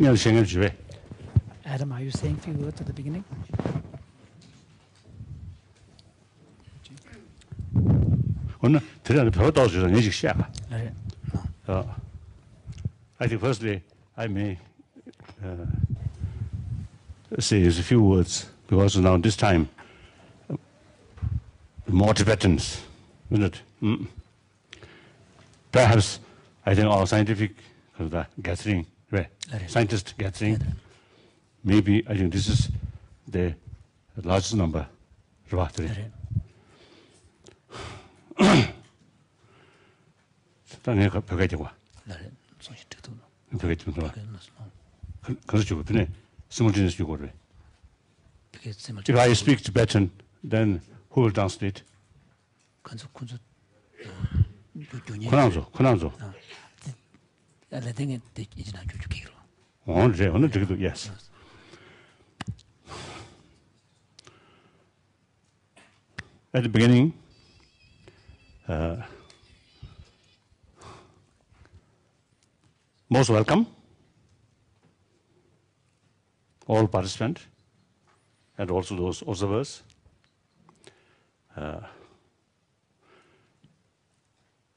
그냥 생각 주에. Adam, are you saying a few words at the beginning? 오늘 들으는 별도 없어 내직 시작. 네. Uh, I think firstly, I may uh, say a few words because now this time uh, more Tibetans, isn't it? Mm. Perhaps I think our scientific uh, gathering, where scientist gets in maybe i think this is the largest number rwatere tane ka pega jwa nare so shi tikto no pega jwa no kaso jwa pne simultaneous you go re if i speak tibetan then who will translate kanzo kunzo kunanzo kunanzo 교니 군왕조, 군왕조. 알레 등에 이제 나 주주기로 오늘 제 오늘 저기도 yes. At the beginning, uh, most welcome, all participants, and also those observers. Uh,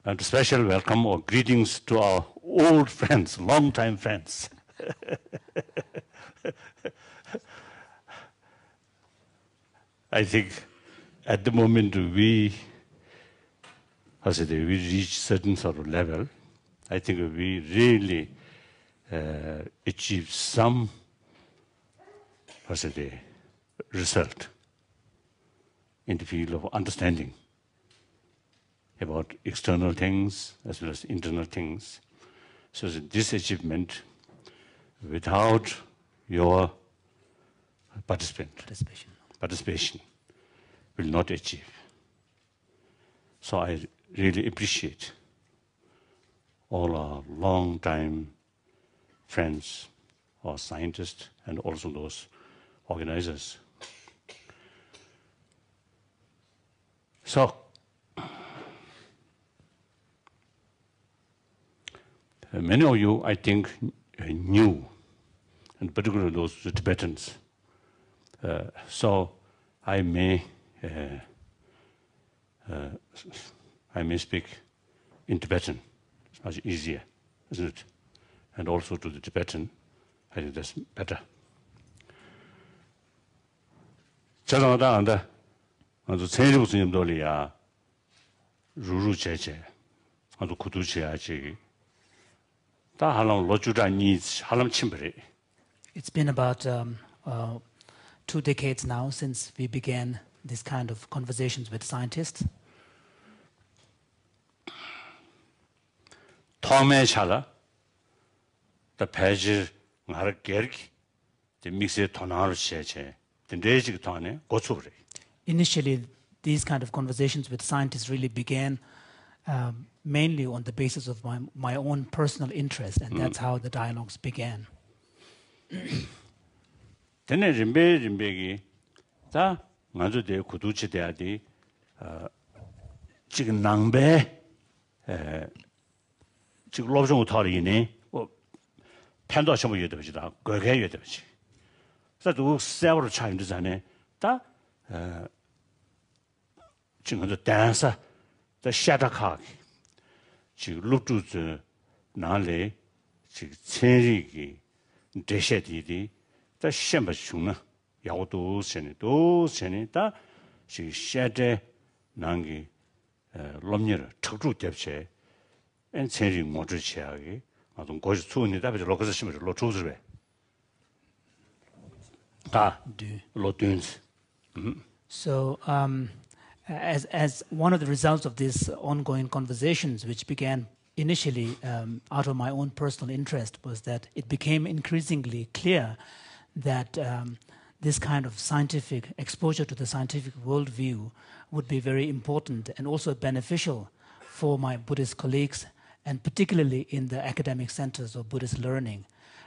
and special welcome or greetings to our old friends, long-time friends. I think at the moment we, how say we reach certain sort of level. I think we really uh, achieve some, how say result in the field of understanding about external things as well as internal things. So this achievement without your participant, participation. participation will not achieve. So I really appreciate all our long time friends, our scientists, and also those organizers. So many of you, I think, uh, knew, and particularly those Tibetans. Uh, so I may, uh, uh, I may speak in Tibetan. It's much easier, isn't it? And also to the Tibetan, I think that's better. 자랑하다 안다. 아주 세리부 스님들이야. 루루제제. 아주 구두제야지. 다 하람 로주라니 하람 침벌이. It's been about um, uh, two decades now since we began this kind of conversations with scientists. 처음에 차라 더 배지 나를 깨르기 데 믹스에 토나를 시에체 데 레지 토네 고추브리 Initially, these kind of conversations with scientists really began um, mainly on the basis of my, my own personal interest, and mm. that's how the dialogues began. Tene rinpe rinpe ki, ta nganzu de kudu chi deya di, uh, chik nangbe, uh, chik lobzhung utari ini, pendoa shamu yodo bachi da, goge yodo bachi. Sa du sewar chayin di zane, ta uh, chik nganzu dansa, 다 거기에 해야 되지 그래서 또 세월을 차인데 전에 다어 지금 저 댄서 더 샤다카 지금 루트즈 나래 지금 체리기 대셔디디 다 셴바 중나 야고도 세네 도 세네 다 시, 샤데 난기 에 롬녀를 척주 대체 엔 체리 모주 치하기 아동 고지 수니 답이 로커스 심을 로초즈베 다 Do. 로튼스 So, um, as, as one of the results of these ongoing conversations, which began initially um, out of my own personal interest, was that it became increasingly clear that um, this kind of scientific exposure to the scientific worldview would be very important and also beneficial for my Buddhist colleagues, and particularly in the academic centers of Buddhist learning.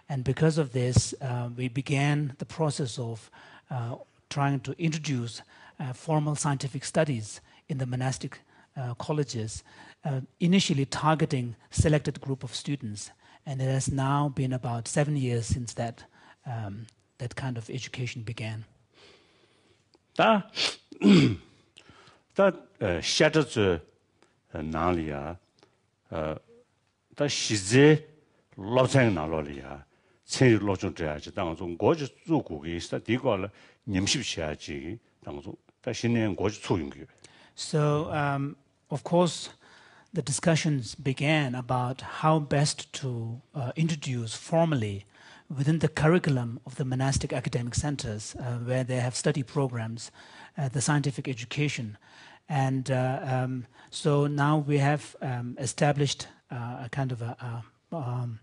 And because of this, uh, we began the process of uh, trying to introduce uh, formal scientific studies in the monastic uh, colleges, uh, initially targeting selected group of students. And it has now been about seven years since that, um, that kind of education began. Da, da uh, shata zu uh, nang liya, da uh, shizi lobzang na lo liya, tsenri lobzang zhaya chi, dang zung goji zu gu gi, da di kwa la nyamshib shaya chi, dang zung So, um, of course, the discussions began about how best to uh, introduce formally within the curriculum of the monastic academic centers, uh, where they have study programs, uh, the scientific education. And uh, um, so now we have um, established uh, a kind of a, a um,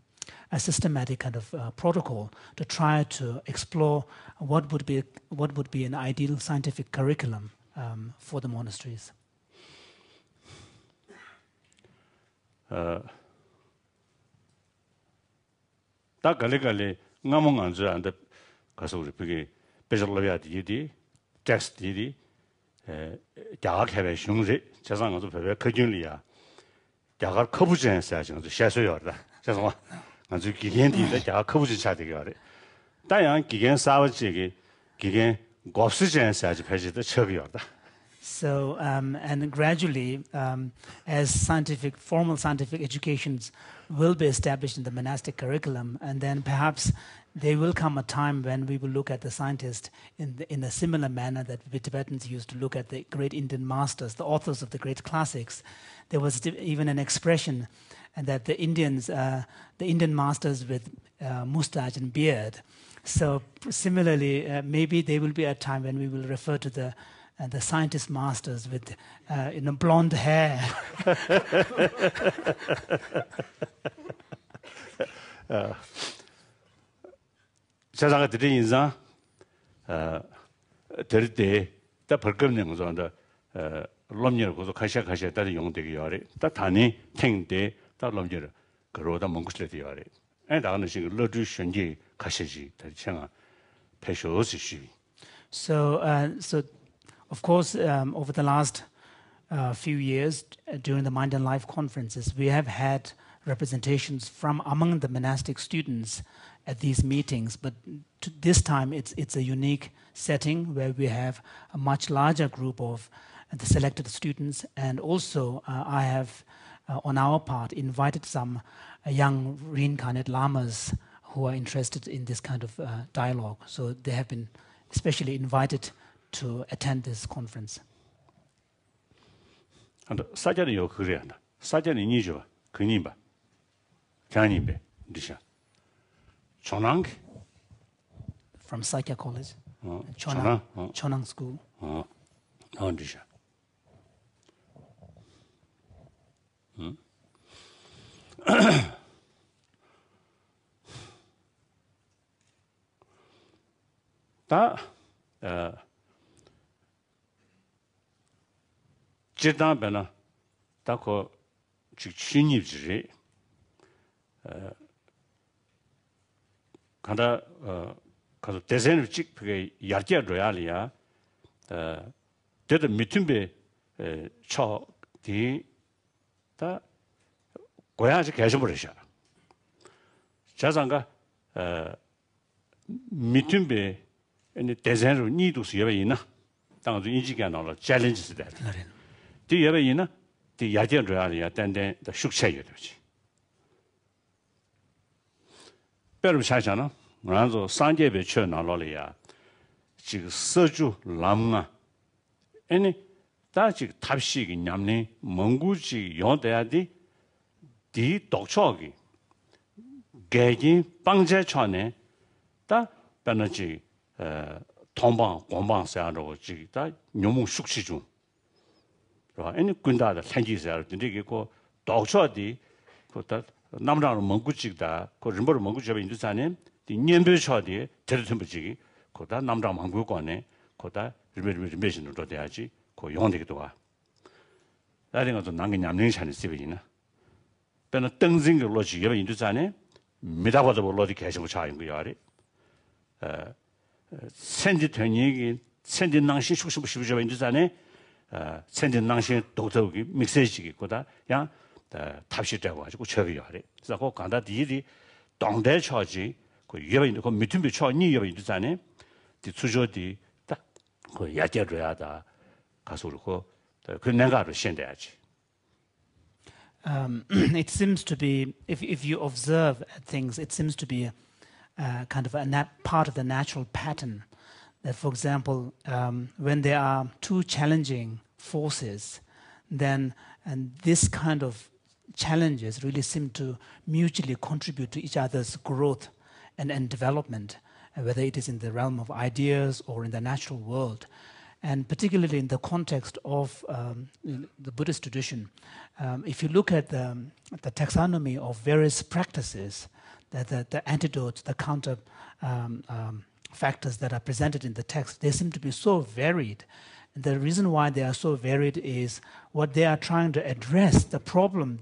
a systematic kind of uh, protocol to try to explore what would be, what would be an ideal scientific curriculum um, for the monasteries. 다 갈래갈래 ngamun anzu anda kaso ri pigi pecholoya di di text di di eh jaga khebe shung ri chasang anzu pebe kajun li 아주 기겐 뒤에 야 커브지 차되게 하래. 다양 기겐 사워지기 기겐 겁스젠스 아주 페이지도 처비하다. So um and gradually um as scientific formal scientific educations will be established in the monastic curriculum and then perhaps there will come a time when we will look at the scientist in the, in a similar manner that we Tibetans used to look at the great Indian masters the authors of the great classics there was even an expression that the Indians, uh, the Indian masters with uh, mustache and beard. So similarly, uh, maybe there will be a time when we will refer to the and the scientist masters with uh, you know, blonde hair. 자자가 들이 인상 어 들때 다 벌거는 거죠. 어 롬녀 고소 가셔 가셔 다 용되게 요래. 다 다니 탱데 다 롬녀 그러다 몽구스레 되요래. 에 나가는 식 러주 현지 가셔지 다 청아 패쇼스시. So uh, so of course um, over the last uh, few years uh, during the Mind and Life conferences we have had representations from among the monastic students at these meetings, but this time it's, it's a unique setting where we have a much larger group of the selected students, and also uh, I have, uh, Uh, on our part, invited some uh, young reincarnate lamas who are interested in this kind of uh, dialogue. So they have been especially invited to attend this conference. And sajani yo kure and sajani ni jo kuni ba kyani be disha chonang from sakya college. chonang chonang school. oh disha 다 jirdan bena da ko chik chunib jiri kanda kato desenib chik pige yarkia royali ya dada mitumbe chao di 다 고야지 계속 버리셔 자장가 어 미튼베 에 대선으로 니도스 여be 있나 당도 인지가 나올 챌린지스 돼 뒤 여be 있나 뒤 얇게 로얄이야 단단 더 숙체여 되지 별로 차잖아. 그래서 산재배 쳐 나로리아. 지금 서주 람가. 아니 다지 탑식이 냠네 몽구지 요대야디 디 독초기. 개기 방제 전에 다 변하지 어 통방 공방 사로 지다 묘목 숙시 중. 그러니까 아니 군다다 생기세요. 근데 이거 독초디 그다 남자로 먹고 찍다. 그 림버로 먹고 잡아 인도 사네. 이 년별 쳐디 데르트 버지기. 거다 남자 먹고 거네. 거다 림버리 림베신으로 돼야지. 그 용되기도 와. 나린 것도 남긴 냠는 샤는 시비이나. 배는 땡징 그 로지 여기 인도 사네. 미다고도 로지 계속 차인 거 야리. 어 센지 되니기 센지 낭시 숙식 싶으셔 인도 사네. 어 센지 낭시 도덕이 믹스해지기 거다. 야 다 탑시 되고 가지고 처비요 하래. 그래서 그 간다 뒤디 동대 처지 그 여빈 그 미tum비 처니 여빈 있잖아요. 디 수조디 딱그 야제로야다 가서 그렇고 그 내가로 신대야지. um, it seems to be, if, if you observe things, it seems to be a, uh, kind of a nat- part of the natural pattern. That, for example, um, when there are two challenging forces, then and this kind of challenges really seem to mutually contribute to each other's growth and, and development, uh, whether it is in the realm of ideas or in the natural world and particularly in the context of um, the Buddhist tradition, um, if you look at the, the taxonomy of various practices, the, the, the antidotes, the counter um, um, factors that are presented in the text, they seem to be so varied. And the reason why they are so varied is what they are trying to address, the problem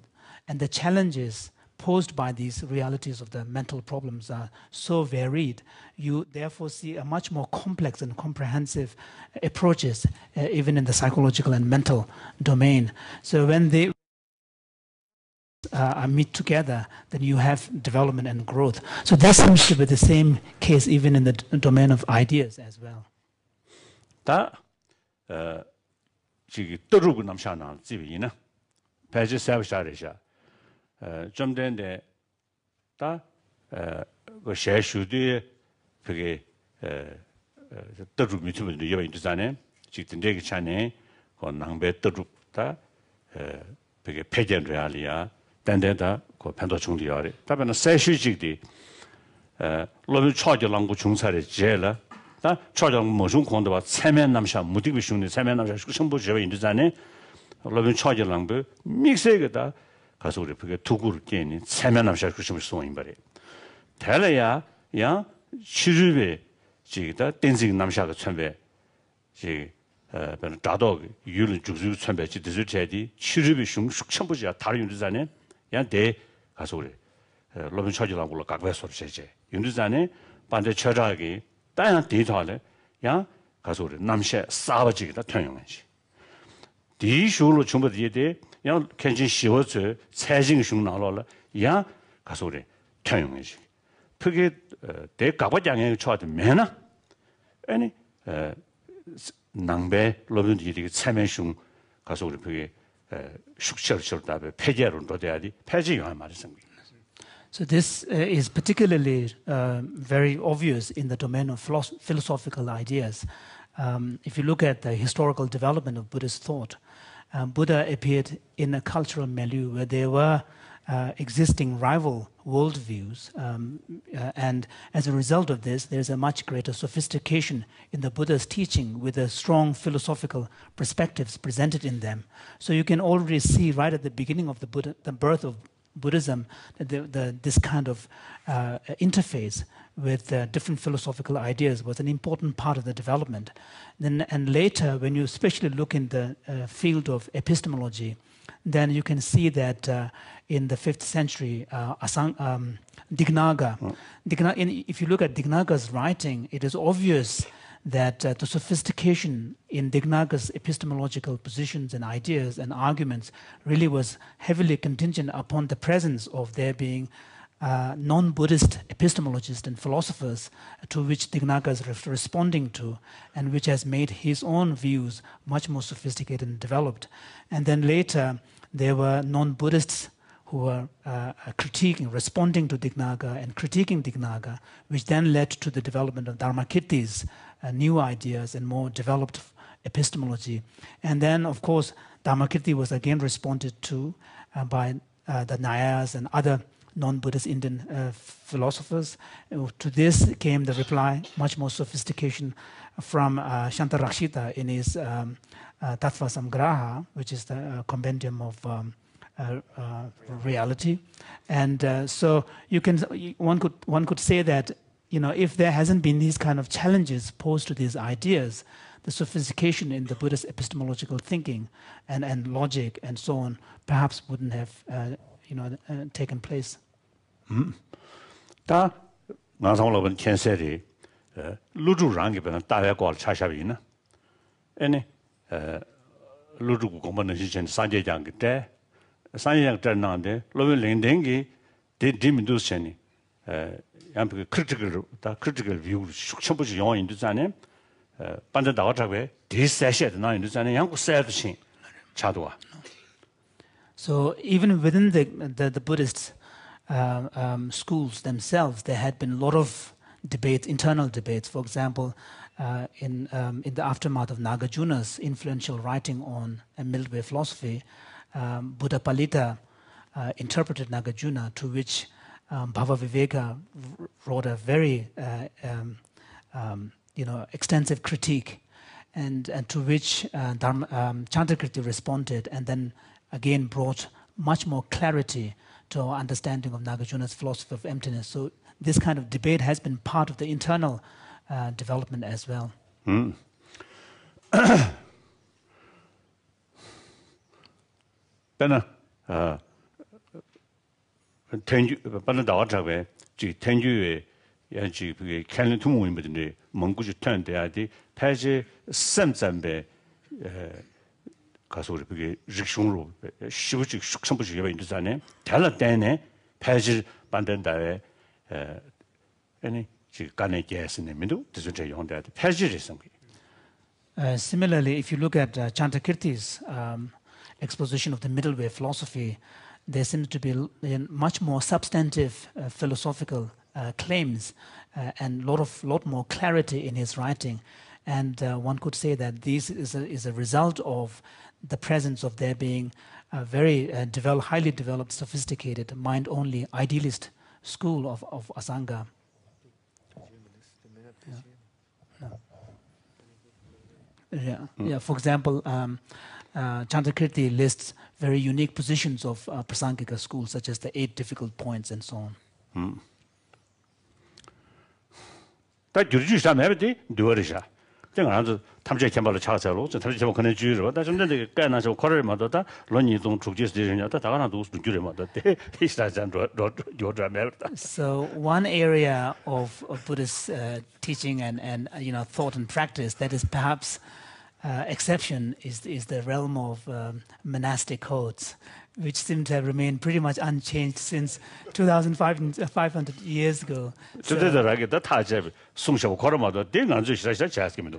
and the challenges posed by these realities of the mental problems are so varied. You therefore see a much more complex and comprehensive approaches, uh, even in the psychological and mental domain. So when they uh, meet together, then you have development and growth. So that seems to be the same case even in the d- domain of ideas as well. 다 어, 지금 떠르고 남샤나 집이나 배지 세브샤르샤 어, 좀 된데 다 어, 그 셰슈디 그게 어, 떠르고 미투도 여기 있잖아요. 지금 되게 차네. 그 낭배 떠르다 어, 그게 폐견 레알이야. 단단다 그 판도 중리하래. 다음에는 세슈직디 어, 로비 초절랑고 중사를 제라 다 초절 무슨 공도 봐 세면 남샤 무디비 슝네 세면 남샤 슈청부 제가 인도잖아요. 로비 초절랑부 믹스에다 가서 우리 그게 두구를 깨니 세면 남샤 슈청부 소인 바래. 달래야 야 치르베 지다 댄싱 남샤가 천배 지 어, 변 다도 유를 죽주 천배 지 드즈 제디 치르베 슝 슈청부지야 다른 인도잖아요. 야대 가서 우리 로빈 초절랑 걸로 각배 소리 제제. 인도잖아요. 반대 처자기 다양 데이터를 야 가서 우리 남셰 싸버지기다 통용하지. 디슈로 전부 뒤에 야 괜찮 시워서 차징 슝 나올라 야 가서 우리 통용하지. 그게 대 가바장에 쳐도 매나 아니 어 낭배 로빈 뒤에 차면 슝 가서 우리 그게 숙철철 답에 폐지로 돼야지 폐지 영화 말했습니다. So this uh, is particularly uh, very obvious in the domain of philosoph- philosophical ideas. Um, if you look at the historical development of Buddhist thought, um, Buddha appeared in a cultural milieu where there were uh, existing rival worldviews, um, uh, and as a result of this, there's a much greater sophistication in the Buddha's teaching with the strong philosophical perspectives presented in them. So you can already see right at the beginning of the, Buddha, the birth of Buddhism, the, the, this kind of uh, interface with uh, different philosophical ideas was an important part of the development. Then, and later, when you especially look in the uh, field of epistemology, then you can see that uh, in the fifth century, uh, Asang, um, Dignaga, Digna, in, if you look at Dignaga's writing, it is obvious that uh, the sophistication in Dignaga's epistemological positions and ideas and arguments really was heavily contingent upon the presence of there being uh, non-Buddhist epistemologists and philosophers to which Dignaga is re- responding to, and which has made his own views much more sophisticated and developed. And then later, there were non-Buddhists who were uh, critiquing, responding to Dignaga and critiquing Dignaga, which then led to the development of Dharmakirti's uh, new ideas and more developed epistemology. And then, of course, Dharmakirti was again responded to uh, by uh, the Nayas and other non-Buddhist Indian uh, philosophers. Uh, To this came the reply, much more sophistication from uh, Shantarakshita in his um, uh, Tattva Samgraha, which is the uh, compendium of um, uh, uh, reality. And uh, so you can, one could, one could say that, you know, if there hasn't been these kind of challenges posed to these ideas, the sophistication in the Buddhist epistemological thinking and, and logic and so on perhaps wouldn't have, uh, you know, uh, taken place. Hmm. Ta nga song lo ben chen se ri uh, lu zhu rang ge ben da ya guo cha sha bi na. Ene uh, lu zhu gu gong ben shi chen san jie jiang ge de san jie jiang zhen nang de lo wen ling ding ge de di min du chen ni. Uh, 양그 크리티컬 다 크리티컬 뷰 숙청부지 영어 인도자네 에 반대 나와자고 디세셔드 나 인도자네 양고 세드신 차도와 So even within the the, the Buddhist uh, um, schools themselves, there had been a lot of debates, internal debates. For example, uh, in um, in the aftermath of Nagarjuna's influential writing on a middle way philosophy, um, Buddha Palita uh, interpreted Nagarjuna, to which um, Bhava Viveka wrote a very, uh, um, um, you know, extensive critique, and, and to which uh, Dharma, um, Chandrakriti responded, and then again brought much more clarity to our understanding of Nagarjuna's philosophy of emptiness. So this kind of debate has been part of the internal uh, development as well. Mm. Then, uh, 아 텐주 빠는 나와자고 지 텐주에 야지 그게 캘린 투모인들이 멍구주 텐데야디 패지 샘샘베 에 가서 우리 그게 직송으로 시부지 숙성부지 예배 인도자네 달라 때네 패지 만든다에 에 아니 지 간에 계스네 민도 드저 용데 패지를 생기 Uh, similarly, if you look at uh, Chantakirti's um, exposition of the middle way philosophy, there seems to be much more substantive uh, philosophical uh, claims uh, and a lot of lot more clarity in his writing. And uh, one could say that this is a, is a result of the presence of there being a very uh, develop, highly developed, sophisticated, mind-only idealist school of, of Asanga. Yeah, yeah. For example, um, uh, Chandrakirti lists very unique positions of uh, Prasangika schools, such as the eight difficult points and so on. 다 규르주 사매베디 두어리샤 정말 아주 탐제 캠발로 차서로 저 탐제 캠발 그네 주로 다 좀더 까나 저 코를 마도다 런니 동 축지스 되냐다 다가나 도 주르 마도데 히스타잔 로 요드라 메르다 So one area of, of Buddhist uh, teaching and, and uh, you know thought and practice that is perhaps uh, exception is is the realm of um, monastic codes which seem to have remained pretty much unchanged since 2500 uh, years ago. So the rage da ta je sum shab korma da ding an ju shira shira chas kim da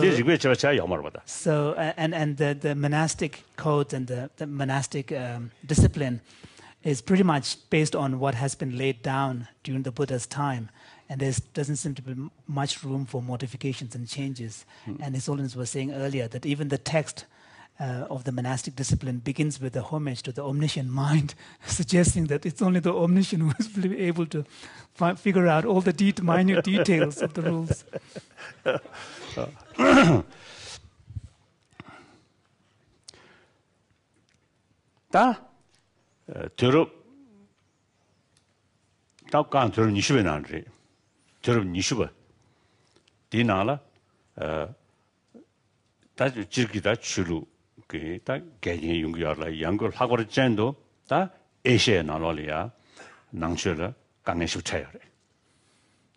de jigwe chira cha yamar ba da so uh, and and the the monastic codes and the the monastic um, discipline is pretty much based on what has been laid down during the buddha's time. And there doesn't seem to be m- much room for modifications and changes. And His Holiness was saying earlier that even the text uh, of the monastic discipline begins with a homage to the omniscient mind, suggesting that it's only the omniscient who is really able to fi- figure out all the de- minute details of the rules. 다 들어 답간 들어 20에 나 지 들어 20에 디나라 어 다시 지기다 추루 그다 개인 용기하라 양걸 하고를 젠도 다 에시에 나로리아 낭셔라 강내식 차여래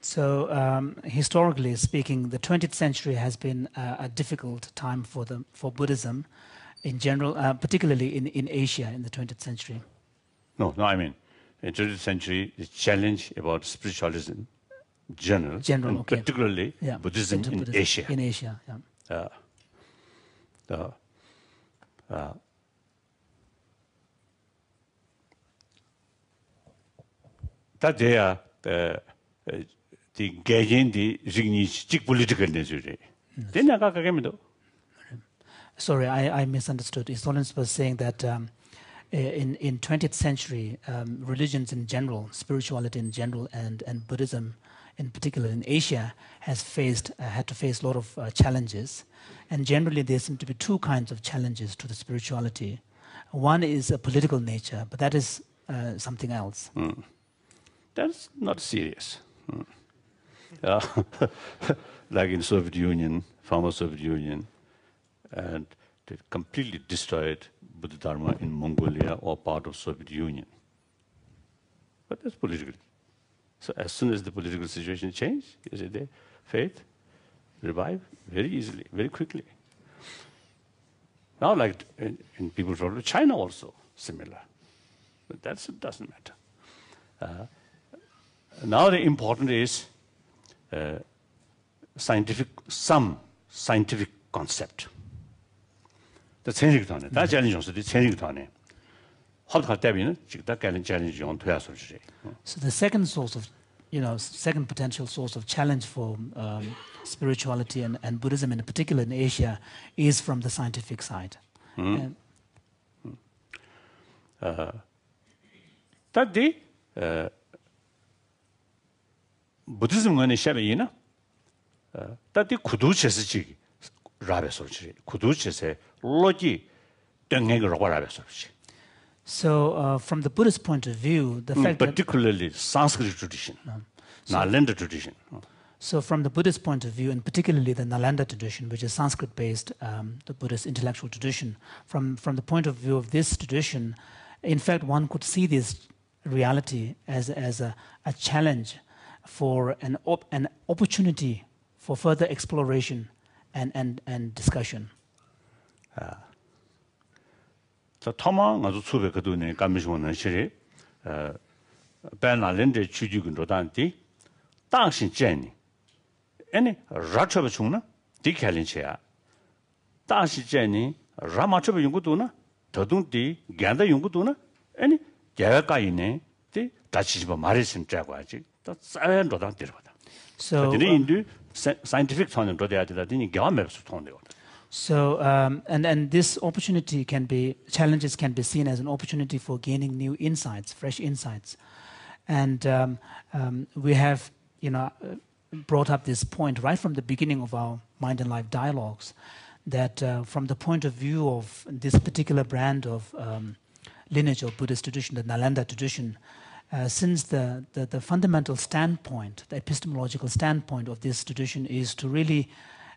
So, um, historically speaking, the 20th century has been uh, a difficult time for the for Buddhism, in general, uh, particularly in, in Asia in the 20th century. No, no, I mean, in 20th century, the challenge about spiritualism, general, general and okay. particularly yeah. Buddhism, Buddhism, in Asia. In Asia, yeah. Uh, uh, tā tēyā tī gāyēn tī rīgni chīk political nē sūrē. Tēnā kā kā kēmē tō? Sorry, I, I misunderstood. Solens was saying that um, eh, in, in 20th century, um, religions in general, spirituality in general, and, and Buddhism in particular in Asia has faced uh, had to face a lot of uh, challenges, and generally there seem to be two kinds of challenges to the spirituality. One is a political nature, but that is uh, something else. that's not serious. Uh, like in Soviet Union, former Soviet Union, and they completely destroyed Buddha Dharma in Mongolia or part of Soviet Union. But that's political. So as soon as the political situation changed, you see the faith revive very easily, very quickly. Now, like in, in people from China also similar. but that doesn't matter. Uh, now the important is uh, scientific, some scientific concept. The challenge tone, that challenge is the challenge tone. How to 대비는 지금 다 개는 challenge 용 투야 소리지. So the second source of, you know, second potential source of challenge for um, spirituality and, and Buddhism in particular in Asia is from the scientific side. Mm. And, uh, that the uh, Buddhism ngane shabe yina that uh, the kudu chese chi rabe sorchi kudu chese logi dengeng rogwa rabe sorchi So, uh, from the Buddhist point of view, the mm, fact particularly that, Sanskrit tradition, no. so, Nalanda tradition. So, from the Buddhist point of view, and particularly the Nalanda tradition, which is Sanskrit-based, um, the Buddhist intellectual tradition, from from the point of view of this tradition, in fact, one could see this reality as as a, a challenge for an op- an opportunity for further exploration and and and discussion. Uh. 자 토마 가서 수배 그도네 감미시원은 시리 어 배나랜데 취지근 로단디 당신 제니 아니 라처베 중나 디켈린치야 당신 제니 라마처베 용구도나 더둥디 간다 용구도나 아니 제가 있네 디 같이 좀 말했으면 짜고 하지 또 싸연 로단 데려다 so 인도 scientific 톤은 로데야 되다 디니 경험에서 통되고 So, um, and, and this opportunity can be, challenges can be seen as an opportunity for gaining new insights, fresh insights. And um, um, we have, you know, brought up this point right from the beginning of our Mind and Life dialogues that uh, from the point of view of this particular brand of um, lineage of Buddhist tradition, the Nalanda tradition, uh, since the, the, the fundamental standpoint, the epistemological standpoint of this tradition is to really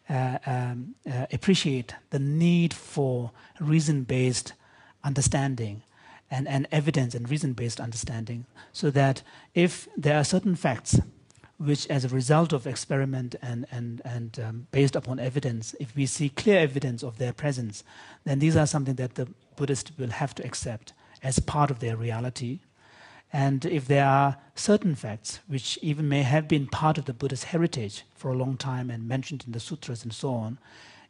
uh, um, uh, appreciate the need for reason-based understanding and, and evidence and reason-based understanding so that if there are certain facts which as a result of experiment and, and, and um, based upon evidence, if we see clear evidence of their presence, then these are something that the Buddhist will have to accept as part of their reality and if there are certain facts which even may have been part of the Buddhist heritage for a long time and mentioned in the sutras and so on,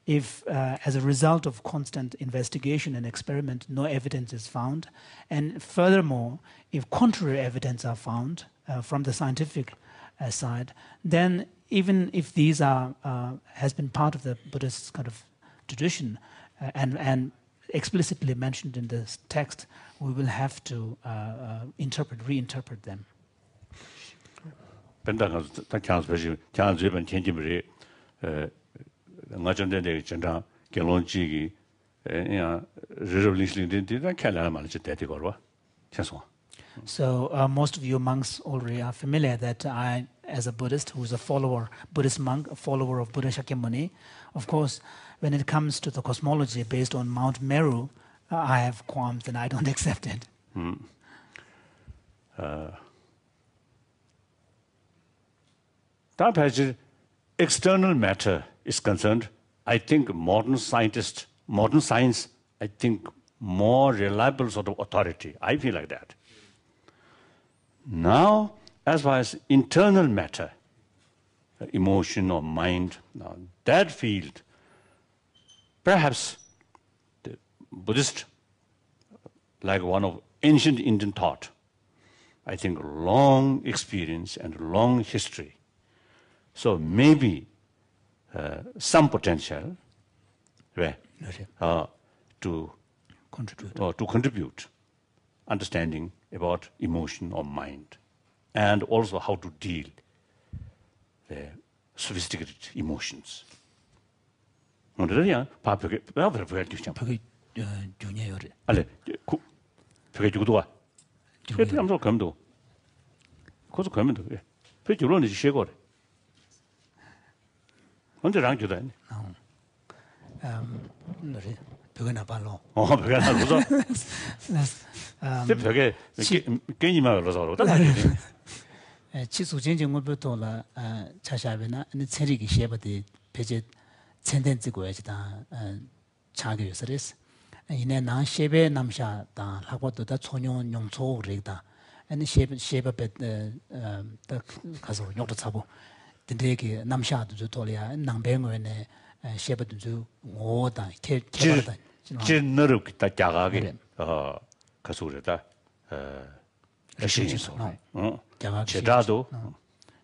if uh, as a result of constant investigation and experiment no evidence is found, and furthermore, if contrary evidence are found uh, from the scientific uh, side, then even if these are uh, has been part of the Buddhist kind of tradition uh, and and explicitly mentioned in the text, we will have to uh, uh, interpret, reinterpret them. 벤다가 다 chance 베지 chance 벤 텐지브리 에 나전데데 전다 결론지기 에야 리저블링스링 된다 캘라 말지 되게 걸어. 죄송. So uh, most of you monks already are familiar that I, as a Buddhist who is a follower, Buddhist monk, a follower of Buddha Shakyamuni, of course, when it comes to the cosmology based on Mount Meru, uh, I have qualms and I don't accept it. Mm. Uh, that external matter is concerned, I think modern scientists, modern science, I think more reliable sort of authority. I feel like that. Now, as far as internal matter, emotion or mind, now that field, Perhaps the Buddhist, like one of ancient Indian thought, I think long experience and long history. So maybe uh, some potential where, uh, to contribute or to contribute understanding about emotion or mind and also how to deal the sophisticated emotions. 오늘은요. 봐 벽에 봐 벽에 벽에 벽에 중요해요래. 알레 그 벽에 주고도 와. 그때 아무도 감도. 거기서 가면 돼. 벽에 주로는 이제 쉬고래. 언제 랑 주다. 음. 너리 벽에 나발로. 어, 벽에 나발로. 음. 벽에 괜히 막 그러서 그러다. 에 치수 진정을부터라 아 차샤베나 네 체리기 셰버디 베제 첸덴지 고야지다 어 차게 요서레스 이내 나 셰베 남샤 다 하고도 다 초년 용초 그랬다 아니 셰베 셰베 베다 가서 용도 잡고 근데게 남샤도 저 돌이야 남뱅어네 셰베도 저 오다 케 케바다 지 너럽 기타 자가게 어 가서 그랬다 어 신소 어 자가 제자도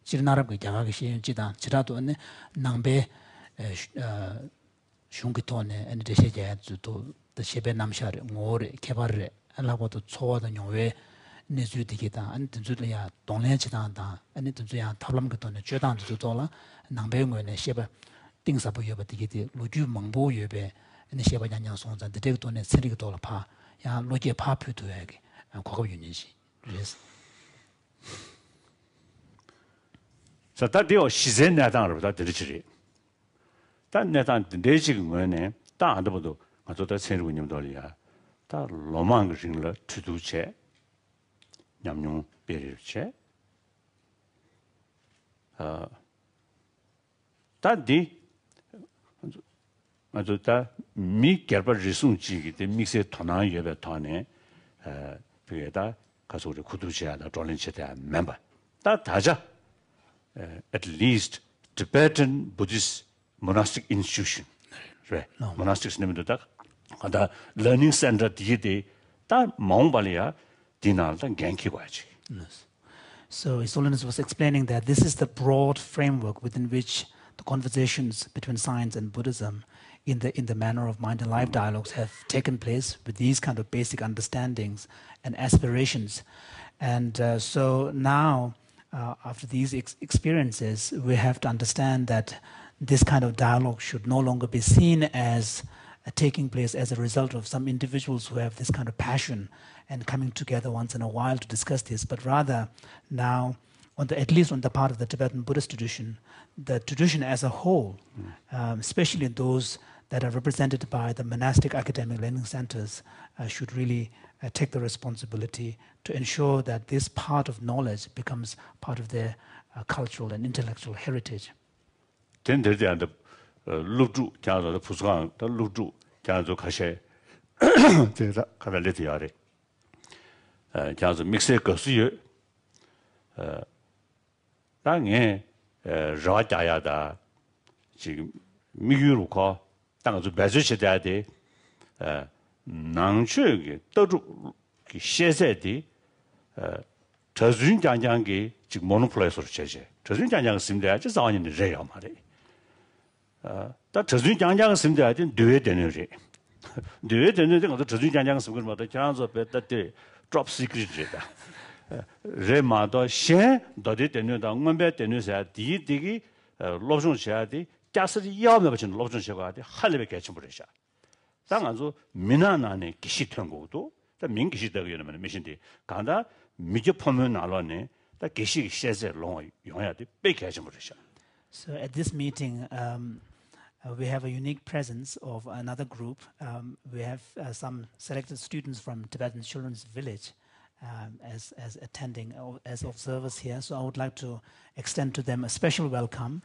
지르나랍 그 자가게 신지다 지라도 안에 남베 shungi tohne ane deshe jaya zudu da shebe namshar ngore kebar re ane lakwa to tsowa da nyongwe ne zuyu diki tang ane tenzu la ya donglen chi tang tang ane tenzu ya tablam ka tohne jo tang zudu tola nangbe ngoy ne sheba ting sabu yoba diki di luju mangbo yobe ane sheba nyanyang song zan dide ka tohne seri ka tola pa ya loje pa pyo to ya ki kwakab yun shi res sa ta diyo shizen na tang rupa ta dili chiri 다 들으시리 단 내단 내 지금 거네 딱 안도 아주 더 새로운 님들이야. 다 로망 그신을 투두체 냠뇽 베르체 아 다디 아주 다 미결바 리순지기 때 믹스에 토나 예배 토네 에 그게다 가서 우리 구두체하다 졸린체다 멤버 다 다자 at least Tibetan Buddhist monastic institution. Re monastic snem do tak learning center di de ta mong ba le ya dinal da gen ki so his holiness was explaining that this is the broad framework within which the conversations between science and buddhism in the in the manner of mind and life dialogues have taken place with these kind of basic understandings and aspirations. And uh, so now uh, after these ex experiences we have to understand that this kind of dialogue should no longer be seen as taking place as a result of some individuals who have this kind of passion and coming together once in a while to discuss this, but rather now, the, at least on the part of the Tibetan Buddhist tradition, the tradition as a whole, mm. um, especially those that are represented by the monastic academic learning centers, uh, should really uh, take the responsibility to ensure that this part of knowledge becomes part of their uh, cultural and intellectual heritage. 루주 자도 부수강 더 루주 자도 가셔 제가 가다 레트 야래 어 자도 믹스 거수여 어 땅에 에 라자야다 지금 미규로 가 땅에서 배수 시대야 돼 에, 낭추게 떠주 그 셰세디 어 저준 장장기 지금 모노플레이스로 제제 저준 장장 쓰면 돼야지 자원인데 제야 말이야 다 저준 장장 쓰면 아주 뇌에 되는 게 뇌에 되는 게 어떤 저준 장장 쓰면 뭐 장서 뱉다 드롭 시크릿이다 레마도 셴 더디 되는 다 응원배 되는 사 디디기 로종 샤디 자스리 야면 붙인 로종 샤가디 할레베 개침 버리샤 당아주 미나나네 기시 통고도 다 민기시 되고 이러면 미신디 간다 미겨 포면 알아네 다 기시 셰제 롱 용야디 베게 개침 버리샤 So at this meeting, um, uh, we have a unique presence of another group. Um, we have uh, some selected students from Tibetan Children's Village um, as, as attending, uh, as observers here. So I would like to extend to them a special welcome.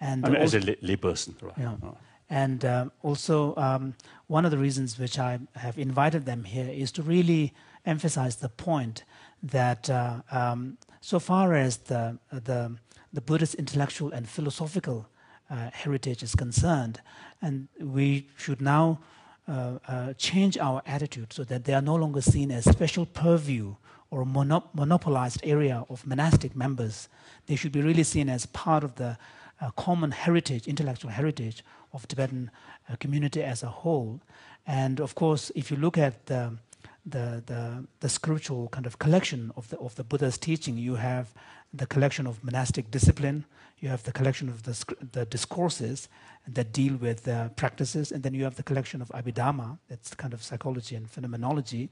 And I mean, as a lay person, right? Yeah. Oh. And uh, also, um, one of the reasons which I have invited them here is to really emphasize the point that uh, um, so far as the, the, the Buddhist intellectual and philosophical uh, heritage is concerned. And we should now uh, uh, change our attitude so that they are no longer seen as special purview or monop monopolized area of monastic members. They should be really seen as part of the uh, common heritage, intellectual heritage of Tibetan uh, community as a whole. And of course, if you look at the, the, the, the spiritual kind of collection of the, of the Buddha's teaching, you have the collection of monastic discipline, you have the collection of the, the discourses that deal with uh, practices, and then you have the collection of Abhidharma, that's kind of psychology and phenomenology.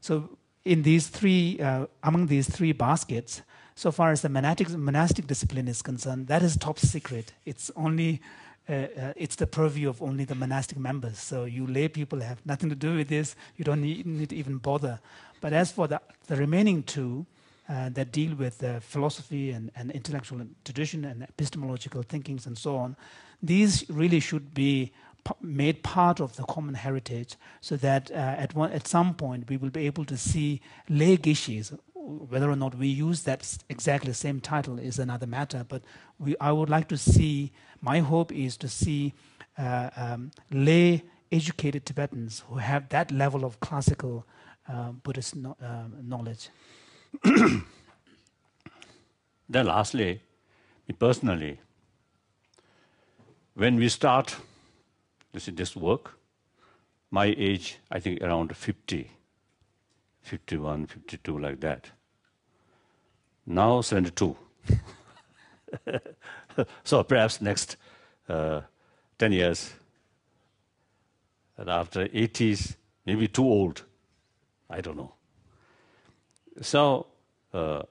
So, in these three, uh, among these three baskets, so far as the monastic, monastic discipline is concerned, that is top secret. It's only uh, uh, it's the purview of only the monastic members. So you lay people have nothing to do with this. You don't need, need to even bother. But as for the, the remaining two, uh, that deal with uh, philosophy and, and intellectual tradition and epistemological thinkings and so on. These really should be made part of the common heritage, so that uh, at one at some point we will be able to see lay geshes. Whether or not we use that exactly same title is another matter. But we, I would like to see. My hope is to see uh, um, lay educated Tibetans who have that level of classical uh, Buddhist no, uh, knowledge. Then lastly, me personally, when we start this, this work, my age, I think around 50, 51, 52, like that. Now 72. so perhaps next uh, 10 years, and after 80s, maybe too old. I don't know. So, uh,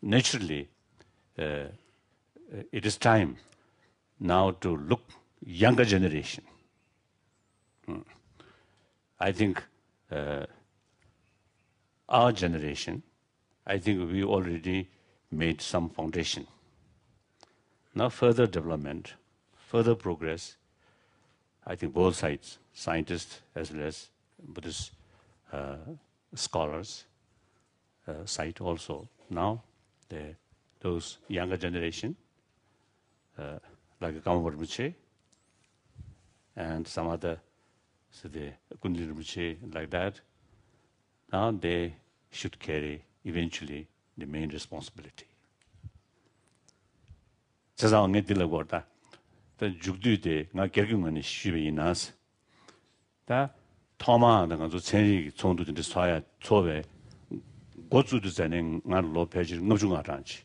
naturally, uh, it is time now to look younger generation. Hmm. I think uh, our generation, I think we already made some foundation. Now further development, further progress, I think both sides, scientists as well as Buddhist uh, scholars, site also. Now, the, those younger generation, uh, like Kamwar Muche, and some other, so the Kundin Muche, like that, now they should carry eventually the main responsibility. Tsazawa nga dila gorda, ta jugdu de nga gergu nga ni shibe inas, ta thoma nga zo tsenri ki tsondu dinti swaya tsobe, 고추도 전에 나 로페지 너중 알아지.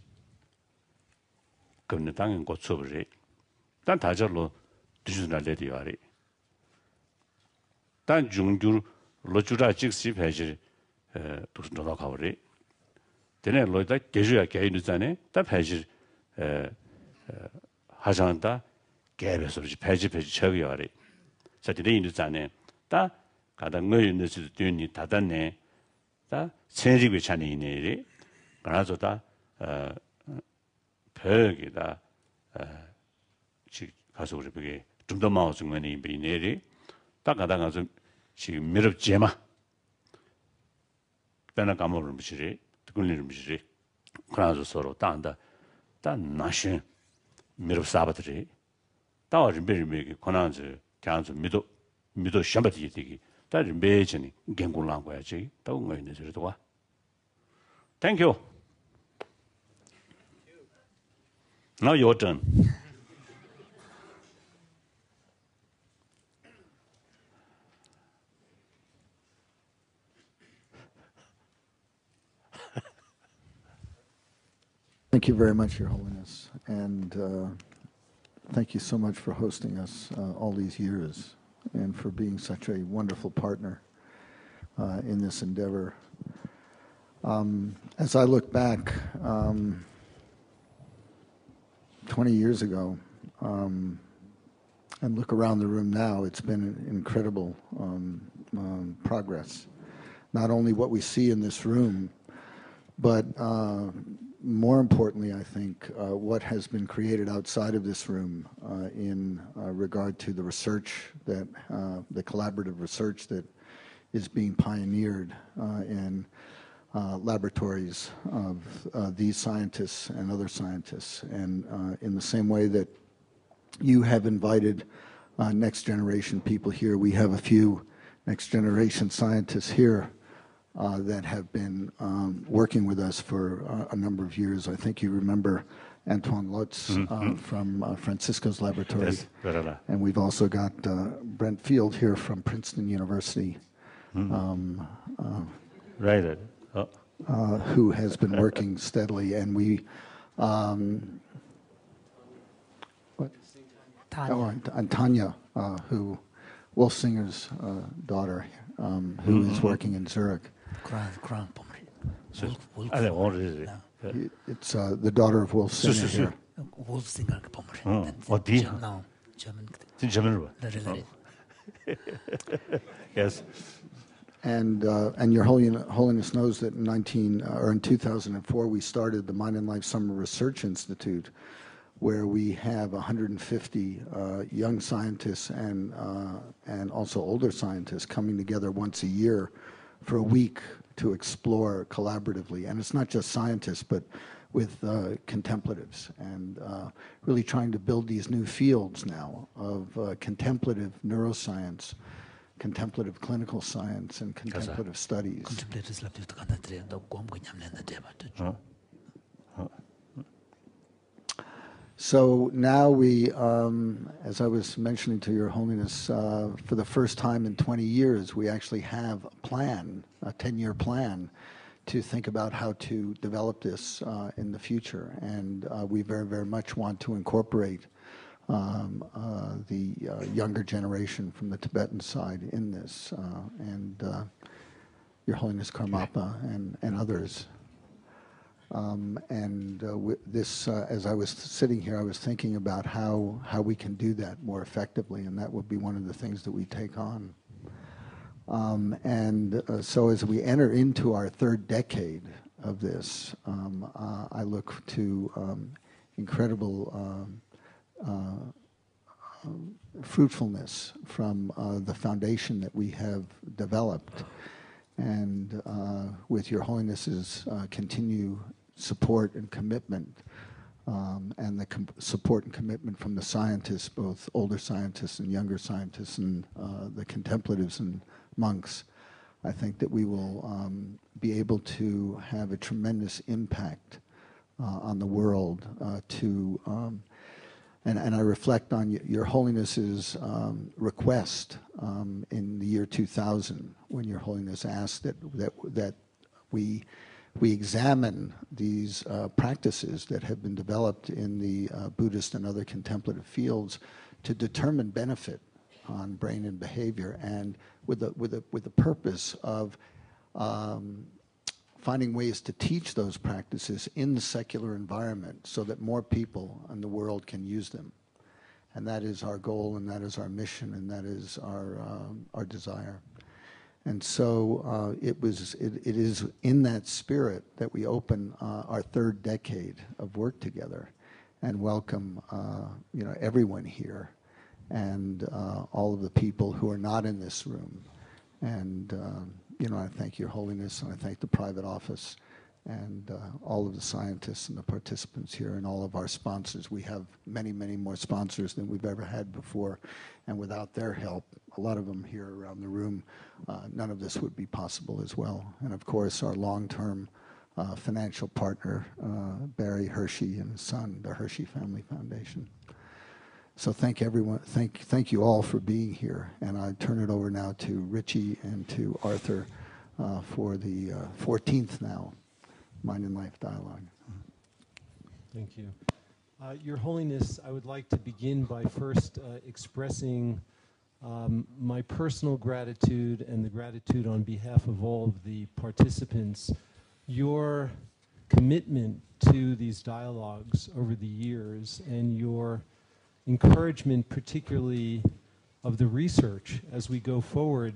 근데 당연 고추버리. 단 다절로 뒤주나 레디와리. 단 중주 로주라 직시 배지 에 도스 돌아 가버리. 되네 로이다 계주야 개인도 전에 다 배지 에 하장한다 개베서 배지 배지 저기 와리. 자 되네 인도 전에 다 가다 ngöy nösi düni tadanne da senribi chani ineri ganazo da 벽이 다 지, 가서 우리 벽에 좀더 마우 중간에 인베이네리 딱 가다 가서 지금 미럽제마 배나 까먹을 무시리 듣글리는 무시리 그나서 서로 따한다 다 나신 미럽 사바들이 다 어린 베리메기 권한즈 간즈 미도 미도 샴바티 되기 다 매진이 갱굴랑 거야지 또 응어있는 저도 와 Thank you. Now your turn. Thank you very much, Your Holiness, and uh, thank you so much for hosting us uh, all these years And for being such a wonderful partner uh, in this endeavor. Um, as I look back, um, 20 years ago, um, and look around the room now, it's been incredible um, um, progress. Not only what we see in this room, but uh, more importantly, I think, uh, what has been created outside of this room uh, in uh, regard to the research that, uh, the collaborative research that is being pioneered uh, in uh, laboratories of these scientists and other scientists. And in the same way that you have invited next generation people here, we have a few next generation scientists here that have been um, working with us for uh, a number of years. I think you remember Antoine Lutz uh, from uh, Francisco's laboratory. Yes, And we've also got uh, Brent Field here from Princeton University, um, Right. Oh, uh, who has been working steadily. And we, um, what? Tania. Oh, and- and Tania, uh, who, Wolf Singer's uh, daughter, um, who is working in Zurich. Grand, Grand Pommery. So, Wolf, I don't know it is. Yeah. It's uh, the daughter of Wolf Singer. So, so, here. Wolf Singer Pomeroy. Oh, what? No, German. In German. Oh. yes. And uh, and your Holiness, knows that in 19 uh, or in 2004 we started the Mind and Life Summer Research Institute, where we have 150 uh, young scientists and uh, and also older scientists coming together once a year for a week to explore collaboratively. And it's not just scientists, but with uh, contemplatives and uh, really trying to build these new fields now of uh, contemplative neuroscience, contemplative clinical science, and contemplative studies. So now we, um, as I was mentioning to Your Holiness, uh, for the first time in 20 years, we actually have a plan, a 10-year plan, to think about how to develop this uh, in the future. And uh, we very, very much want to incorporate um, uh, the uh, younger generation from the Tibetan side in this, uh, and Your Holiness Karmapa and, and others. Um, and uh, this, uh, as I was sitting here, I was thinking about how, how we can do that more effectively, and that would be one of the things that we take on. Um, and uh, so as we enter into our third decade of this, um, uh, I look to um, incredible um, uh, um, fruitfulness from uh, the foundation that we have developed. And uh, with Your Holiness's uh, continued support and commitment, um, and the support and commitment from the scientists, both older scientists and younger scientists, and uh, the contemplatives and monks, I think that we will um, be able to have a tremendous impact uh, on the world uh, to um, and, and I reflect on Your Holiness's um, request um, in the year 2000 when Your Holiness asked that, that, that we, we examine these uh, practices that have been developed in the uh, Buddhist and other contemplative fields to determine benefit on brain and behavior and with the, with the, with the purpose of um, finding ways to teach those practices in the secular environment so that more people in the world can use them. And that is our goal, and that is our mission, and that is our, um, our desire. And so uh, it, was, it, it is in that spirit that we open uh, our third decade of work together and welcome uh, you know, everyone here and uh, all of the people who are not in this room. And um, you know, I thank Your Holiness, and I thank the private office, and uh, all of the scientists and the participants here, and all of our sponsors. We have many, many more sponsors than we've ever had before, and without their help, a lot of them here around the room, uh, none of this would be possible as well. And of course, our long-term uh, financial partner, uh, Barry Hershey and son, the Hershey Family Foundation. So thank everyone, thank, thank you all for being here. And I turn it over now to Richie and to Arthur uh, for the uh, 14th now Mind and Life Dialogue. Thank you. Uh, Your Holiness, I would like to begin by first expressing um, my personal gratitude and the gratitude on behalf of all of the participants. Your commitment to these dialogues over the years and your encouragement, particularly of the research as we go forward,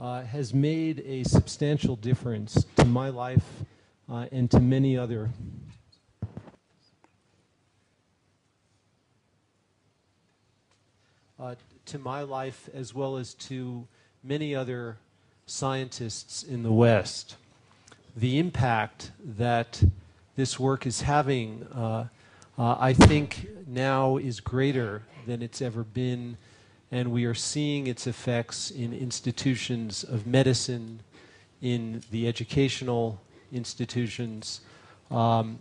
uh, has made a substantial difference to my life uh, and to many other uh, to my life as well as to many other scientists in the West. The impact that this work is having, uh, uh, I think, now is greater than it's ever been, and we are seeing its effects in institutions of medicine, in the educational institutions, um,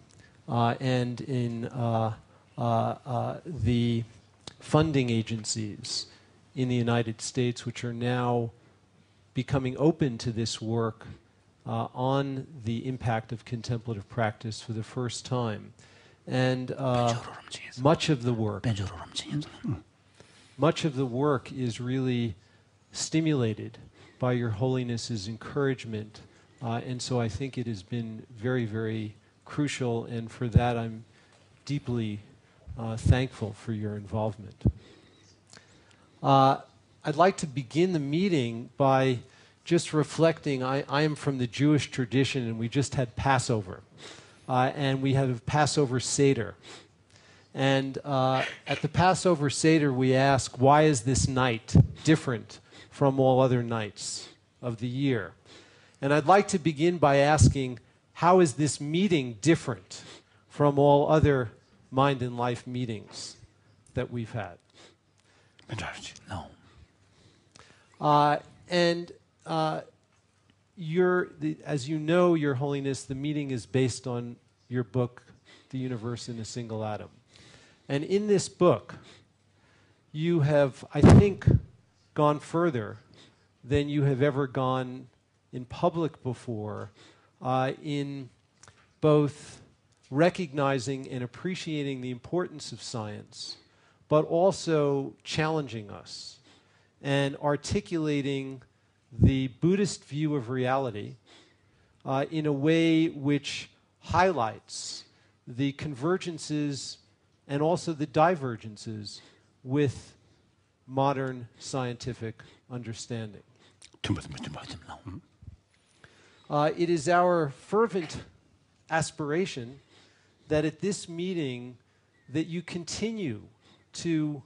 uh, and in uh, uh, uh, the funding agencies in the United States, which are now becoming open to this work uh, on the impact of contemplative practice for the first time. And uh, much of the work, much of the work is really stimulated by Your Holiness's encouragement. Uh, and so I think it has been very, very crucial, and for that I'm deeply uh, thankful for your involvement. Uh, I'd like to begin the meeting by just reflecting. I, I, am from the Jewish tradition, and we just had Passover, uh, and we have a Passover Seder. And uh, at the Passover Seder, we ask, why is this night different from all other nights of the year? And I'd like to begin by asking, how is this meeting different from all other Mind and Life meetings that we've had? No. Uh, and uh, your, the, as you know, Your Holiness, the meeting is based on your book, The Universe in a Single Atom. And in this book, you have, I think, gone further than you have ever gone in public before uh, in both recognizing and appreciating the importance of science but also challenging us and articulating the Buddhist view of reality uh, in a way which highlights the convergences and also the divergences with modern scientific understanding. Uh, it is our fervent aspiration that at this meeting that you continue to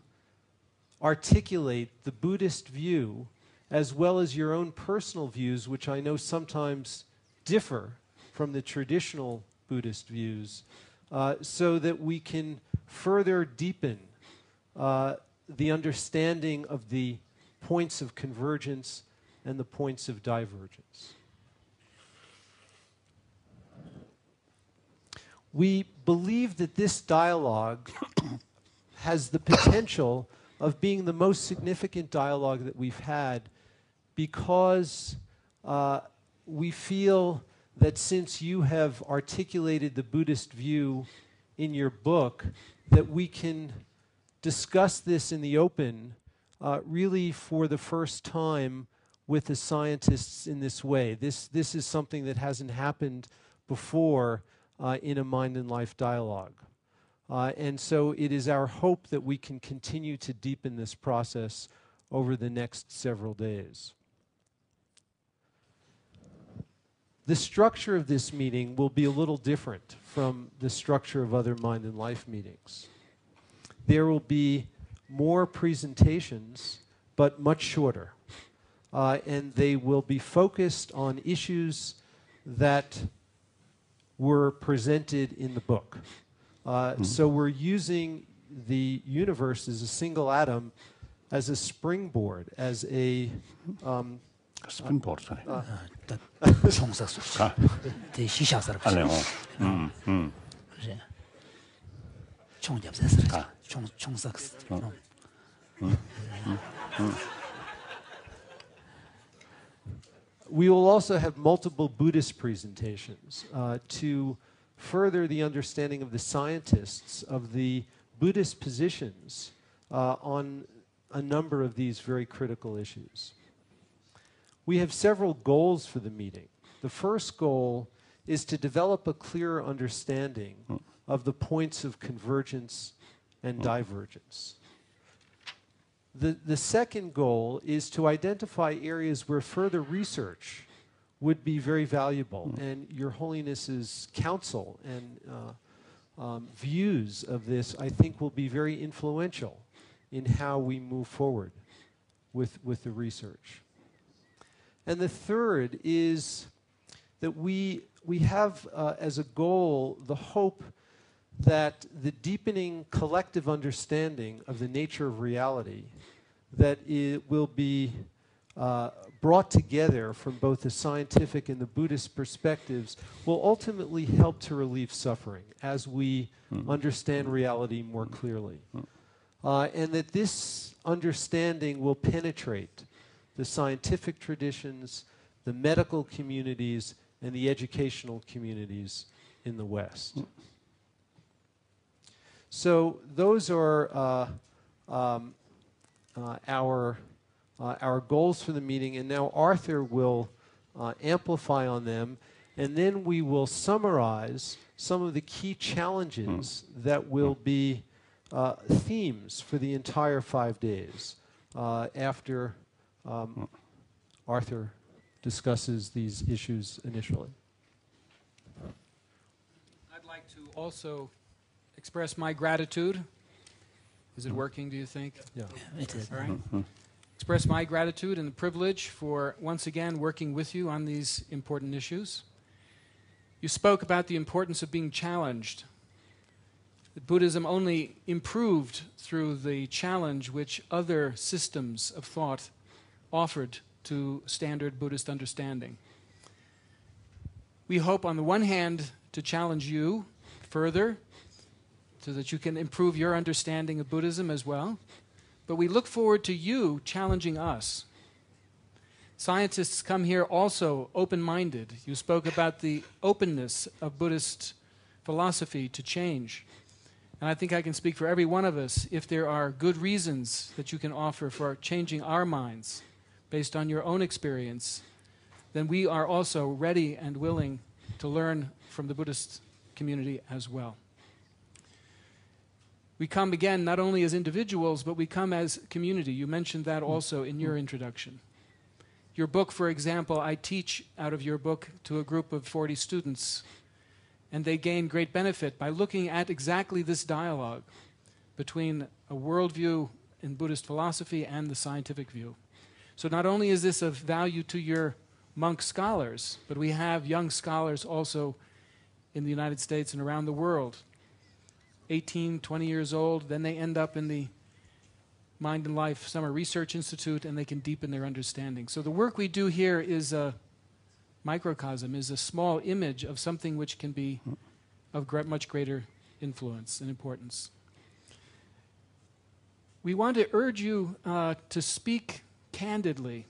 articulate the Buddhist view as well as your own personal views, which I know sometimes differ from the traditional Buddhist views, uh, so that we can further deepen uh, the understanding of the points of convergence and the points of divergence. We believe that this dialogue has the potential of being the most significant dialogue that we've had because uh, we feel that since you have articulated the Buddhist view in your book, that we can discuss this in the open uh, really for the first time with the scientists in this way. This, this is something that hasn't happened before uh, in a mind and life dialogue. Uh, and so it is our hope that we can continue to deepen this process over the next several days. The structure of this meeting will be a little different from the structure of other mind and life meetings. There will be more presentations, but much shorter. Uh, and they will be focused on issues that were presented in the book. Uh, mm-hmm. So we're using the universe as a single atom as a springboard, as a. Um, springboard, sorry. Uh, uh, We will also have multiple Buddhist presentations uh, to further the understanding of the scientists of the Buddhist positions uh, on a number of these very critical issues. We have several goals for the meeting. The first goal is to develop a clearer understanding of the points of convergence and divergence. The, the second goal is to identify areas where further research would be very valuable, and Your Holiness's counsel and uh, um, views of this, I think, will be very influential in how we move forward with, with the research. And the third is that we, we have uh, as a goal the hope that the deepening collective understanding of the nature of reality that it will be uh, brought together from both the scientific and the Buddhist perspectives will ultimately help to relieve suffering as we understand reality more clearly. Uh, and that this understanding will penetrate the scientific traditions, the medical communities, and the educational communities in the West. So those are uh, um, uh, our uh, our goals for the meeting, and now Arthur will uh, amplify on them, and then we will summarize some of the key challenges that will be uh, themes for the entire five days uh, after um, Arthur discusses these issues initially. I'd like to also express my gratitude. Is it working, do you think? Yeah. It is. All right. Express my gratitude and the privilege for once again working with you on these important issues. You spoke about the importance of being challenged. That Buddhism only improved through the challenge which other systems of thought offered to standard Buddhist understanding. We hope, on the one hand, to challenge you further so that you can improve your understanding of Buddhism as well. But we look forward to you challenging us. Scientists come here also open minded. You spoke about the openness of Buddhist philosophy to change. And I think I can speak for every one of us if there are good reasons that you can offer for changing our minds based on your own experience, then we are also ready and willing to learn from the Buddhist community as well. We come again not only as individuals, but we come as community. You mentioned that also in your introduction. Your book, for example, I teach out of your book to a group of 40 students, and they gain great benefit by looking at exactly this dialogue between a worldview in Buddhist philosophy and the scientific view. So, not only is this of value to your monk scholars, but we have young scholars also in the United States and around the world 18, 20 years old, then they end up in the Mind and Life Summer Research Institute and they can deepen their understanding. So the work we do here is a microcosm, is a small image of something which can be of much greater influence and importance. We want to urge you uh, to speak candidly.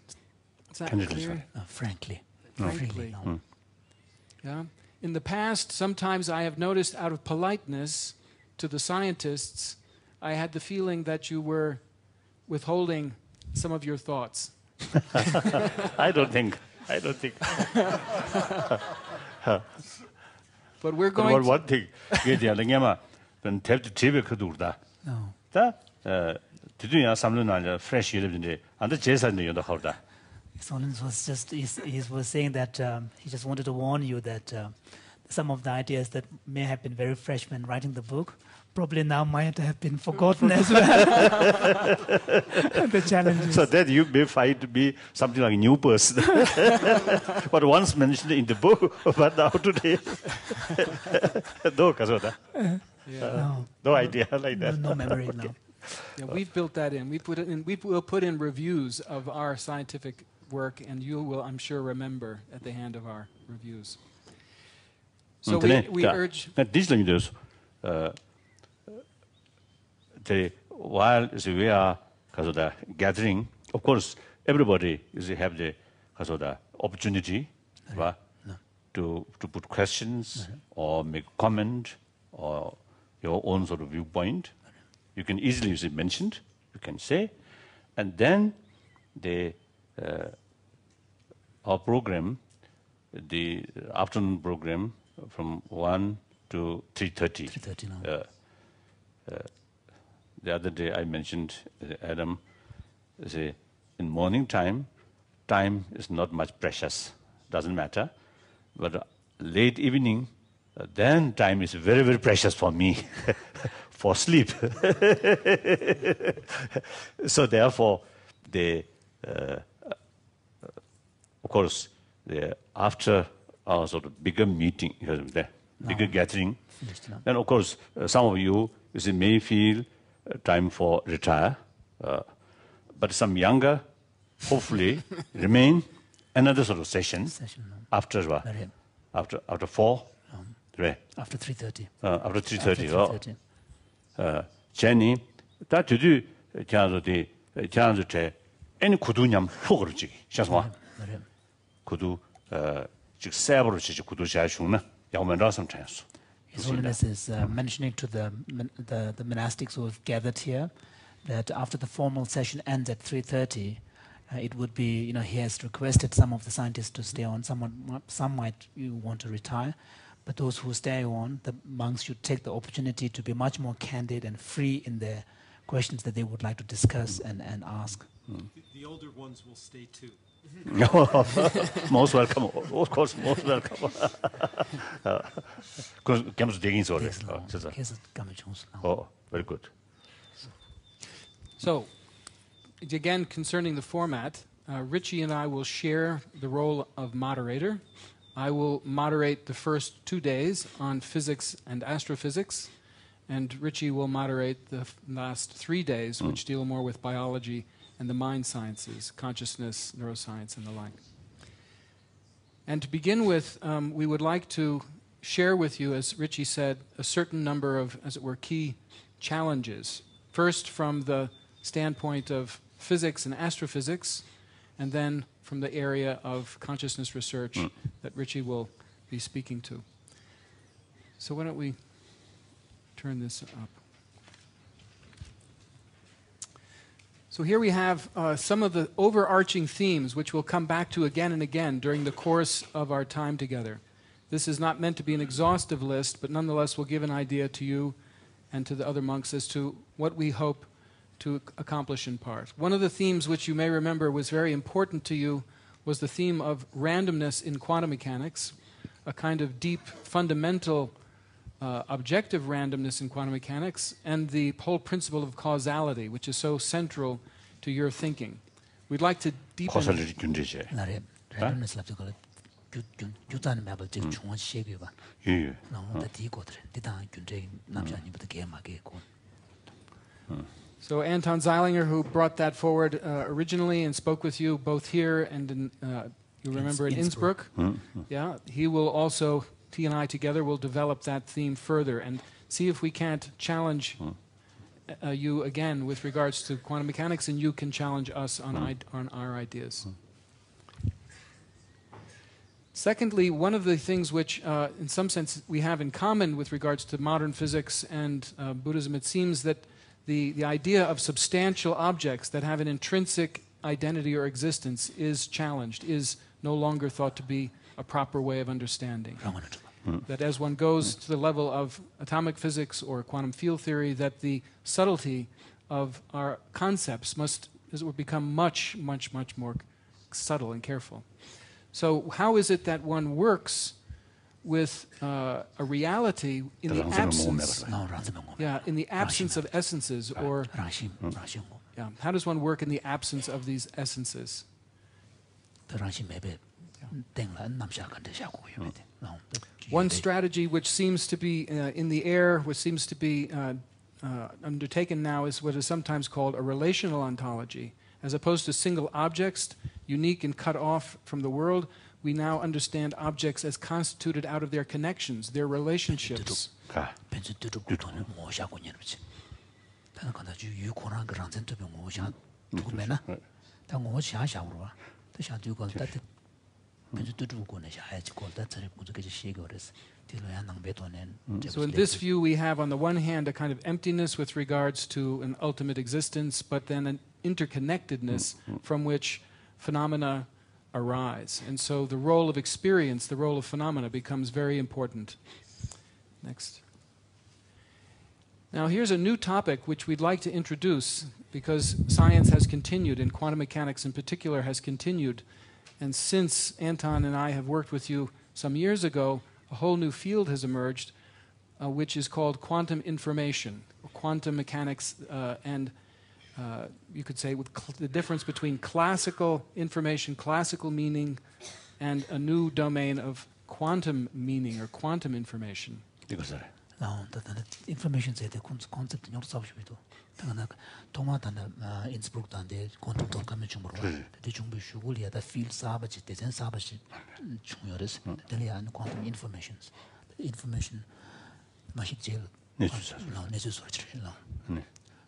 Is that Candidly, clear? Uh, frankly. Frankly. No. Yeah. In the past, sometimes I have noticed out of politeness to the scientists, I had the feeling that you were withholding some of your thoughts. I don't think. I don't think. But we're But going one, to, one thing, 그게 이제 알겠냐면, 전 탭도 집에 그두다. No. 다, 어, 뒤중에 삼는 날 fresh 이랬는데, 안돼 제사는 연다 하다. Solon was just he, he was saying that um, he just wanted to warn you that uh, some of the ideas that may have been very fresh when writing the book probably now might have been forgotten as well. the challenges. So that you may find me something like a new person. but once mentioned in the book, but now today, no, kasoda. Uh, no, No idea like that. no memory now. yeah, we've built that in. We put it in. We will put in reviews of our scientific work, and you will, I'm sure, remember at the hand of our reviews. So we, we 자, urge. digital leaders, uh, the, while we are kasoda, gathering, of course, everybody is have the kasoda, opportunity right, to, to put questions or make comment or your own sort of viewpoint. You can easily it mentioned, you can say, and then the uh, our program, the afternoon program from 1 to 3.30. 3:30 now. Uh, uh, the other day I mentioned, uh, Adam, say, in morning time, time is not much precious, doesn't matter. But uh, late evening, then time is very, very precious for me for sleep. so therefore, the, uh, of course, the, after uh, sort of bigger meeting, there, bigger no. gathering. Then, of course, uh, some of you, you see, may feel uh, time for retire, uh, but some younger, hopefully, remain another sort of session, session no. after, after after four, no. right? Uh, after three thirty. after three thirty. After three thirty. Jenny, that to do, kyanzo de, kyanzo te, any kudu nyam shukar chigi, shaswa. Kudu, chik sabar chik kudu shung na rasam su. His Holiness is uh, mentioning to the, the, the monastics who have gathered here that after the formal session ends at 3.30, uh, it would be, you know, he has requested some of the scientists to stay on. Someone, some might you want to retire, but those who stay on, the monks should take the opportunity to be much more candid and free in their questions that they would like to discuss and, and ask. Mm. The, the older ones will stay too. most welcome. Of course, most welcome. Comes digging always. Oh, very good. So, again, concerning the format, uh, Richie and I will share the role of moderator. I will moderate the first two days on physics and astrophysics, and Richie will moderate the last three days, hmm. which deal more with biology and the mind sciences, consciousness, neuroscience, and the like. And to begin with, um, we would like to share with you, as Richie said, a certain number of, as it were, key challenges. First, from the standpoint of physics and astrophysics, and then from the area of consciousness research that Richie will be speaking to. So, why don't we turn this up? So, here we have uh, some of the overarching themes which we'll come back to again and again during the course of our time together. This is not meant to be an exhaustive list, but nonetheless will give an idea to you and to the other monks as to what we hope to accomplish in part. One of the themes which you may remember was very important to you was the theme of randomness in quantum mechanics, a kind of deep, fundamental, uh, objective randomness in quantum mechanics and the whole principle of causality, which is so central to your thinking. We'd like to deepen... Causality gündece. Randomness So Anton Zeilinger, who brought that forward uh, originally and spoke with you both here and in, uh, you remember in Innsbruck, Innsbruck. Mm -hmm. yeah, he will also he and I together will develop that theme further and see if we can't challenge uh, you again with regards to quantum mechanics, and you can challenge us on I- on our ideas. Secondly, one of the things which, uh, in some sense, we have in common with regards to modern physics and uh, Buddhism, it seems that the, the idea of substantial objects that have an intrinsic identity or existence is challenged, is no longer thought to be a proper way of understanding. That as one goes to the level of atomic physics or quantum field theory, that the subtlety of our concepts must it would become much, much, much more subtle and careful. So, how is it that one works with uh, a reality in the absence? Yeah, in the absence of essences, or yeah, how does one work in the absence of these essences? One strategy which seems to be uh, in the air, which seems to be uh, uh, undertaken now, is what is sometimes called a relational ontology. As opposed to single objects, unique and cut off from the world, we now understand objects as constituted out of their connections, their relationships. 가. 벤츠 뜨르 부터는 뭐 샤고 녀르지. 다는 간다 주 유코나 그 랑센 뜨병 뭐 샤. 누구매나? 당고 샤 샤고 와. 또 샤두고 따뜻 벤츠 뜨르 고네 샤야지 고 따뜻을 부족해 시게 그랬어. 뒤로야 낭배도는. So, in this view, we have, on the one hand, a kind of emptiness with regards to an ultimate existence, but then an interconnectedness from which phenomena arise. And so, the role of experience, the role of phenomena, becomes very important. Next. Now, here's a new topic which we'd like to introduce because science has continued, and quantum mechanics in particular has continued. And since Anton and I have worked with you some years ago, a whole new field has emerged, uh, which is called quantum information, or quantum mechanics, uh, and uh, you could say with cl- the difference between classical information, classical meaning, and a new domain of quantum meaning or quantum information. 이것을 나 다는 인포메이션 세대 콘셉트 요 잡으시도. 당나 도마다나 인스브룩 단데 콘텀 돈 가면 좀 물어. 대 중부 슈굴이야다 필 사바지 대전 사바지 중요레스. 대리안 콘텀 인포메이션스. 인포메이션 마식 제일 네, 주사. 나 내주 소리를 나. 네.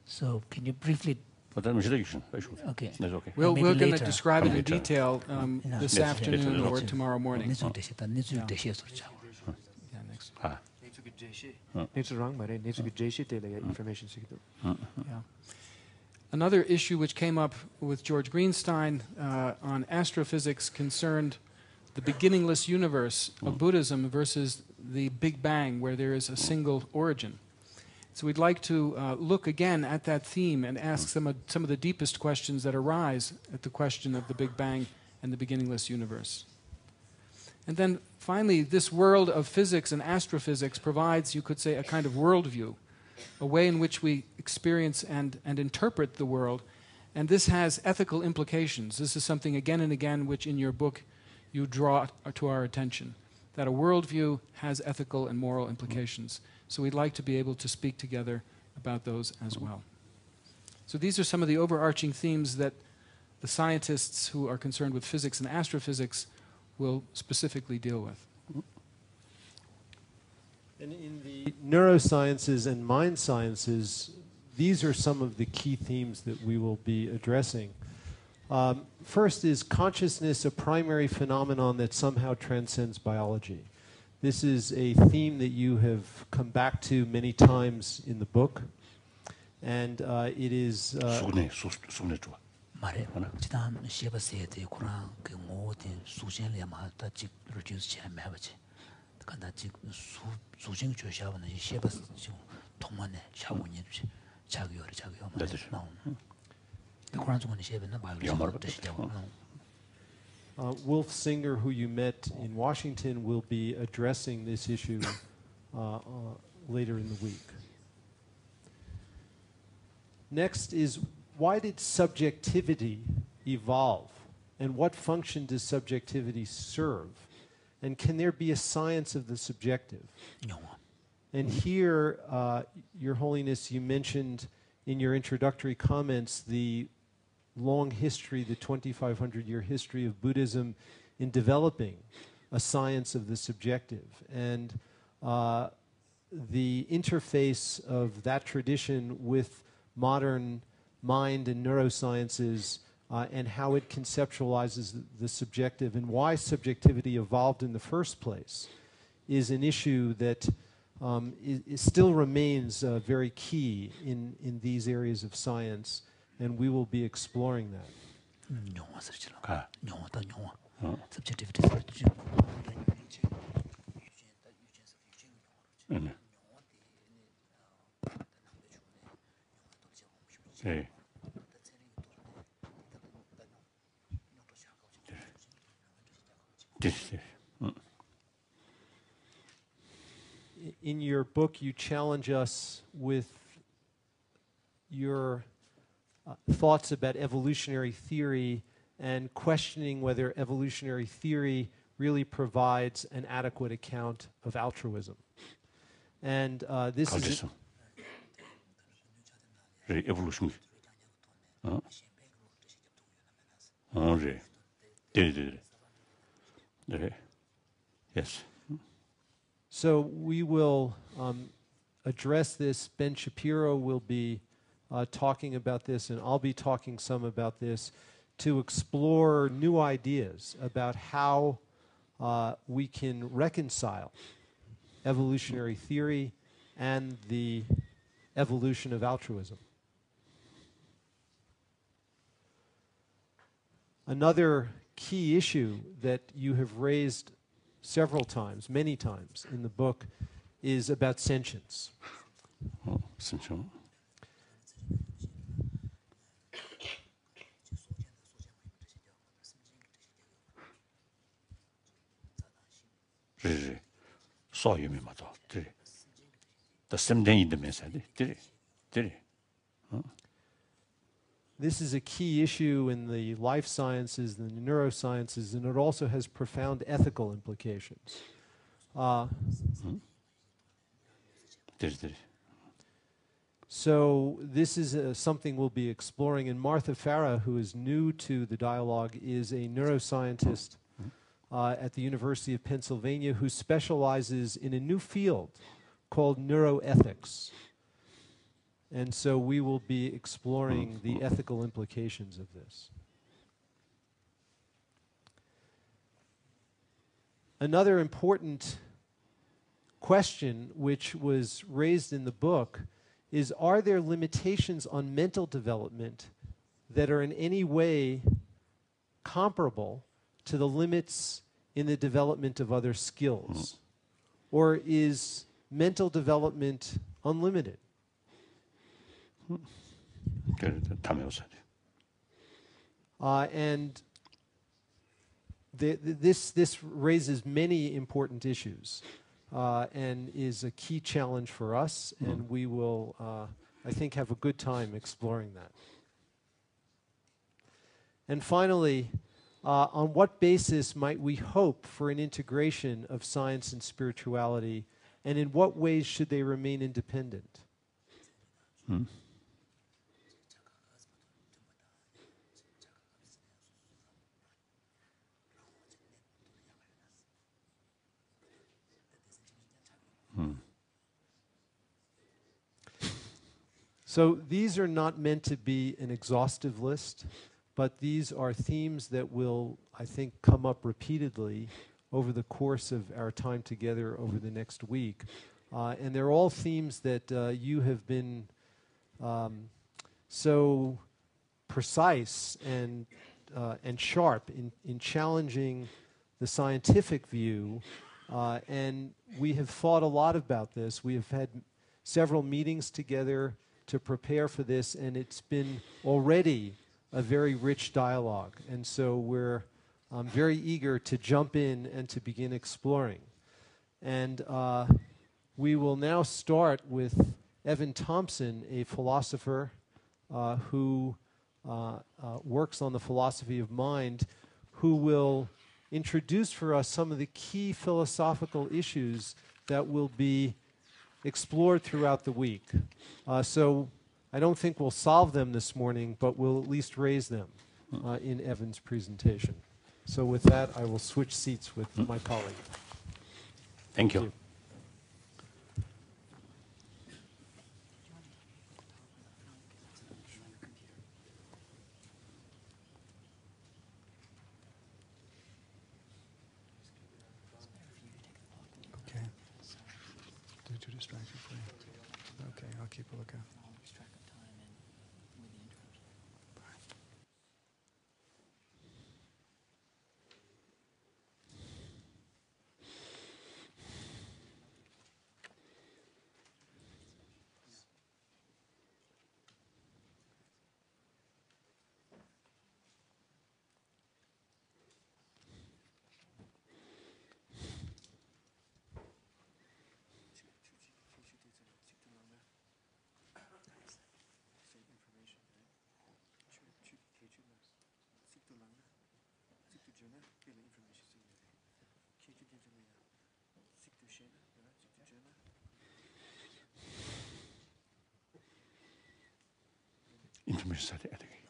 So can you briefly 어떤 무슨 얘기죠? Okay. 네, 오케이. We'll, Maybe we're going to later. describe it in Later. detail um, Yeah. this Later. afternoon Later. or tomorrow morning. 내주 대시다 내주 대시에 소리 자고. Yeah, next. 아, Nature wrong, but nature good JC te like information sigdo. Yeah. Another issue which came up with George Greenstein uh, on astrophysics concerned the beginningless universe of Buddhism versus the Big Bang, where there is a single origin. So we'd like to uh, look again at that theme and ask some of, some of the deepest questions that arise at the question of the Big Bang and the beginningless universe. And then finally, this world of physics and astrophysics provides, you could say, a kind of worldview, a way in which we experience and, and interpret the world. And this has ethical implications. This is something again and again which in your book you draw to our attention that a worldview has ethical and moral implications. So we'd like to be able to speak together about those as well. So these are some of the overarching themes that the scientists who are concerned with physics and astrophysics will specifically deal with. And in the neurosciences and mind sciences, these are some of the key themes that we will be addressing. Um, first is consciousness a primary phenomenon that somehow transcends biology? This is a theme that you have come back to many times in the book. And uh, it is. Uh. 말해 지단 시바세데 쿠란 그 모든 수전에 마다 직 reduce 제 매버지 간다 직 수수정 조샤는 시바스 지금 동만에 샤고니 자기요리 자기요 네, 말해 네. 나온 그 쿠란 중에 시바는 야, 말해. 말고 뜻이죠 Uh, Wolf Singer, who you met in Washington, will be addressing this issue uh, uh, later in the week. Next is why did subjectivity evolve? And what function does subjectivity serve? And can there be a science of the subjective? 영화 And here, uh, Your Holiness, you mentioned in your introductory comments the long history, the 2,500 year history of Buddhism in developing a science of the subjective. And uh, the interface of that tradition with modern mind and neurosciences uh, and how it conceptualizes the, the subjective and why subjectivity evolved in the first place is an issue that um, i- i- still remains uh, very key in, in these areas of science, and we will be exploring that. 영화 In your book, you challenge us with your uh, thoughts about evolutionary theory and questioning whether evolutionary theory really provides an adequate account of altruism. And uh, this is. Evolution. 가르 Okay. Yes. So we will um, address this. Ben Shapiro will be uh, talking about this, and I'll be talking some about this to explore new ideas about how uh, we can reconcile evolutionary theory and the evolution of altruism. Another key issue that you have raised several times, many times in the book, is about sentience. Oh, sentience. riri, so yumi mato, diri. Da semden yidime sadi, diri, diri. This is a key issue in the life sciences and the neurosciences, and it also has profound ethical implications. Uh, hmm? So this is uh, something we'll be exploring. And Martha Farah, who is new to the dialogue, is a neuroscientist uh, at the University of Pennsylvania who specializes in a new field called neuroethics. And so we will be exploring the mm-hmm. ethical implications of this. Another important question which was raised in the book is are there limitations on mental development that are in any way comparable to the limits in the development of other skills? Mm-hmm. Or is mental development unlimited? 그래, 담에 오사리. Uh, and th- th- this, this raises many important issues uh, and is a key challenge for us, and we will, uh, I think, have a good time exploring that. And finally, uh, on what basis might we hope for an integration of science and spirituality, and in what ways should they remain independent? So these are not meant to be an exhaustive list, but these are themes that will, I think, come up repeatedly over the course of our time together over the next week. Uh, and they're all themes that uh, you have been um, so precise and, uh, and sharp in, in challenging the scientific view. Uh, and we have thought a lot about this. We have had several meetings together to prepare for this, and it's been already a very rich dialogue. And so we're um, very eager to jump in and to begin exploring. And uh, we will now start with Evan Thompson, a philosopher uh, who uh, uh, works on the philosophy of mind, who will introduce for us some of the key philosophical issues that will be explored throughout the week. Uh, so I don't think we'll solve them this morning, but we'll at least raise them uh, in Evan's presentation. So with that, I will switch seats with my colleague. Thank you. Thank you. Too, distracting for you. Okay, I'll keep a lookout. 인터뷰 해야 되게.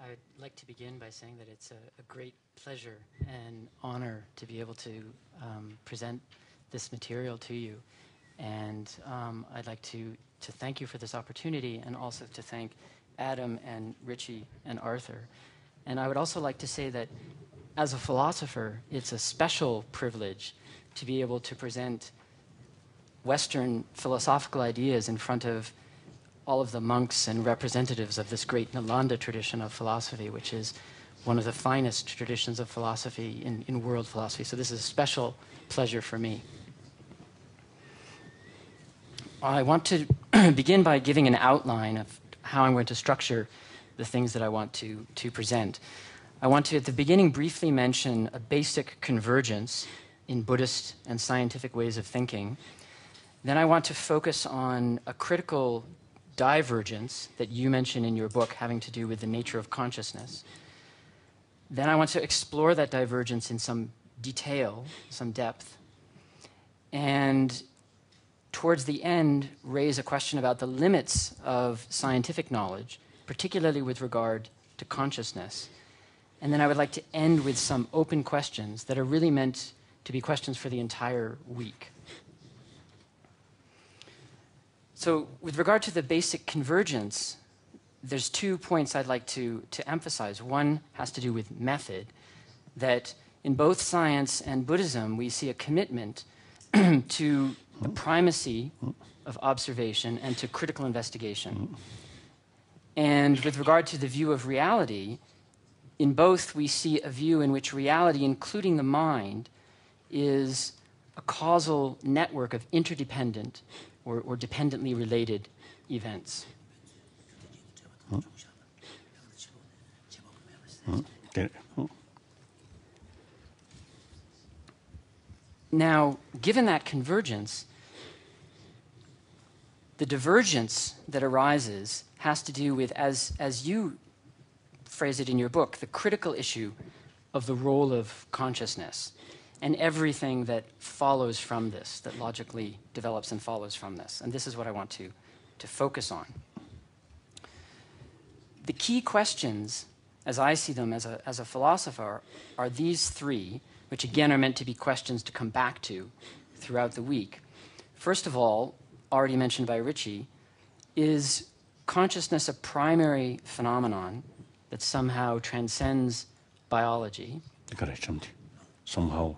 I'd like to begin by saying that it's a, a great pleasure and honor to be able to um, present this material to you. And um, I'd like to, to thank you for this opportunity and also to thank Adam and Richie and Arthur. And I would also like to say that as a philosopher, it's a special privilege to be able to present Western philosophical ideas in front of all of the monks and representatives of this great Nalanda tradition of philosophy, which is one of the finest traditions of philosophy in, in world philosophy. So this is a special pleasure for me. I want to begin by giving an outline of how I'm going to structure the things that I want to, to present. I want to, at the beginning, briefly mention a basic convergence in Buddhist and scientific ways of thinking. Then I want to focus on a critical divergence that you mention in your book having to do with the nature of consciousness. Then I want to explore that divergence in some detail, some depth. And towards the end, raise a question about the limits of scientific knowledge, particularly with regard to consciousness. And then I would like to end with some open questions that are really meant to be questions for the entire week. So, with regard to the basic convergence, there's two points I'd like to, to emphasize. One has to do with method, that in both science and Buddhism, we see a commitment to the primacy of observation and to critical investigation. And with regard to the view of reality, in both we see a view in which reality, including the mind, is a causal network of interdependent or, or dependently related events. Now, given that convergence, the divergence that arises has to do with, as, as you phrase it in your book, the critical issue of the role of consciousness and everything that follows from this, that logically develops and follows from this. And this is what I want to, to focus on. The key questions, as I see them as a, as a philosopher, are these three, which again are meant to be questions to come back to throughout the week. First of all, already mentioned by Richie, is consciousness a primary phenomenon that somehow transcends biology? Somehow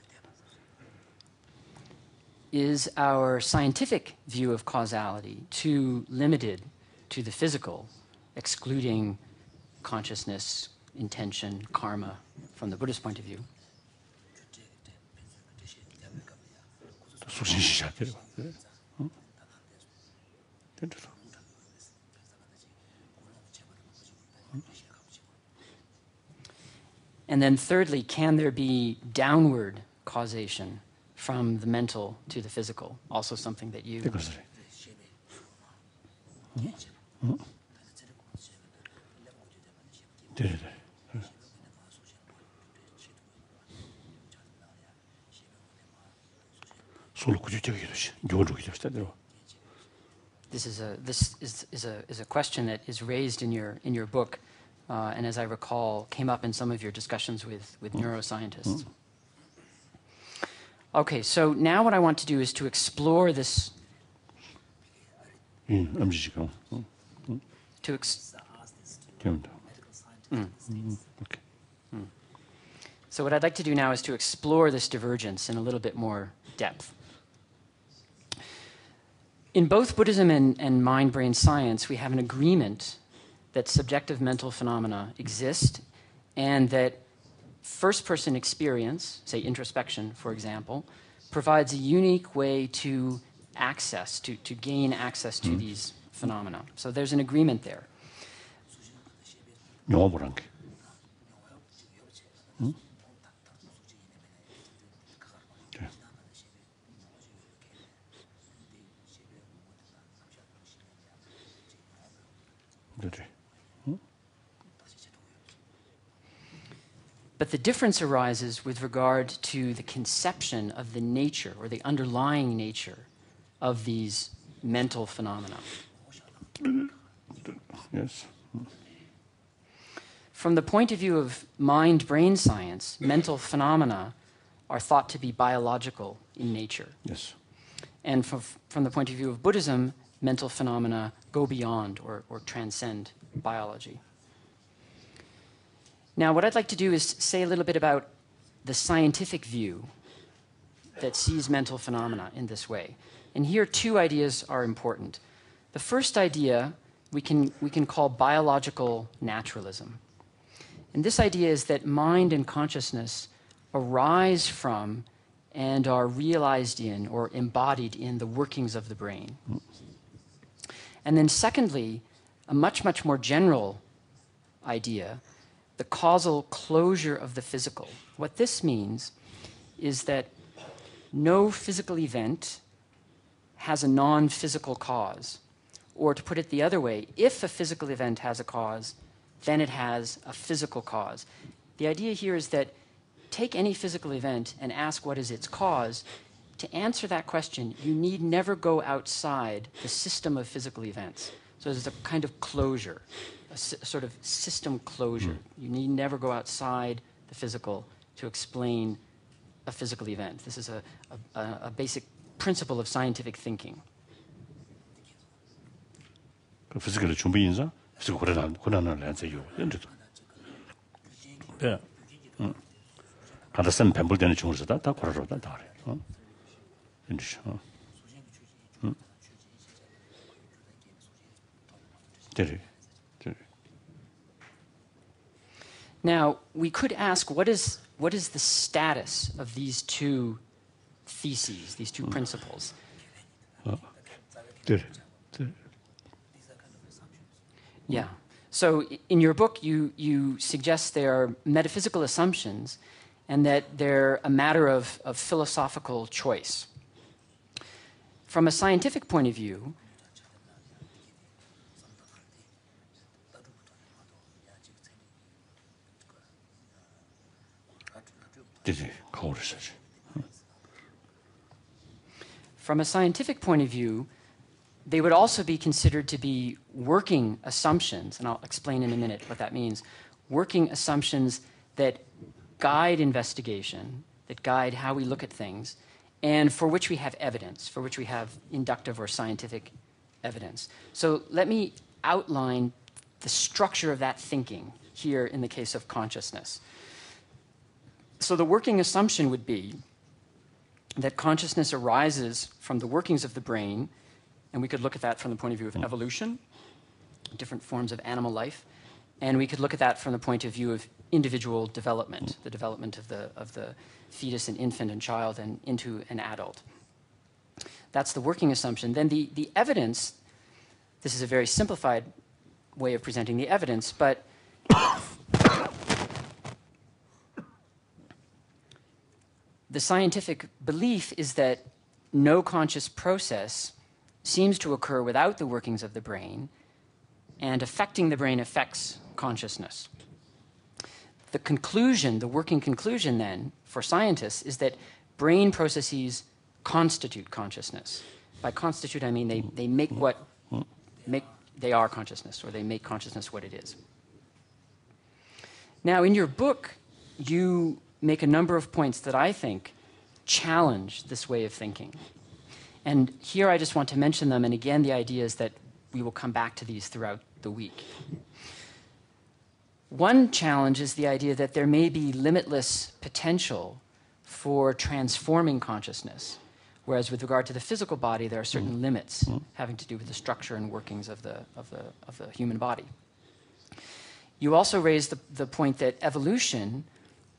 is our scientific view of causality too limited to the physical, excluding consciousness, intention, karma from the Buddhist point of view? And then, thirdly, can there be downward causation? from the mental to the physical? Also something that you 이것을. 응? 응? 네, 네. 솔로 구조적이도 시, 요로기도 시대로. This is a this is, is a is a question that is raised in your in your book, uh, and as I recall, came up in some of your discussions with with neuroscientists. Okay, so now what I want to do is to explore this. Mm, I'm just going. Mm, mm. To ex- hmm, hmm, okay. Hmm. So what I'd like to do now is to explore this divergence in a little bit more depth. In both Buddhism and, and mind brain science, we have an agreement that subjective mental phenomena exist and that first person experience, say introspection, for example, provides a unique way to access, to, to gain access to these phenomena. So there's an agreement there. 영업을 한 게. But the difference arises with regard to the conception of the nature or the underlying nature of these mental phenomena. Yes. From the point of view of mind brain science, mental phenomena are thought to be biological in nature. Yes. And from, from the point of view of Buddhism, mental phenomena go beyond or, or transcend biology. Now, what I'd like to do is say a little bit about the scientific view that sees mental phenomena in this way. And here, two ideas are important. The first idea we can, we can call biological naturalism. And this idea is that mind and consciousness arise from and are realized in or embodied in the workings of the brain. And then, secondly, a much, much more general idea the causal closure of the physical. What this means is that no physical event has a non physical cause. Or to put it the other way, if a physical event has a cause, then it has a physical cause. The idea here is that take any physical event and ask what is its cause. To answer that question, you need never go outside the system of physical events. So there's a kind of closure, a sort of system closure. Hmm. You need never go outside the physical to explain a physical event. This is a, a, a basic principle of scientific thinking. 피지컬의 준비 인사? 그래서 고난 고난을 해야지 이거 현재도 예 가다선 뱀불되는 중으로다 다 고라로다 다 그래. 어? 인지 어. 음. 데리 Now, we could ask what is, what is the status of these two theses, these two principles? 对对 Yeah. So, in your book, you, you suggest they are metaphysical assumptions and that they're a matter of, of philosophical choice. From a scientific point of view, From a scientific point of view, they would also be considered to be working assumptions, and I'll explain in a minute what that means. Working assumptions that guide investigation, that guide how we look at things, and for which we have evidence, for which we have inductive or scientific evidence. So let me outline the structure of that thinking here in the case of consciousness. So the working assumption would be that consciousness arises from the workings of the brain, and we could look at that from the point of view of hmm. evolution, different forms of animal life, and we could look at that from the point of view of individual development, the development of the, of the fetus and infant and child and into an adult. That's the working assumption. Then the, the evidence, this is a very simplified way of presenting the evidence, but the scientific belief is that no conscious process seems to occur without the workings of the brain, and affecting the brain affects consciousness. The conclusion, the working conclusion then for scientists, is that brain processes constitute consciousness. By constitute, I mean they, they make what make they are consciousness, or they make consciousness what it is. Now, in your book, you make a number of points that I think challenge this way of thinking. And here I just want to mention them, and again, the idea is that we will come back to these throughout the week. One challenge is the idea that there may be limitless potential for transforming consciousness, whereas with regard to the physical body, there are certain mm-hmm. limits mm-hmm. having to do with the structure and workings of the, of the, of the human body. You also raise the, the point that evolution,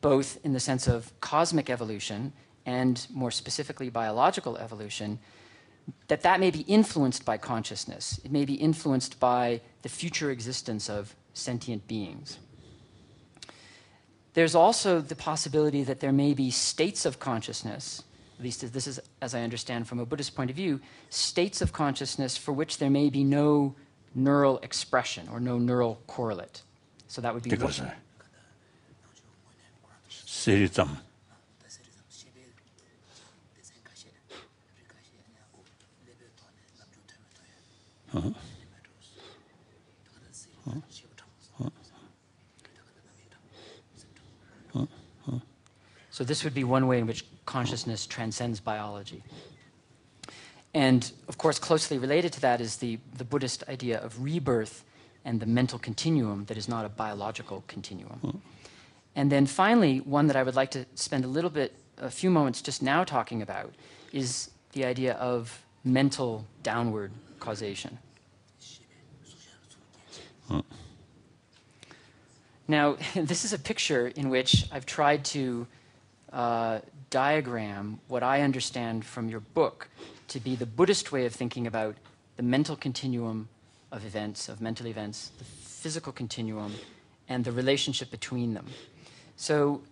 both in the sense of cosmic evolution and more specifically biological evolution, that that may be influenced by consciousness. It may be influenced by the future existence of sentient beings. There's also the possibility that there may be states of consciousness, at least this is as I understand from a Buddhist point of view, states of consciousness for which there may be no neural expression or no neural correlate. So that would be uh, so this would be one way in which consciousness transcends biology. And of course, closely related to that is the, the Buddhist idea of rebirth and the mental continuum that is not a biological continuum. And then finally, one that I would like to spend a little bit, a few moments just now talking about is the idea of mental downward causation. Now, this is a picture in which I've tried to uh, diagram what I understand from your book to be the Buddhist way of thinking about the mental continuum of events, of mental events, the physical continuum, and the relationship between them. So,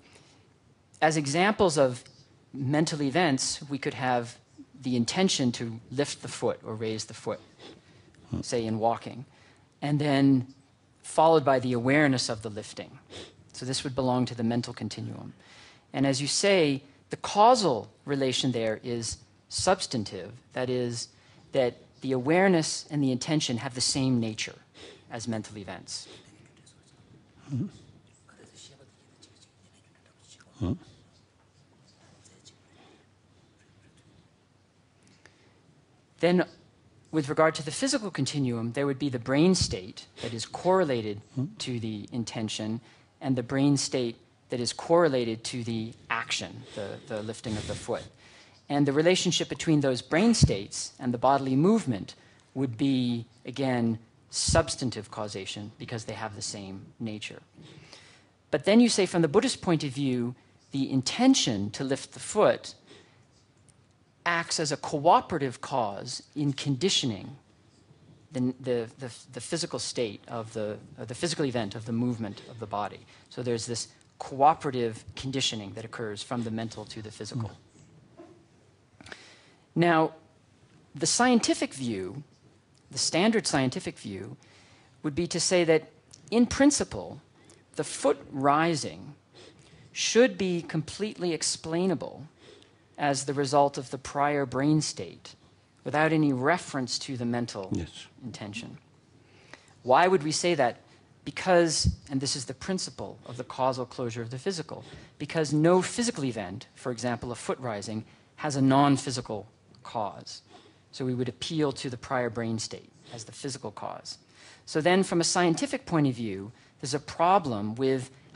as examples of mental events, we could have the intention to lift the foot or raise the foot, hmm. say in walking, and then followed by the awareness of the lifting. So, this would belong to the mental continuum. And as you say, the causal relation there is substantive, that is, that the awareness and the intention have the same nature as mental events. Mm-hmm. Then with regard to the physical continuum, there would be the brain state that is correlated to the intention and the brain state that is correlated to the action, the, the lifting of the foot. And the relationship between those brain states and the bodily movement would be, again, substantive causation because they have the same nature. But then you say, from the Buddhist point of view, the intention to lift the foot acts as a cooperative cause in conditioning the, the, the, the physical state of the, of the physical event of the movement of the body. So there's this cooperative conditioning that occurs from the mental to the physical. Now, the scientific view, the standard scientific view, would be to say that in principle, the foot rising should be completely explainable as the result of the prior brain state without any reference to the mental Yes. intention. Why would we say that? Because, and this is the principle of the causal closure of the physical, because no physical event, for example, a foot rising, has a non physical cause. So we would appeal to the prior brain state as the physical cause. So then, from a scientific point of view, there's a problem with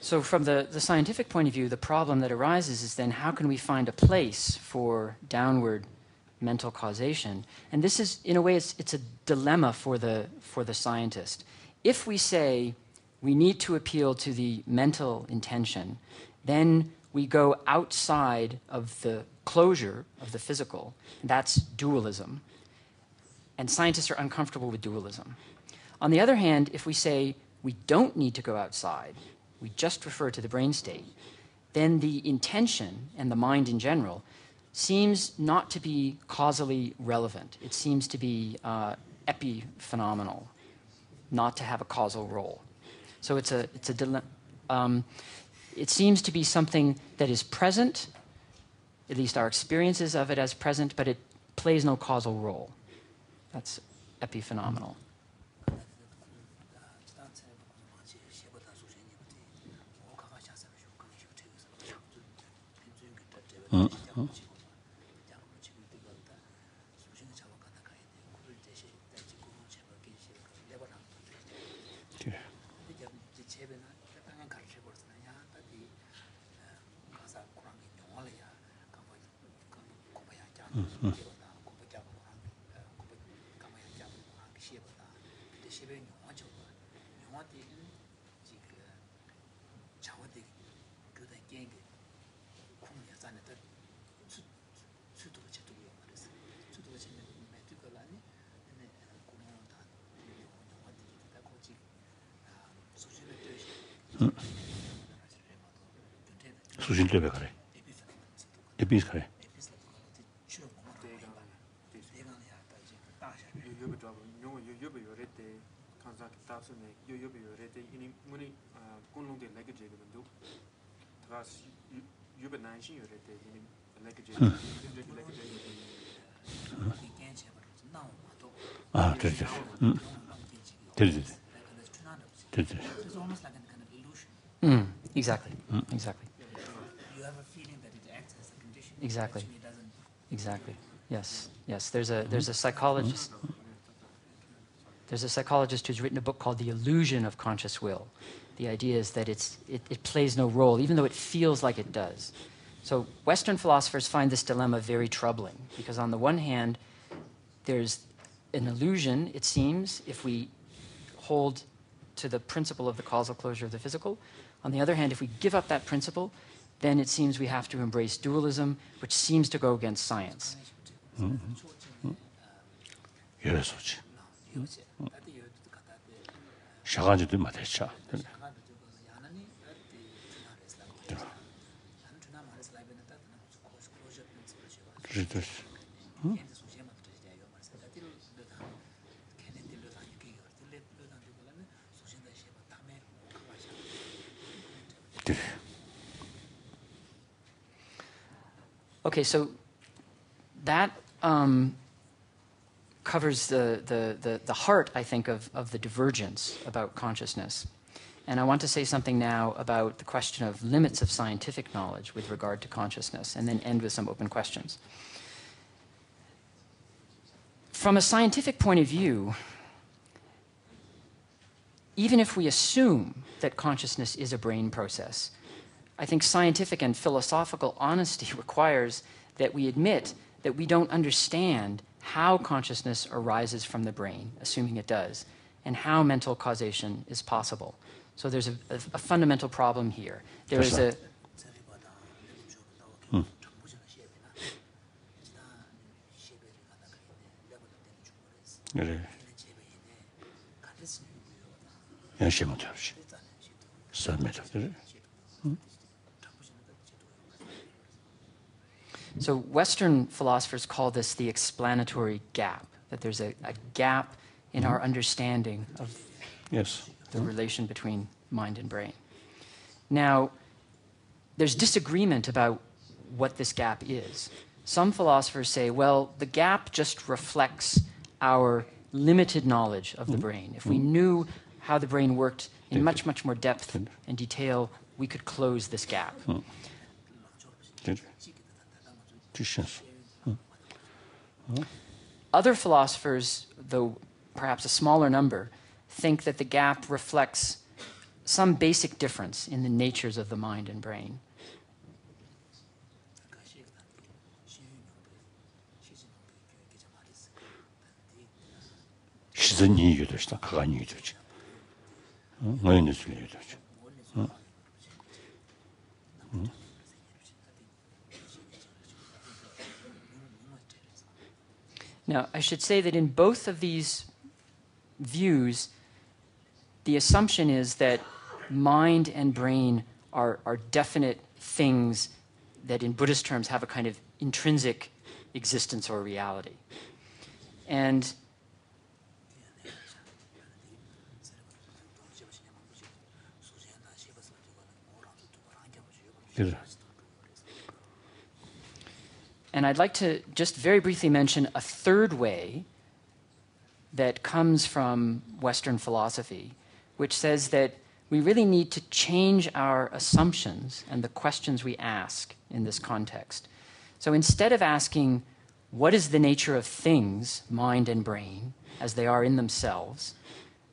So, from the, the scientific point of view, the problem that arises is then how can we find a place for downward mental causation? And this is, in a way, it's, it's a dilemma for the, for the scientist. If we say we need to appeal to the mental intention, then we go outside of the closure of the physical. That's dualism. And scientists are uncomfortable with dualism. On the other hand, if we say we don't need to go outside, we just refer to the brain state, then the intention and the mind in general seems not to be causally relevant. It seems to be uh, epiphenomenal, not to have a causal role. So it's a, it's a um, it seems to be something that is present, at least our experiences of it as present, but it plays no causal role. That's epiphenomenal. 어. 어. 음. te lega jega bandu taga yoyoba nanshin yore te ini lega jega lega jega 아, 저, 저. 음. 들, 들. 들, 들. It's almost like a kind of illusion. Mm, exactly. Exactly. Exactly. Actually, it doesn't. Exactly. Yes. Yes. There's a mm-hmm. there's a psychologist. There's a psychologist who's written a book called The Illusion of Conscious Will. The idea is that it's it, it plays no role, even though it feels like it does. So Western philosophers find this dilemma very troubling because on the one hand, there's an illusion, it seems, if we hold to the principle of the causal closure of the physical. On the other hand, if we give up that principle, then it seems we have to embrace dualism, which seems to go against science. Mm -hmm. yes, mm -hmm. Жидус. Дэр. Okay, so that um, covers the, the, the, the heart, I think, of, of the divergence about consciousness. And I want to say something now about the question of limits of scientific knowledge with regard to consciousness, and then end with some open questions. From a scientific point of view, even if we assume that consciousness is a brain process, I think scientific and philosophical honesty requires that we admit that we don't understand how consciousness arises from the brain, assuming it does, and how mental causation is possible. So there's a, a, a fundamental problem here. There is a 그래. 양심은 되지. 썰매도 그래. So Western philosophers call this the explanatory gap, that there's a, a gap in our understanding of Yes. the relation between mind and brain. Now, there's disagreement about what this gap is. Some philosophers say, well, the gap just reflects our limited knowledge of the brain. If we knew how the brain worked in much, much more depth and detail, we could close this gap practitioners. Other philosophers, though perhaps a smaller number, think that the gap reflects some basic difference in the natures of the mind and brain. Now, I should say that in both of these views, the assumption is that mind and brain are, are definite things that, in Buddhist terms, have a kind of intrinsic existence or reality. And 그래. And I'd like to just very briefly mention a third way that comes from Western philosophy, which says that we really need to change our assumptions and the questions we ask in this context. So instead of asking, what is the nature of things, mind and brain, as they are in themselves,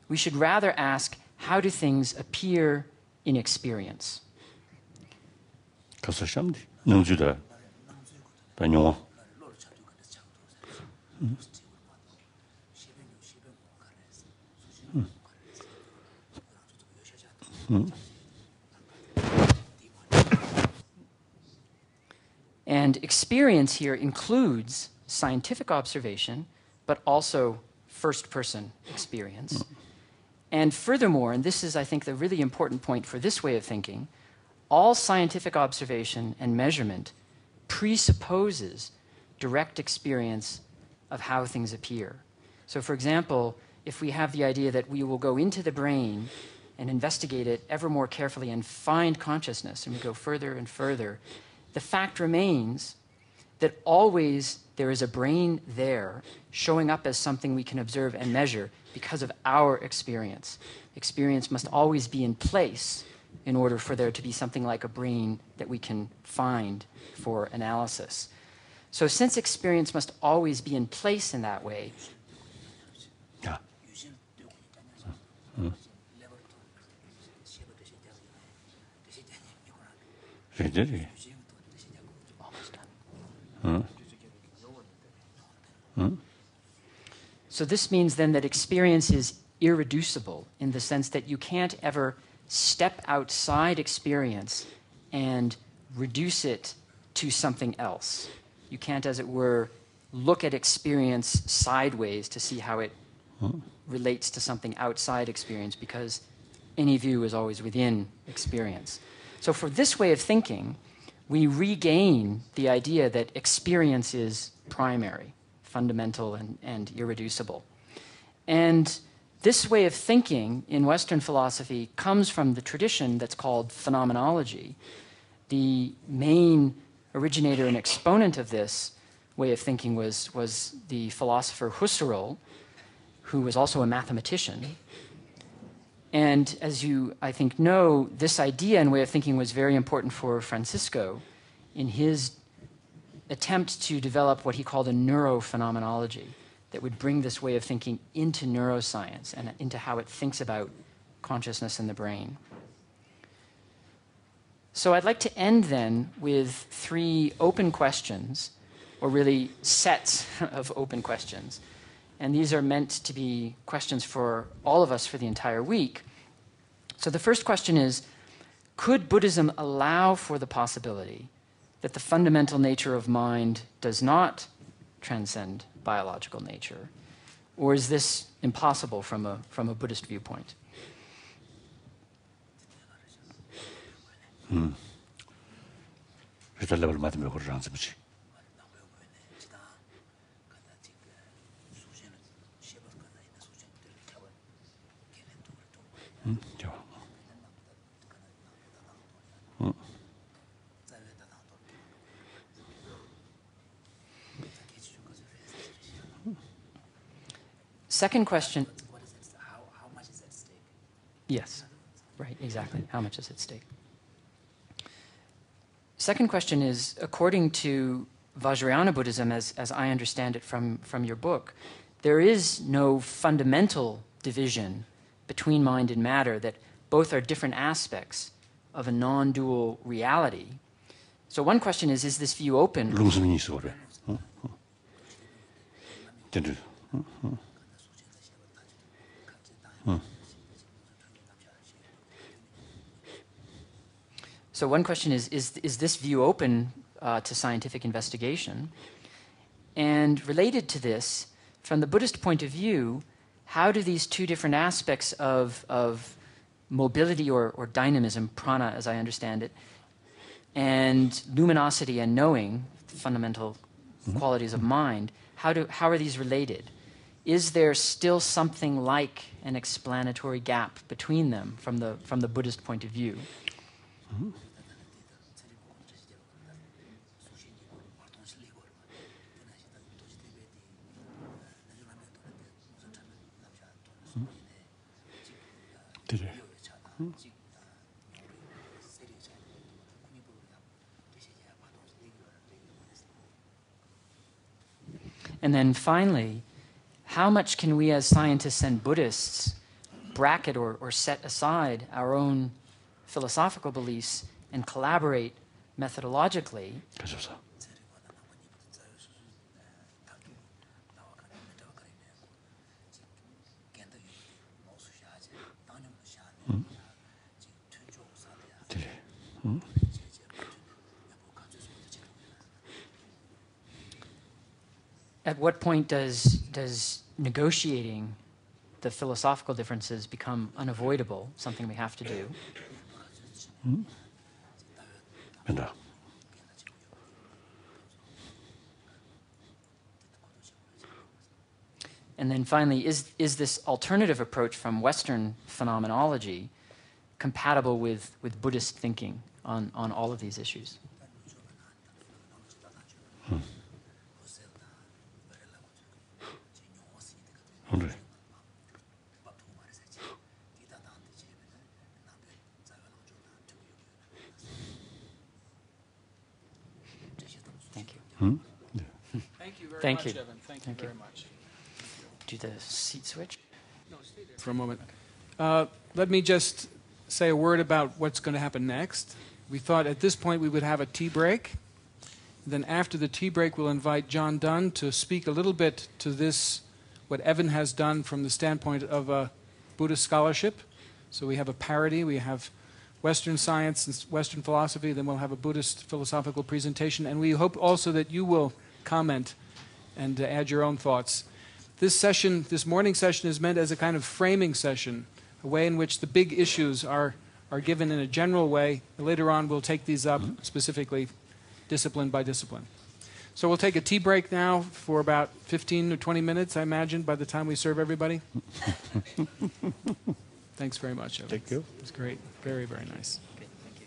we should rather ask, how do things appear in experience? 가서 시험디. 능주다. And experience here includes scientific observation, but also first person experience. And furthermore, and this is, I think, the really important point for this way of thinking, all scientific observation and measurement presupposes direct experience of how things appear. So, for example, if we have the idea that we will go into the brain and investigate it ever more carefully and find consciousness, and we go further and further, the fact remains that always there is a brain there showing up as something we can observe and measure because of our experience. Experience must always be in place in order for there to be something like a brain that we can find for analysis. So since experience must always be in place in that way, yeah. mm. Mm. Mm. Mm. So this means then that experience is irreducible in the sense that you can't ever step outside experience and reduce it to something else. You can't, as it were, look at experience sideways to see how it relates to something outside experience because any view is always within experience. So, for this way of thinking, we regain the idea that experience is primary, fundamental, and, and irreducible. And this way of thinking in Western philosophy comes from the tradition that's called phenomenology. The main originator and exponent of this way of thinking was, was the philosopher Husserl, who was also a mathematician. And as you, I think, know, this idea and way of thinking was very important for Francisco in his attempt to develop what he called a neurophenomenology that would bring this way of thinking into neuroscience and into how it thinks about consciousness in the brain. So I'd like to end then with three open questions, or really sets of open questions and these are meant to be questions for all of us for the entire week. So the first question is Could Buddhism allow for the possibility that the fundamental nature of mind does not transcend biological nature? Or is this impossible from a, from a Buddhist viewpoint? 음. Second question. What is it, how, how much is at stake? Yes, right, exactly. How much is at stake? Second question is, according to Vajrayana Buddhism, as, as I understand it from, from your book, there is no fundamental division between mind and matter, that both are different aspects of a non dual reality. So, one question is Is this view open? So, one question is Is, is this view open uh, to scientific investigation? And related to this, from the Buddhist point of view, how do these two different aspects of, of mobility or, or dynamism, prana as I understand it, and luminosity and knowing, fundamental mm-hmm. qualities of mind, how, do, how are these related? Is there still something like an explanatory gap between them from the, from the Buddhist point of view? And then finally, how much can we as scientists and Buddhists bracket or, or set aside our own philosophical beliefs and collaborate methodologically At what point does, does negotiating the philosophical differences become unavoidable, something we have to do? Hmm? And then finally, is, is this alternative approach from Western phenomenology compatible with, with Buddhist thinking on, on all of these issues? Hmm. Thank you. Hmm? Thank you very Thank much, you. Evan. Thank, Thank you you. very much. Do the seat switch? No, stay there for a moment. Uh, let me just say a word about what's going to happen next. We thought at this point we would have a tea break. Then after the tea break, we'll invite John Dunne to speak a little bit to this, what Evan has done from the standpoint of a Buddhist scholarship. So we have a parody, we have Western science and Western philosophy, then we'll have a Buddhist philosophical presentation, and we hope also that you will comment and uh, add your own thoughts. This session, this morning session, is meant as a kind of framing session, a way in which the big issues are, are given in a general way. Later on, we'll take these up specifically, discipline by discipline. So we'll take a tea break now for about 15 or 20 minutes, I imagine, by the time we serve everybody. Thanks very much. Evan. Thank you. It was great. Very, very nice. Okay, thank you.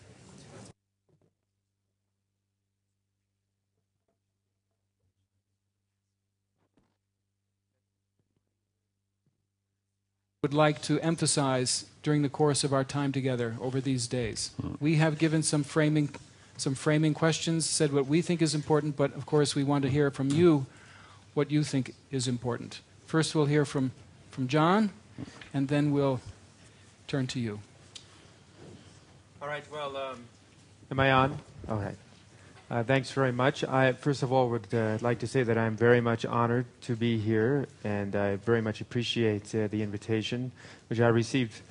would like to emphasize during the course of our time together over these days. Hmm. We have given some framing, some framing questions, said what we think is important, but of course we want to hear from you what you think is important. First, we'll hear from, from John, and then we'll turn to you. All right. Well, um, am I on? Okay. Uh, thanks very much. I first of all would uh, like to say that I'm very much honored to be here, and I very much appreciate uh, the invitation, which I received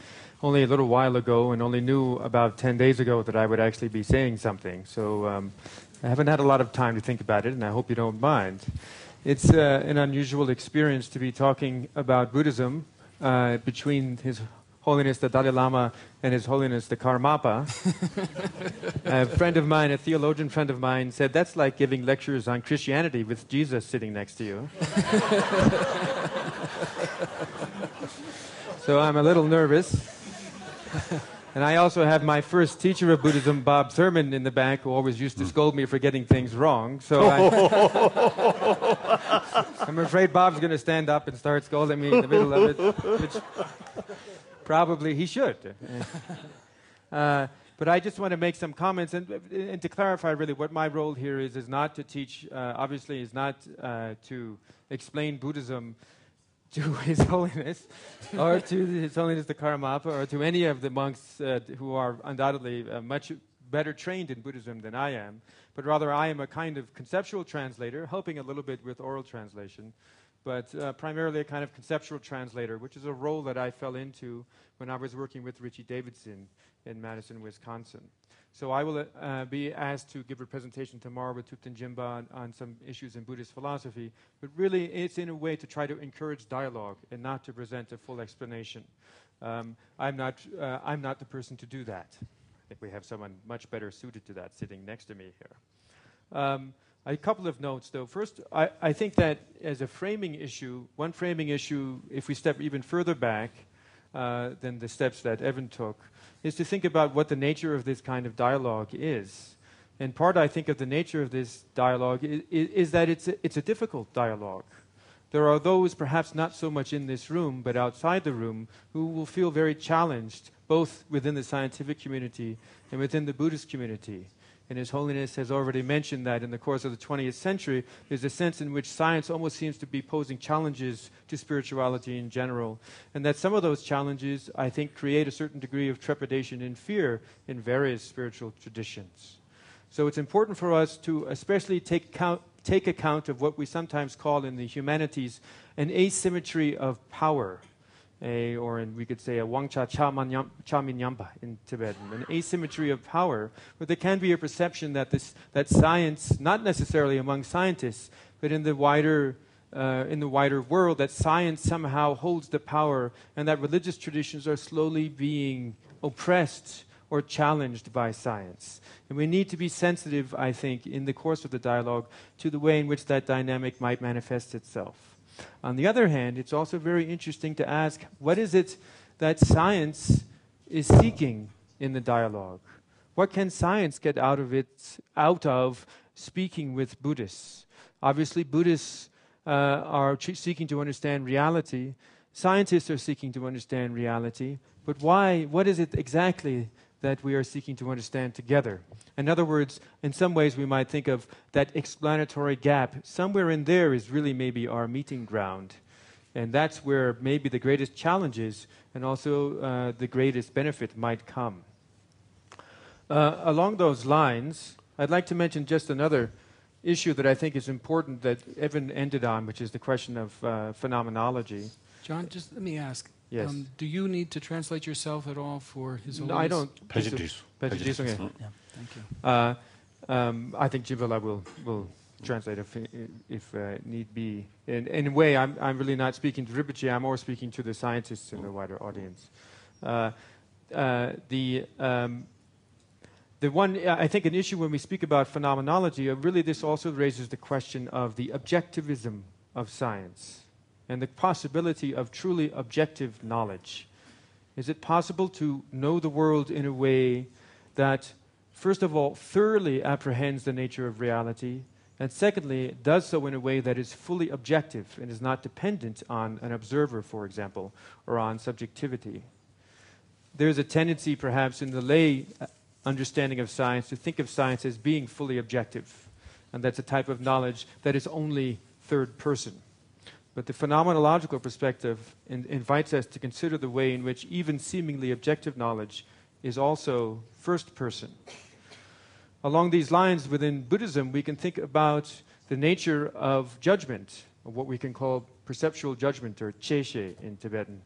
only a little while ago, and only knew about 10 days ago that I would actually be saying something. So um, I haven't had a lot of time to think about it, and I hope you don't mind. It's uh, an unusual experience to be talking about Buddhism uh, between His Holiness the Dalai Lama and His Holiness the Karmapa. a friend of mine, a theologian friend of mine, said that's like giving lectures on Christianity with Jesus sitting next to you. so I'm a little nervous. And I also have my first teacher of Buddhism, Bob Thurman, in the back, who always used to scold me for getting things wrong. So I, I'm afraid Bob's going to stand up and start scolding me in the middle of it, which probably he should. Uh, but I just want to make some comments and, and to clarify really what my role here is is not to teach, uh, obviously, is not uh, to explain Buddhism to His Holiness or to His Holiness the Karmapa or to any of the monks uh, who are undoubtedly uh, much better trained in Buddhism than I am, but rather I am a kind of conceptual translator, helping a little bit with oral translation, but uh, primarily a kind of conceptual translator, which is a role that I fell into when I was working with Richie Davidson in Madison, Wisconsin. So I will uh, be asked to give a presentation tomorrow with Thupten Jinpa on, on, some issues in Buddhist philosophy, but really it's in a way to try to encourage dialogue and not to present a full explanation. Um, I'm, not, uh, I'm not the person to do that. I think we have someone much better suited to that sitting next to me here. Um, a couple of notes, though. First, I, I think that as a framing issue, one framing issue, if we step even further back uh, than the steps that Evan took, is to think about what the nature of this kind of dialogue is. And part, I think, of the nature of this dialogue is, is that it's a, it's a difficult dialogue. There are those, perhaps not so much in this room, but outside the room, who will feel very challenged, both within the scientific community and within the Buddhist community. And His Holiness has already mentioned that in the course of the 20th century, there's a sense in which science almost seems to be posing challenges to spirituality in general. And that some of those challenges, I think, create a certain degree of trepidation and fear in various spiritual traditions. So it's important for us to especially take account, take account of what we sometimes call in the humanities an asymmetry of power a, or in, we could say a wangcha chaminyamba in Tibetan, an asymmetry of power, where there can be a perception that, this, that science, not necessarily among scientists, but in the wider uh, in the wider world, that science somehow holds the power, and that religious traditions are slowly being oppressed or challenged by science. And we need to be sensitive, I think, in the course of the dialogue to the way in which that dynamic might manifest itself. On the other hand, it's also very interesting to ask what is it that science is seeking in the dialogue? What can science get out of it, out of speaking with Buddhists? Obviously, Buddhists uh, are seeking to understand reality. Scientists are seeking to understand reality. But why? What is it exactly that we are seeking to understand together. In other words, in some ways, we might think of that explanatory gap. Somewhere in there is really maybe our meeting ground. And that's where maybe the greatest challenges and also uh, the greatest benefit might come. Uh, along those lines, I'd like to mention just another issue that I think is important that Evan ended on, which is the question of uh, phenomenology. John, just let me ask Yes. Um, do you need to translate yourself at all for his No, I don't. Prejudice. Prejudice. Okay. Yeah, thank you. Uh, um, I think Jivila will will translate if if uh, need be. In, in a way, I'm I'm really not speaking to Rinpoche. I'm more speaking to the scientists and the wider audience. Uh, uh, the um, the one I think an issue when we speak about phenomenology, uh, really this also raises the question of the objectivism of science and the possibility of truly objective knowledge. Is it possible to know the world in a way that, first of all, thoroughly apprehends the nature of reality, and secondly, does so in a way that is fully objective and is not dependent on an observer, for example, or on subjectivity? There's a tendency, perhaps, in the lay uh, understanding of science to think of science as being fully objective. And that's a type of knowledge that is only third person. But the phenomenological perspective in, invites us to consider the way in which even seemingly objective knowledge is also first person. Along these lines, within Buddhism, we can think about the nature of judgment, of what we can call perceptual judgment or cheshe in Tibetan.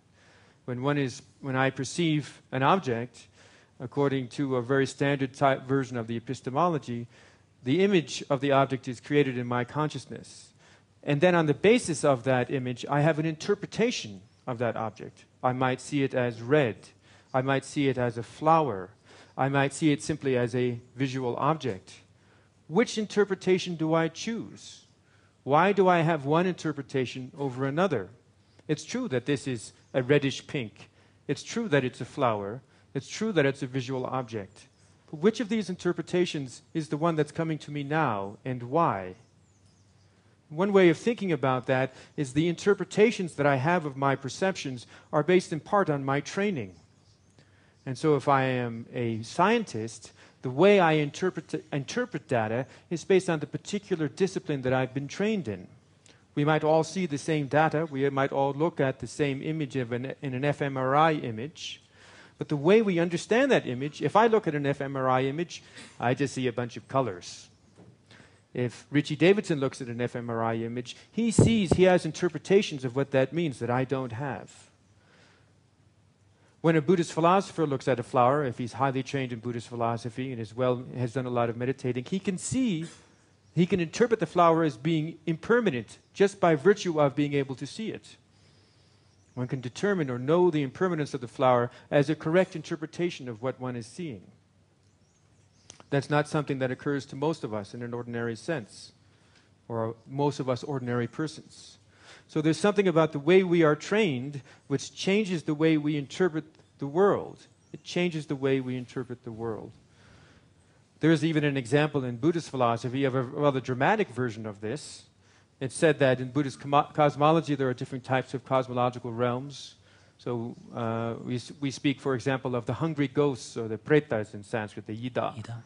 When, one is, when I perceive an object, according to a very standard type version of the epistemology, the image of the object is created in my consciousness. And then, on the basis of that image, I have an interpretation of that object. I might see it as red. I might see it as a flower. I might see it simply as a visual object. Which interpretation do I choose? Why do I have one interpretation over another? It's true that this is a reddish pink. It's true that it's a flower. It's true that it's a visual object. But which of these interpretations is the one that's coming to me now, and why? One way of thinking about that is the interpretations that I have of my perceptions are based in part on my training. And so, if I am a scientist, the way I interpret, interpret data is based on the particular discipline that I've been trained in. We might all see the same data, we might all look at the same image an, in an fMRI image, but the way we understand that image, if I look at an fMRI image, I just see a bunch of colors. If Richie Davidson looks at an fMRI image, he sees, he has interpretations of what that means that I don't have. When a Buddhist philosopher looks at a flower, if he's highly trained in Buddhist philosophy and is well, has done a lot of meditating, he can see, he can interpret the flower as being impermanent just by virtue of being able to see it. One can determine or know the impermanence of the flower as a correct interpretation of what one is seeing. That's not something that occurs to most of us in an ordinary sense, or most of us ordinary persons. So there's something about the way we are trained which changes the way we interpret the world. It changes the way we interpret the world. There's even an example in Buddhist philosophy of a rather dramatic version of this. It's said that in Buddhist cosmology there are different types of cosmological realms. So uh, we, we speak, for example, of the hungry ghosts or the pretas in Sanskrit, the yida. yida.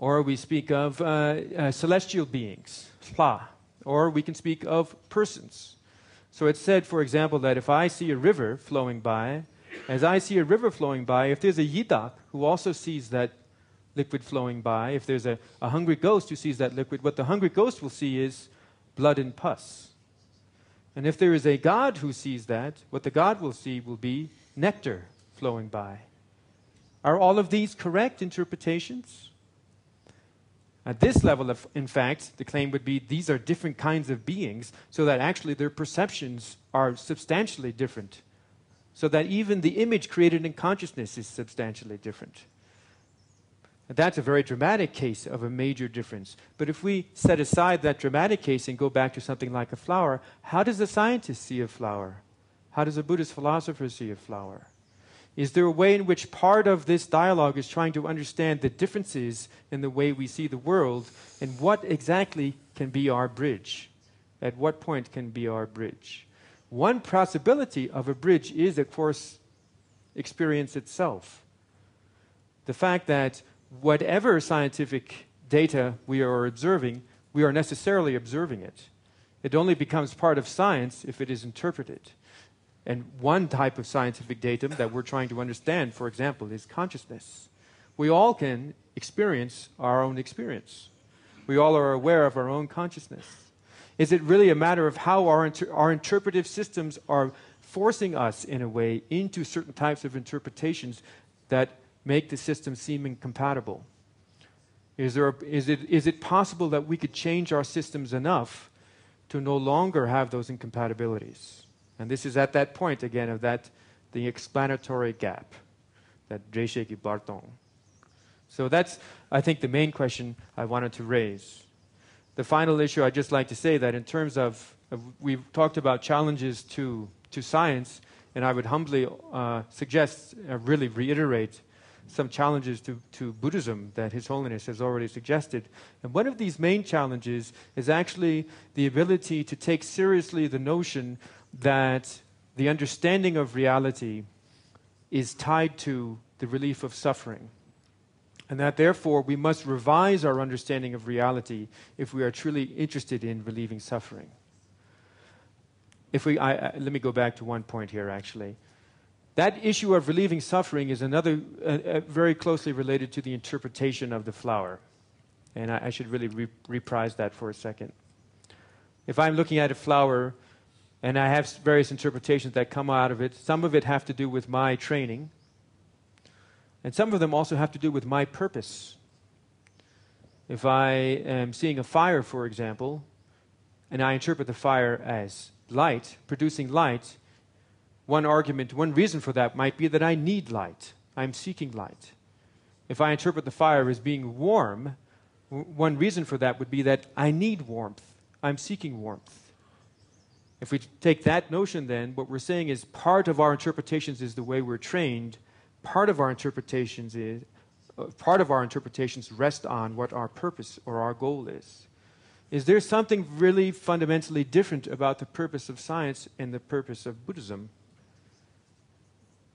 Or we speak of uh, uh, celestial beings, tla. Or we can speak of persons. So it's said, for example, that if I see a river flowing by, as I see a river flowing by, if there's a yidak who also sees that liquid flowing by, if there's a, a hungry ghost who sees that liquid, what the hungry ghost will see is blood and pus. And if there is a God who sees that, what the God will see will be nectar flowing by. Are all of these correct interpretations? At this level, of, in fact, the claim would be these are different kinds of beings, so that actually their perceptions are substantially different. So that even the image created in consciousness is substantially different. That's a very dramatic case of a major difference. But if we set aside that dramatic case and go back to something like a flower, how does a scientist see a flower? How does a Buddhist philosopher see a flower? Is there a way in which part of this dialogue is trying to understand the differences in the way we see the world and what exactly can be our bridge? At what point can be our bridge? One possibility of a bridge is, of course, experience itself. The fact that whatever scientific data we are observing, we are necessarily observing it. It only becomes part of science if it is interpreted. And one type of scientific datum that we're trying to understand, for example, is consciousness. We all can experience our own experience. We all are aware of our own consciousness. Is it really a matter of how our, inter- our interpretive systems are forcing us, in a way, into certain types of interpretations that make the system seem incompatible? Is, there a, is, it, is it possible that we could change our systems enough to no longer have those incompatibilities? And this is at that point, again, of that, the explanatory gap. that Dresheki Bartong. So that's, I think, the main question I wanted to raise. The final issue I'd just like to say that in terms of, of we've talked about challenges to, to science, and I would humbly uh, suggest, uh, really reiterate some challenges to, to Buddhism that His Holiness has already suggested. And one of these main challenges is actually the ability to take seriously the notion that the understanding of reality is tied to the relief of suffering. And that therefore we must revise our understanding of reality if we are truly interested in relieving suffering. If we, I, I, let me go back to one point here actually. That issue of relieving suffering is another uh, uh, very closely related to the interpretation of the flower. And I, I should really re- reprise that for a second. If I'm looking at a flower and I have various interpretations that come out of it, some of it have to do with my training, and some of them also have to do with my purpose. If I am seeing a fire, for example, and I interpret the fire as light, producing light, one argument, one reason for that might be that I need light. I'm seeking light. If I interpret the fire as being warm, one reason for that would be that I need warmth. I'm seeking warmth. If we take that notion, then, what we're saying is part of our interpretations is the way we're trained. Part of our interpretations is uh, part of our interpretations rest on what our purpose or our goal is. Is there something really fundamentally different about the purpose of science and the purpose of Buddhism?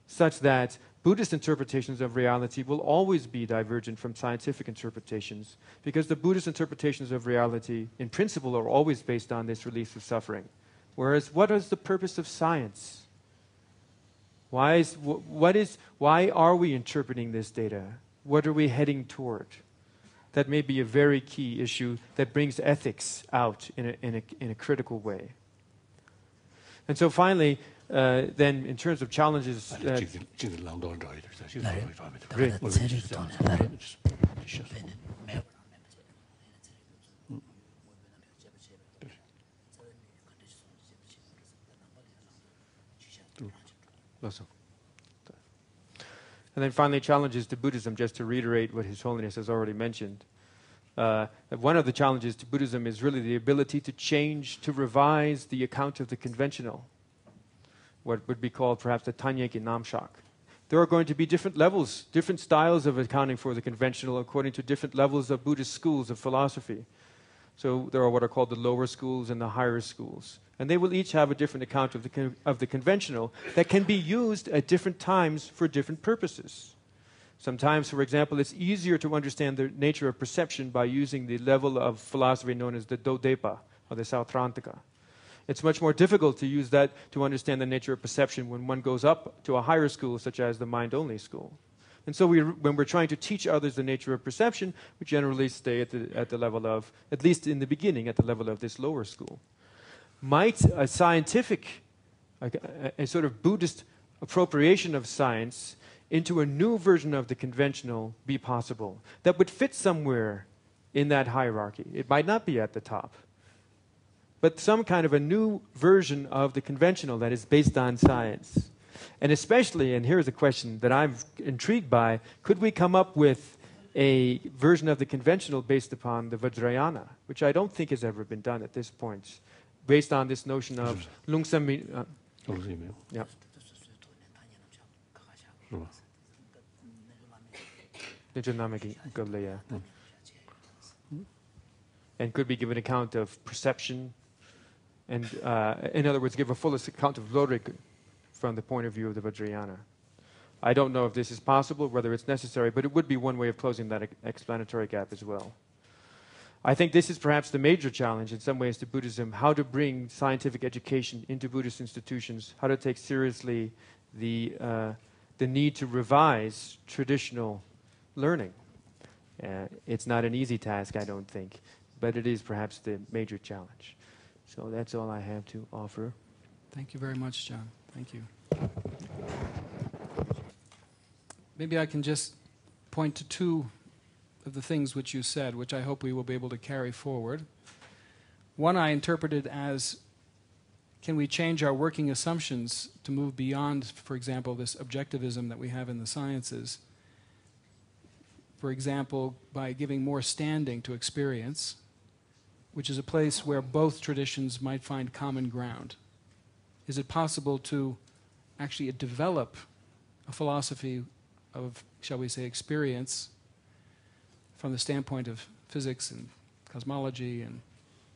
such that Buddhist interpretations of reality will always be divergent from scientific interpretations because the Buddhist interpretations of reality, in principle, are always based on this release of suffering. Whereas, what is the purpose of science? Why, is, what is, why are we interpreting this data? What are we heading toward? That may be a very key issue that brings ethics out in a, in a, in a critical way. And so, finally, uh, then, in terms of challenges, uh, and then finally, challenges to Buddhism, just to reiterate what His Holiness has already mentioned. Uh, one of the challenges to Buddhism is really the ability to change, to revise the account of the conventional what would be called perhaps the Tanyeki Namshak. There are going to be different levels, different styles of accounting for the conventional according to different levels of Buddhist schools of philosophy. So there are what are called the lower schools and the higher schools. And they will each have a different account of the, con- of the conventional that can be used at different times for different purposes. Sometimes, for example, it's easier to understand the nature of perception by using the level of philosophy known as the Dodepa, or the Sautrantika. It's much more difficult to use that to understand the nature of perception when one goes up to a higher school, such as the mind only school. And so, we, when we're trying to teach others the nature of perception, we generally stay at the, at the level of, at least in the beginning, at the level of this lower school. Might a scientific, a, a sort of Buddhist appropriation of science into a new version of the conventional be possible that would fit somewhere in that hierarchy? It might not be at the top but some kind of a new version of the conventional that is based on science. And especially, and here's a question that I'm intrigued by could we come up with a version of the conventional based upon the Vajrayana, which I don't think has ever been done at this point, based on this notion of Lungsami. Uh, yeah. And could we give an account of perception, and uh, in other words, give a fullest account of Lorik from the point of view of the Vajrayana. I don't know if this is possible, whether it's necessary, but it would be one way of closing that explanatory gap as well. I think this is perhaps the major challenge in some ways to Buddhism how to bring scientific education into Buddhist institutions, how to take seriously the, uh, the need to revise traditional learning. Uh, it's not an easy task, I don't think, but it is perhaps the major challenge. So that's all I have to offer. Thank you very much, John. Thank you. Maybe I can just point to two of the things which you said, which I hope we will be able to carry forward. One I interpreted as can we change our working assumptions to move beyond, for example, this objectivism that we have in the sciences? For example, by giving more standing to experience, which is a place where both traditions might find common ground. Is it possible to actually develop a philosophy of, shall we say, experience from the standpoint of physics and cosmology and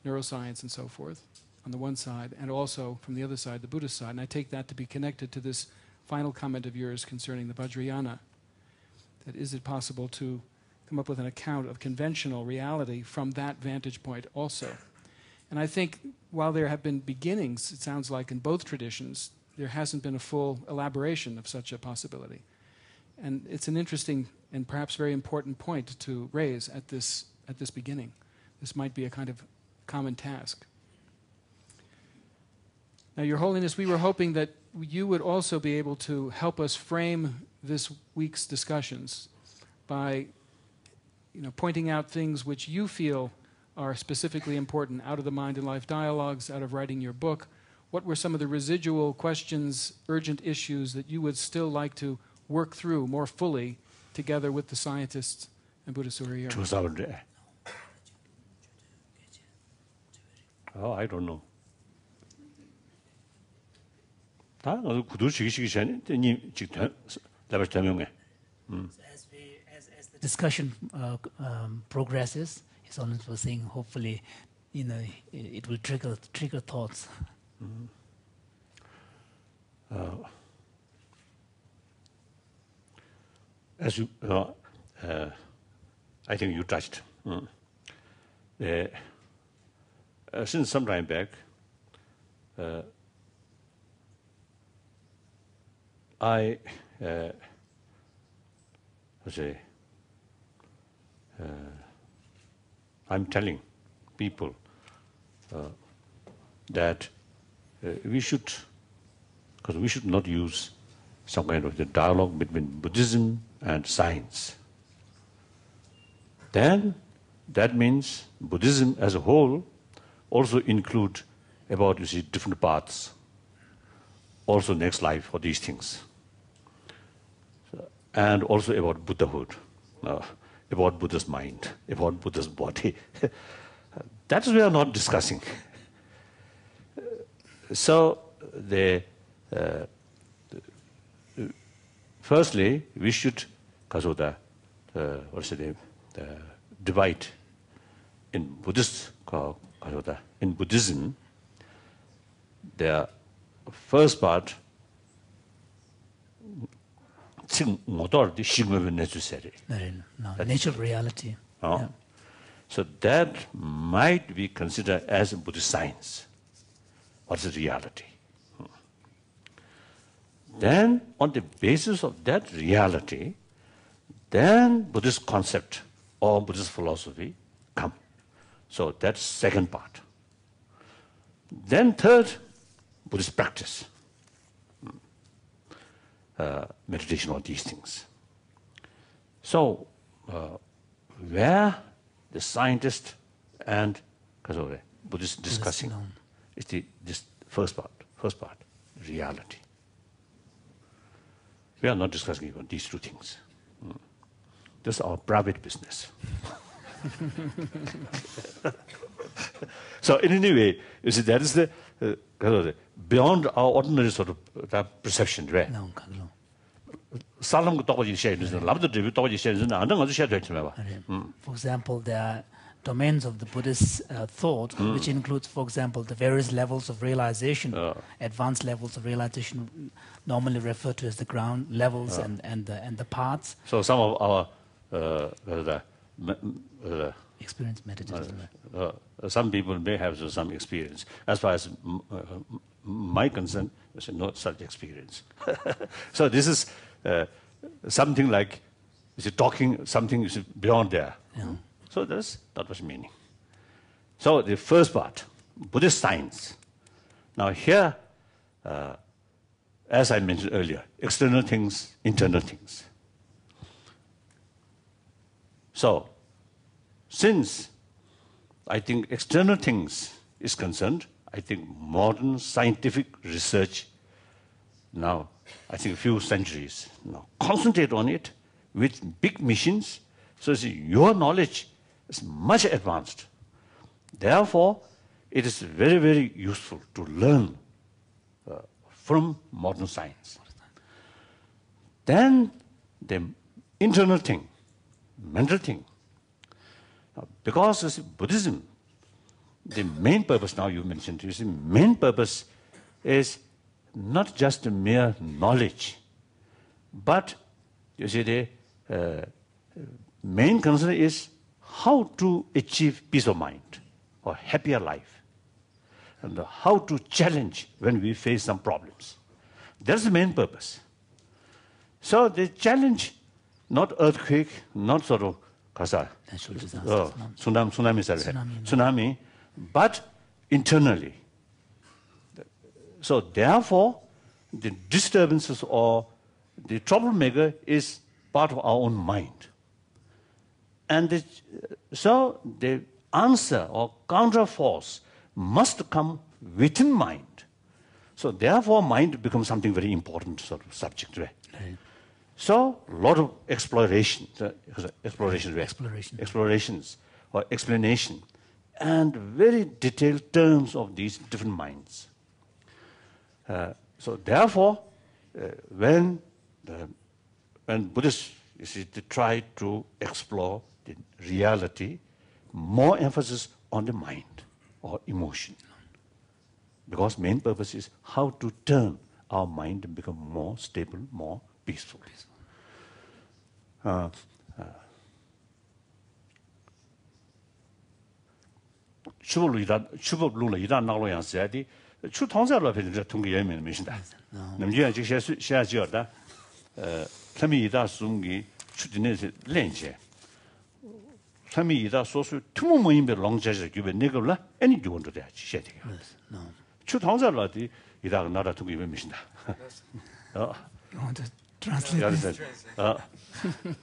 neuroscience and so forth on the one side, and also from the other side, the Buddhist side. And I take that to be connected to this final comment of yours concerning the Vajrayana. That is it possible to come up with an account of conventional reality from that vantage point also? And I think while there have been beginnings, it sounds like in both traditions, there hasn't been a full elaboration of such a possibility. And it's an interesting and perhaps very important point to raise at this, at this beginning. This might be a kind of common task. Now, Your Holiness, we were hoping that you would also be able to help us frame this week's discussions by you know, pointing out things which you feel are specifically important out of the Mind and Life dialogues, out of writing your book. What were some of the residual questions, urgent issues that you would still like to work through more fully together with the scientists and Buddhist Surya? 조사를 Oh, I don't know. 다 구두 시기 전에 니 지금 레벨 대명해. As, we, as, as the discussion uh, um, progresses, his Holiness was saying, hopefully, you know, it, will trigger trigger thoughts. as you, uh, uh, I think you touched. Mm. Uh, uh, since some time back, uh, I, uh, say, uh, I'm telling people uh, that uh, we should, because we should not use some kind of the dialogue between Buddhism and science. Then that means Buddhism as a whole also include about you see different paths, also next life for these things, and also about Buddhahood, uh, about Buddha's mind, about Buddha's body. that is we are not discussing. So, the, uh, firstly, we should, Kazuda, uh, what's the name, uh, divide in Buddhist, Kazuda, in Buddhism, the first part 지금 못할 시금을 내주세요. No, no, nature of reality. Oh. Yeah. So that might be considered as Buddhist science. What's the reality? Hmm. Then, on the basis of that reality, then Buddhist concept or Buddhist philosophy come. So that's second part. Then third, Buddhist practice. Hmm. Uh, meditation on these things. So, uh, where the scientist and Kazore, Buddhist discussing known. is the this first part, first part, reality. We are not discussing even these two things. Mm. This is our private business. so in any way, you see, that is the beyond our ordinary sort of uh, perception right no no salam go to share is love the review to share is and another share to me for example there are domains of the buddhist uh, thought mm. which includes for example the various levels of realization uh. advanced levels of realization normally referred to as the ground levels uh. and and the and the parts so some of our uh, uh, uh, uh Experience meditative. uh, some people may have some experience. As far as uh, my concern, there's no such experience. so this is uh, something like is it talking something is beyond there. So that's not what's meaning. So the first part, Buddhist science. Now here, uh, as I mentioned earlier, external things, internal things. So, since I think external things is concerned, I think modern scientific research now, I think a few centuries now, concentrate on it with big missions so that your knowledge is much advanced. Therefore, it is very, very useful to learn uh, from modern science. Then the internal thing, mental thing. because it's Buddhism, the main purpose now you mentioned, you see, main purpose is not just a mere knowledge, but you see the uh, main concern is how to achieve peace of mind or happier life and how to challenge when we face some problems. That's the main purpose. So the challenge, not earthquake, not sort of 가사. 어 수남 수남이 살 수남이 but internally. So therefore the disturbances or the troublemaker is part of our own mind. And the, so the answer or counter force must come within mind. So therefore mind becomes something very important sort of subject right, right. So a lot of exploration, uh, exploration. Exploration. explorations or explanation, and very detailed terms of these different minds. Uh, so therefore, uh, when the, when Buddhists you see, try to explore the reality, more emphasis on the mind or emotion, because main purpose is how to turn our mind and become more stable, more peaceful. Uh, uh, 추법 이다 추법 룰로 이다 나로 양세야디 추 통자로 베드 통계 예면 미신다. 남주야 지 셰스 셰아지어다. 어 참이 이다 숨기 추디네세 렌제. 참이 이다 소수 투모 모임베 롱제제 규베 네글라 애니 주원도 돼야지 셰디가. No. 추 통자로디 이다 나라 통계 예면 미신다. 어 You want to translate this. Uh.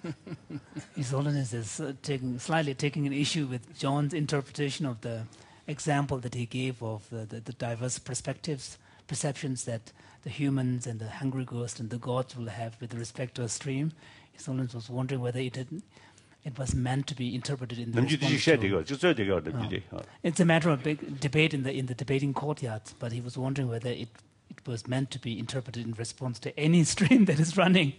His Holiness is uh, taking, slightly taking an issue with John's interpretation of the example that he gave of the, the, the diverse perspectives, perceptions that the humans and the hungry ghost and the gods will have with respect to a stream. His Holiness was wondering whether it had, it was meant to be interpreted in the to, uh. uh, It's a matter of big debate in the in the debating courtyard, but he was wondering whether it was meant to be interpreted in response to any stream that is running.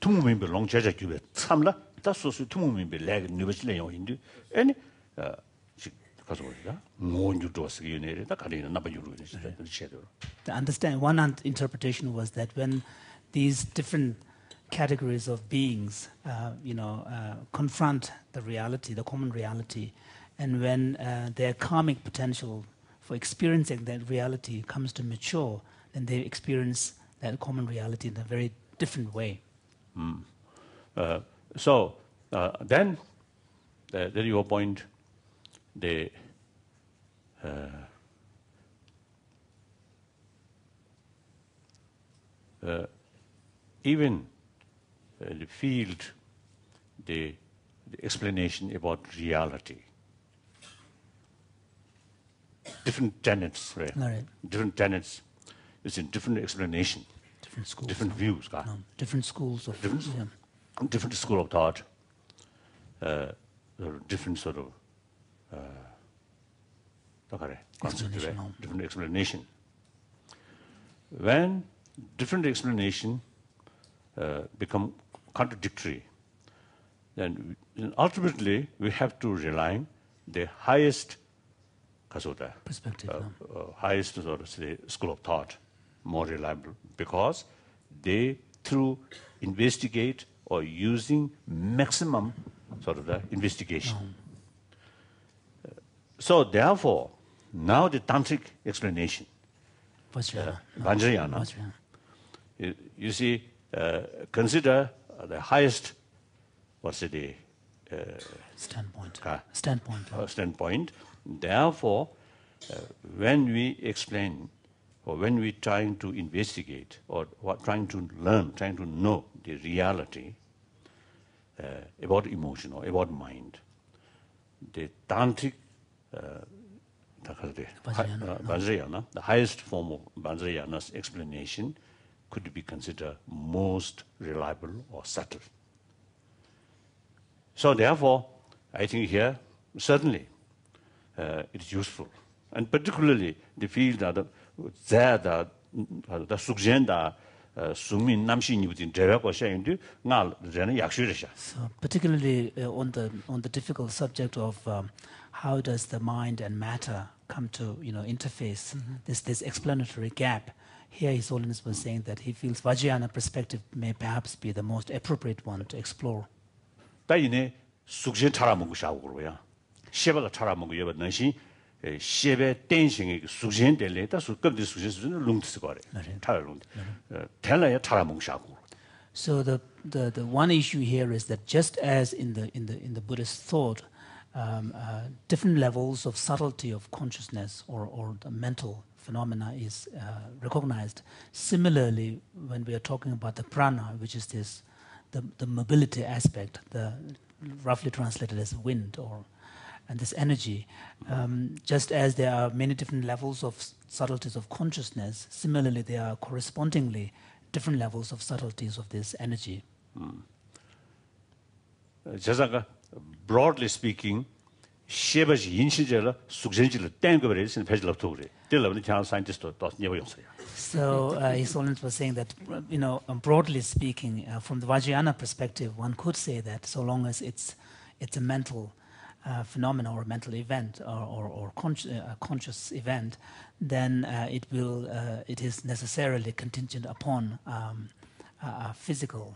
투모민베 롱제제 규베 참라 다 소수 투모민베 레그 뉴버실레 요인디 아니 어 지, 가서 보니까 뭔주 도스기 내려다 가리는 나빠 유로 진짜 셰도 to understand one un- interpretation was that when these different categories of beings uh, you know uh, confront the reality the common reality and when uh, their karmic potential for experiencing that reality comes to mature then they experience that common reality in a very different way. Uh so uh then the, the your point the uh uh even uh, the field the, the explanation about reality different tenets right right. different tenets is in different explanation different schools different views ka um, different schools of Different- yeah. different school of thought, uh, different sort of uh, concept, Explanation, right? no. different explanation. When different explanation uh, become contradictory, then then ultimately we have to rely on the highest kasoda highest sort of say, school of thought more reliable because they through investigate or using maximum sort of the investigation. No. so therefore now the tantric explanation. Vajrayana uh, vajrayana, vajrayana. You, you, see uh, consider uh, the highest what's it the uh, standpoint. uh, standpoint uh, standpoint. Therefore, uh, when we explain or when we trying to investigate or what trying to learn, trying to know the reality uh, about emotion or about mind, the tantric uh, Banzayana, uh, the highest form of Banzayana's explanation could be considered most reliable or subtle. So therefore, I think here, certainly, uh, it is useful. And particularly the field that za da da sugjen da sumi namshi ni butin dewa ko sha yindu nga ren yakshu sha. Particularly uh, on the on the difficult subject of um, how does the mind and matter come to you know interface? Mm -hmm. this this explanatory gap. Here his holiness was saying that he feels vajrayana perspective may perhaps be the most appropriate one to explore. Da ine sugjen tara mungu sha go ya. 고 샤고 그러야. 셰바가 차라 먹고 여바 너시 셰베 댄싱의 숙신 될래 다 숙급디 숙신 수준을 룽트스 거래. 차라 룽트. 텔라야 차라 먹고 샤고. So the, the, the one issue here is that just as in the, in the, in the Buddhist thought, um, uh, different levels of subtlety of consciousness or, or the mental phenomena is uh, recognized. Similarly, when we are talking about the prana, which is this, the, the mobility aspect, the roughly translated as wind or and this energy um, just as there are many different levels of subtleties of consciousness similarly there are correspondingly different levels of subtleties of this energy mm. jazaga broadly speaking shebaji yinshijela sugjenjila tengo bere sin pejla to gre tell of the child scientist to to never use so uh, his only was saying that you know um, broadly speaking uh, from the vajrayana perspective one could say that so long as it's it's a mental uh, uh, phenomenon or mental event or, or, or con uh, a conscious event, then uh, it will uh, it is necessarily contingent upon um, a physical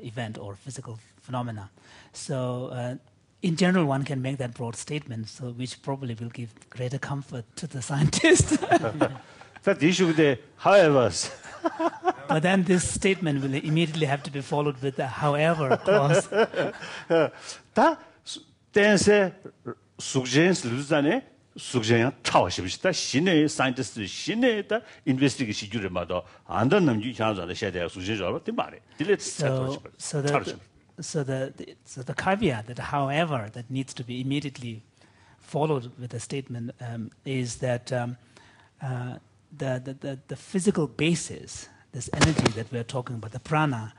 event or physical phenomena. So in general, one can make that broad statement, so which probably will give greater comfort to the scientist. That's the issue with the however. but then this statement will immediately have to be followed with the however clause. 다 댄세 숙젠스 루자네 숙젠야 차와시비시다 신의 사이언티스트 신의다 인베스티게이션 주르마도 안던 남주 향자의 시대에 숙젠저 때 말해 딜레트 So, so the, so the, the so the caveat that however that needs to be immediately followed with a statement um, is that um, uh, the, the, the the physical basis, this energy that we're talking about, the prana,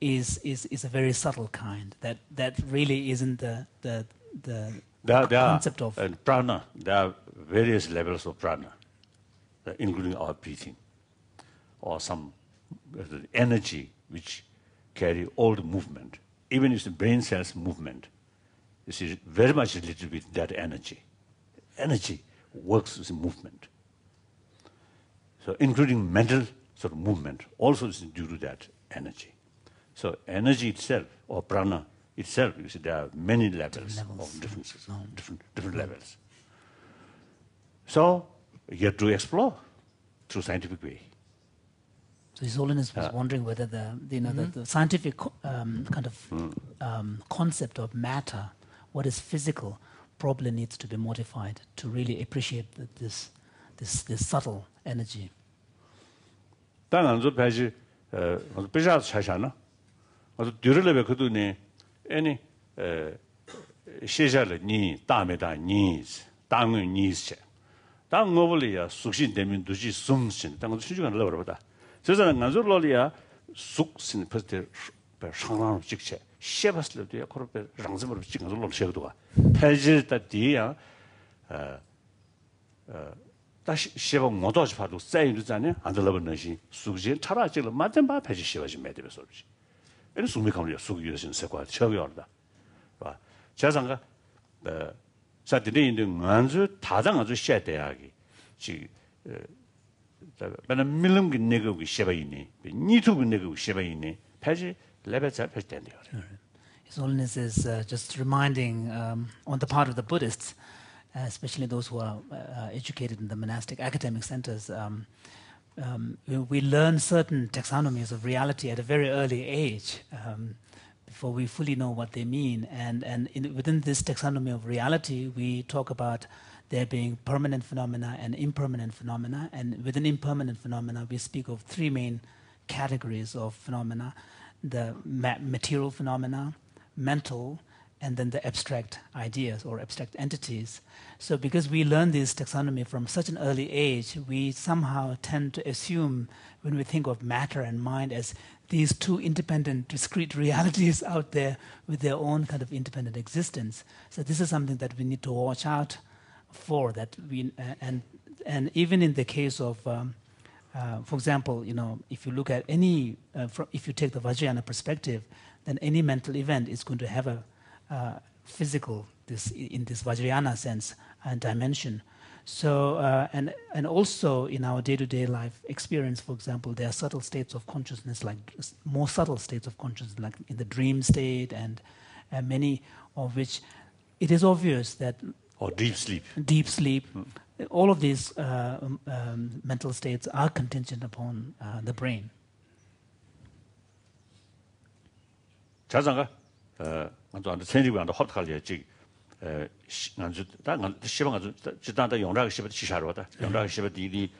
is is is a very subtle kind. That that really isn't the the the there, there are, concept of uh, prana. There are various levels of prana uh, including our breathing or some uh, energy which carry all the movement. Even if the brain cells movement this is very much related with that energy. Energy works with movement. So including mental sort of movement also is due to that energy. So energy itself or prana itself you see there are many levels, levels. of differences different different levels so you have to explore through scientific way So His Holiness was wondering whether the, the, you know, the, the scientific co- um, kind of um, concept of matter, what is physical, probably needs to be modified to really appreciate the, this, this, this subtle energy. 당 안저 배지 어 어디 배자 차샤나 어디 뒤를레 그도네 아니 에 시절에 니 다음에다 니 당의 니스 당 어블이야 숙신 되면 두지 숨신 당도 수주가 넣어버다 저자는 안저로리아 숙신 퍼스트 배 상랑 직체 셰바스르도야 코르베 랑즈버 찍은 걸로 셰도가 펠질다 디야 다시 셰바 못 하지 봐도 세이르잖아요. 안 들어버는 수지 차라지를 맞은 바 배지 셰바지 매대be 소리지. 애는 숨이 감려 속이 여신 세과 처리한다. 봐. 자상가 에 사드리 있는 안주 다장 아주 시야 대학이 지 나는 밀름 그 내고기 쉐바이니 니투고 내고기 쉐바이니 패지 레벨자 패스된대요. His Holiness is uh, just reminding um, on the part of the Buddhists, uh, especially those who are uh, educated in the monastic academic centers, um, um, we, learn certain taxonomies of reality at a very early age um, before we fully know what they mean. And, and in, within this taxonomy of reality, we talk about there being permanent phenomena and impermanent phenomena. And within impermanent phenomena, we speak of three main categories of phenomena the ma- material phenomena, mental, and then the abstract ideas or abstract entities. So, because we learn this taxonomy from such an early age, we somehow tend to assume when we think of matter and mind as these two independent, discrete realities out there with their own kind of independent existence. So, this is something that we need to watch out for. That we uh, and and even in the case of um, uh, for example, you know, if you look at any, uh, if you take the Vajrayana perspective, then any mental event is going to have a uh, physical this in this Vajrayana sense and dimension. So uh, and and also in our day-to-day life experience, for example, there are subtle states of consciousness, like more subtle states of consciousness, like in the dream state, and many of which it is obvious that or deep sleep, deep sleep, all of these uh, um, mental states are contingent upon uh, the brain. 잘 먼저 안 천리고 안도 합탈이야 지 에, 안주 다 시방 안주 지단다 용락 시바 시샤로다 용락 시바 디디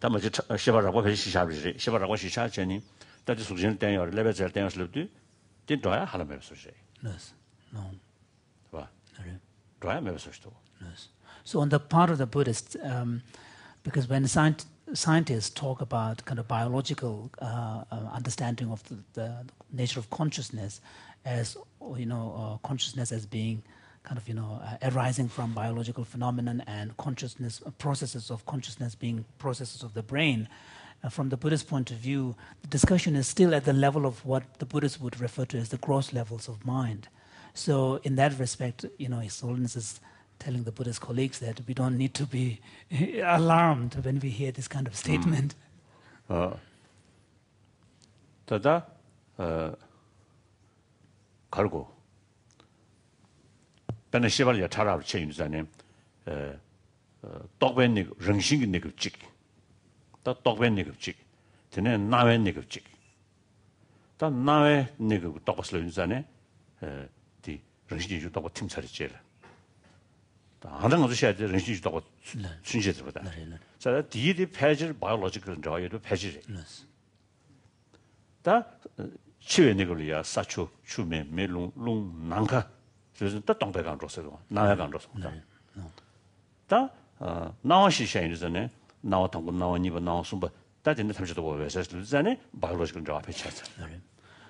담아 지 시바라고 배 시샤비지 시바라고 시샤 전이 다지 수진 땡여 레벨 잘 땡여 슬럽디 딘 도야 하나 매서시 Yes. No. 봐 Right. 도야 매서시도 Yes. So on the part of the Buddhists, um, because when scient- scientists talk about kind of biological uh, uh, understanding of the, the nature of consciousness, as you know uh, consciousness as being kind of you know uh, arising from biological phenomenon and consciousness uh, processes of consciousness being processes of the brain. Uh, from the buddhist point of view the discussion is still at the level of what the buddhists would refer to as the gross levels of mind. So in that respect you know his holiness is telling the buddhist colleagues that we don't need to be alarmed when we hear this kind of hmm. statement. Mm. uh, tada, uh, 어 갈고 배는 시발이야 차라를 체인 전에 어 똑벤 니 정신이 니급직 또 똑벤 니급직 되네 나외 니급직 또 나외 니급 똑슬 전에 어디 정신이 주다고 팀 차리지 다른 것도 해야 돼 정신이 주다고 순시들보다 자 디디 패질 바이올로지컬 저예도 패질이 Yes. 다 치외 니걸이야 사초 추메 메롱 롱 난가 그래서 또 동백강 줬어요 나야강 줬습니다 다 어, 나와시 샤인즈네 나와 통고 나와 니바 나와 숨바 다진데 탐지도 뭐 왜서 전에 바이올로지컬 저 앞에 찾아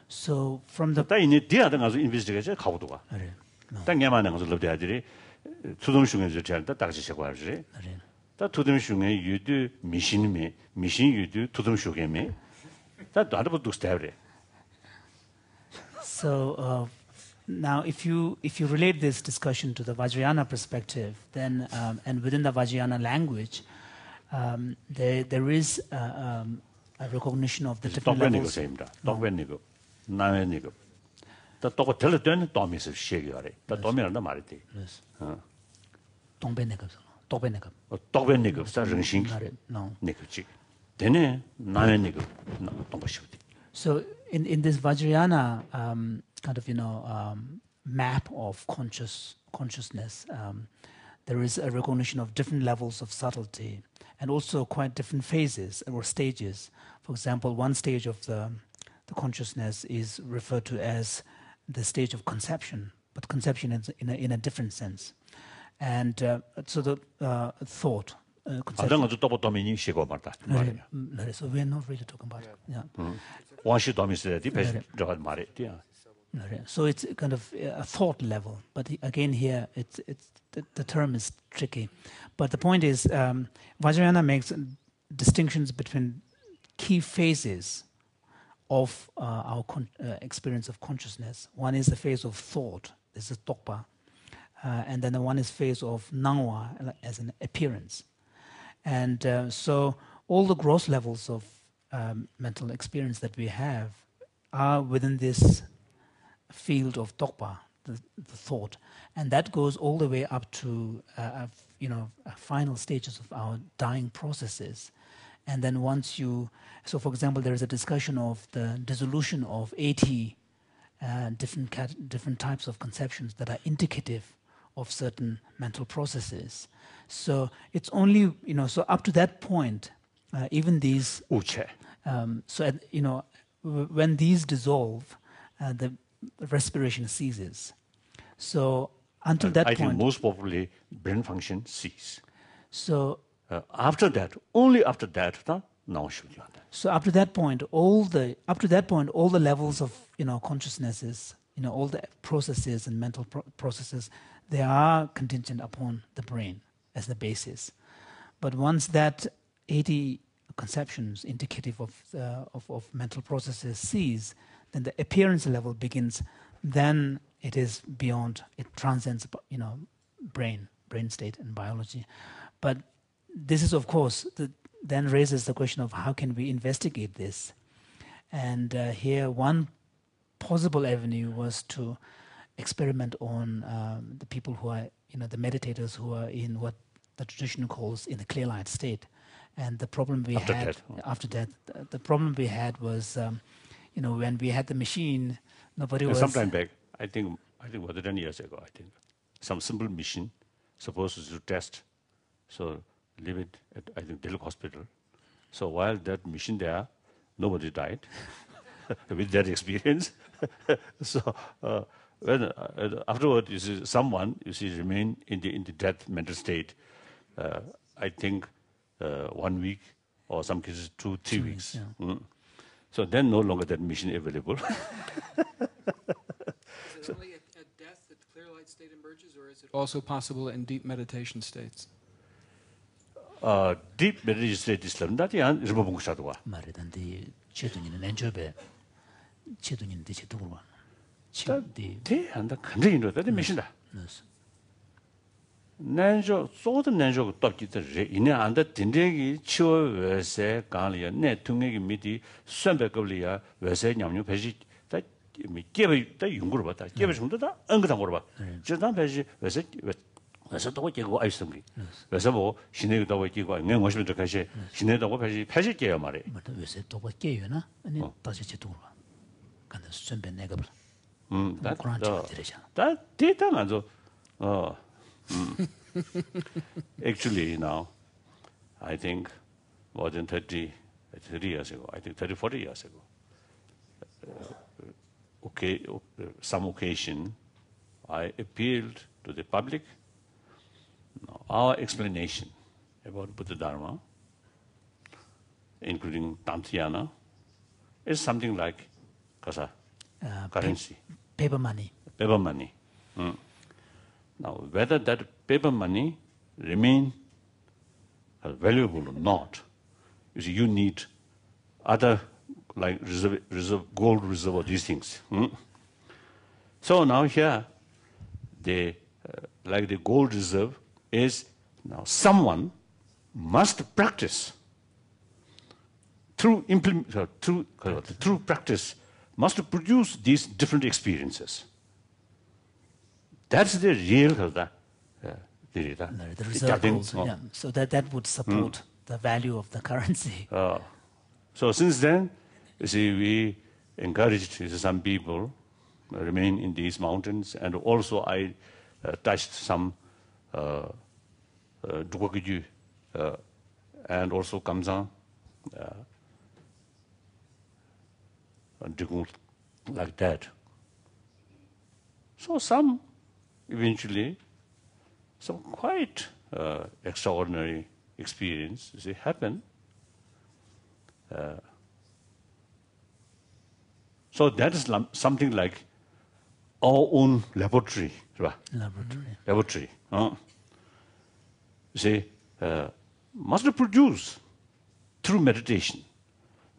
So, from the 다 이니 디아든 가서 인베스티게이션 가보도가 Right. No. 땅에만 가서 럽대야들이 투동 중에서 잘다 딱지 세고 하지 Right. 다 투동 중에 유드 미신미 미신 유드 투동 중에미 다 다도 못 스타브레 So uh, now, if you if you relate this discussion to the Vajrayana perspective, then um, and within the Vajrayana language, um, there there is uh, um, a recognition of the different 똑변이고 levels. 세입니다. 똑변이고 나웬이고 다 똑고 들었더니 도미스 시기하래. 다 도미란다 말이지. Yes. 어. 동배내급, 동배내급. 똑변이고 사 정신 Right. No. 니그지. 되네 나웬이고 동거시거든. So in, in this Vajrayana um, kind of you know um, map of conscious consciousness, um, there is a recognition of different levels of subtlety and also quite different phases or stages. For example, one stage of the the consciousness is referred to as the stage of conception, but conception is in a, in a different sense. And uh, so the uh, thought, uh, conception. 다른 것도 또 도미니 시고 말다. 말이야. Mm, no, so we're not really talking about yeah. 원시 도미스에 디베 저가 말이야. Okay. So it's kind of a thought level, but he- again here it's it's the, the term is tricky. But the point is, um, Vajrayana makes distinctions between key phases of uh, our con- uh, experience of consciousness. One is the phase of thought. This is tokpa, uh, and then the one is phase of nangwa like, as an appearance. And uh, so all the gross levels of um, mental experience that we have are within this field of tokpa, the, the thought, and that goes all the way up to uh, you know final stages of our dying processes. And then once you, so for example, there is a discussion of the dissolution of 80 uh, different different types of conceptions that are indicative of certain mental processes. So it's only you know so up to that point, uh, even these 우체. um, so, at, you know, when these dissolve, uh, the respiration ceases. So until And that I point, think most probably brain function cease. so Uh, after that, only after that, the now should you So up to that point, all the up to that point, all the levels of you know consciousnesses, you know, all the processes and mental pro- processes, they are contingent upon the brain as the basis. But once that 80 conceptions indicative of, uh, of of mental processes cease, then the appearance level begins. Then it is beyond. It transcends, you know, brain, brain state, and biology. But this is, of course, the, then raises the question of how can we investigate this? And uh, here, one possible avenue was to experiment on um, the people who are, you know, the meditators who are in what the tradition calls in the clear light state. And the problem we After had death. after that, the, the problem we had was, um, you know, when we had the machine, nobody And was. some time back, I think, I think than 10 years ago, I think, some simple machine supposed to test. So leave it at, I think, Delhi Hospital. So while that machine there, nobody died with that experience. so uh, when uh, afterward you see someone you see remain in the in the death mental state uh, i think uh, one week or some cases two three two weeks, weeks yeah. mm. so then no longer that mission available. Is it only at, at death that the clear light state emerges or is it also possible in deep meditation states? Uh deep meditation state is learned that yan is bo bung mare dan de chetunin lenjobe chetunin de chetuwa 치디 대 한다 근데 이거 다 미신다. 난저 소드 난저 답기다 제 이내 안다 딘데기 치워 외세 강리야 내 통에기 미디 선배급리야 외세 냠뉴 배지 다 미께베 다 연구를 봤다. 깨베 정도 다 언거다 물어 봐. 저단 배지 외세 외세 또 깨고 아이스미. 외세 뭐 신내도 또 깨고 내 모습을 좀 가시 신내도 배지 배지 깨요 말이. 말도 요새 또 깨요나 아니 다시 제도로 와. 간다 선배 내가 봐. 음, 다 그런 다- 쪽 들으잖아. 다 데이터 가서 어. 음. Actually now I think more than 30 30 years ago, I think 30 40 years ago. Uh, okay, uh, some occasion I appealed to the public Now, our explanation about Buddha Dharma including Tantrayana is something like kasa 아, currency paper money. Paper money. Mm. Now, whether that paper money remain valuable or not, you see, you need other like reserve, reserve gold reserve or these things. Mm. So now here, the uh, like the gold reserve is now someone must practice through implement uh, through uh, through practice must produce these different experiences. That's the real uh, the, uh, the, reserve. Oh. yeah. So that that would support the value of the currency. Uh, so since then, you see, we encouraged some people uh, remain in these mountains, and also I uh, touched some uh, uh, uh, and also Kamzang, uh, and Digung like that. So some eventually, some quite uh, extraordinary experience you see, happen. Uh, so that is something like our own laboratory, right? Laboratory. Laboratory. Uh, see, uh, must produce through meditation.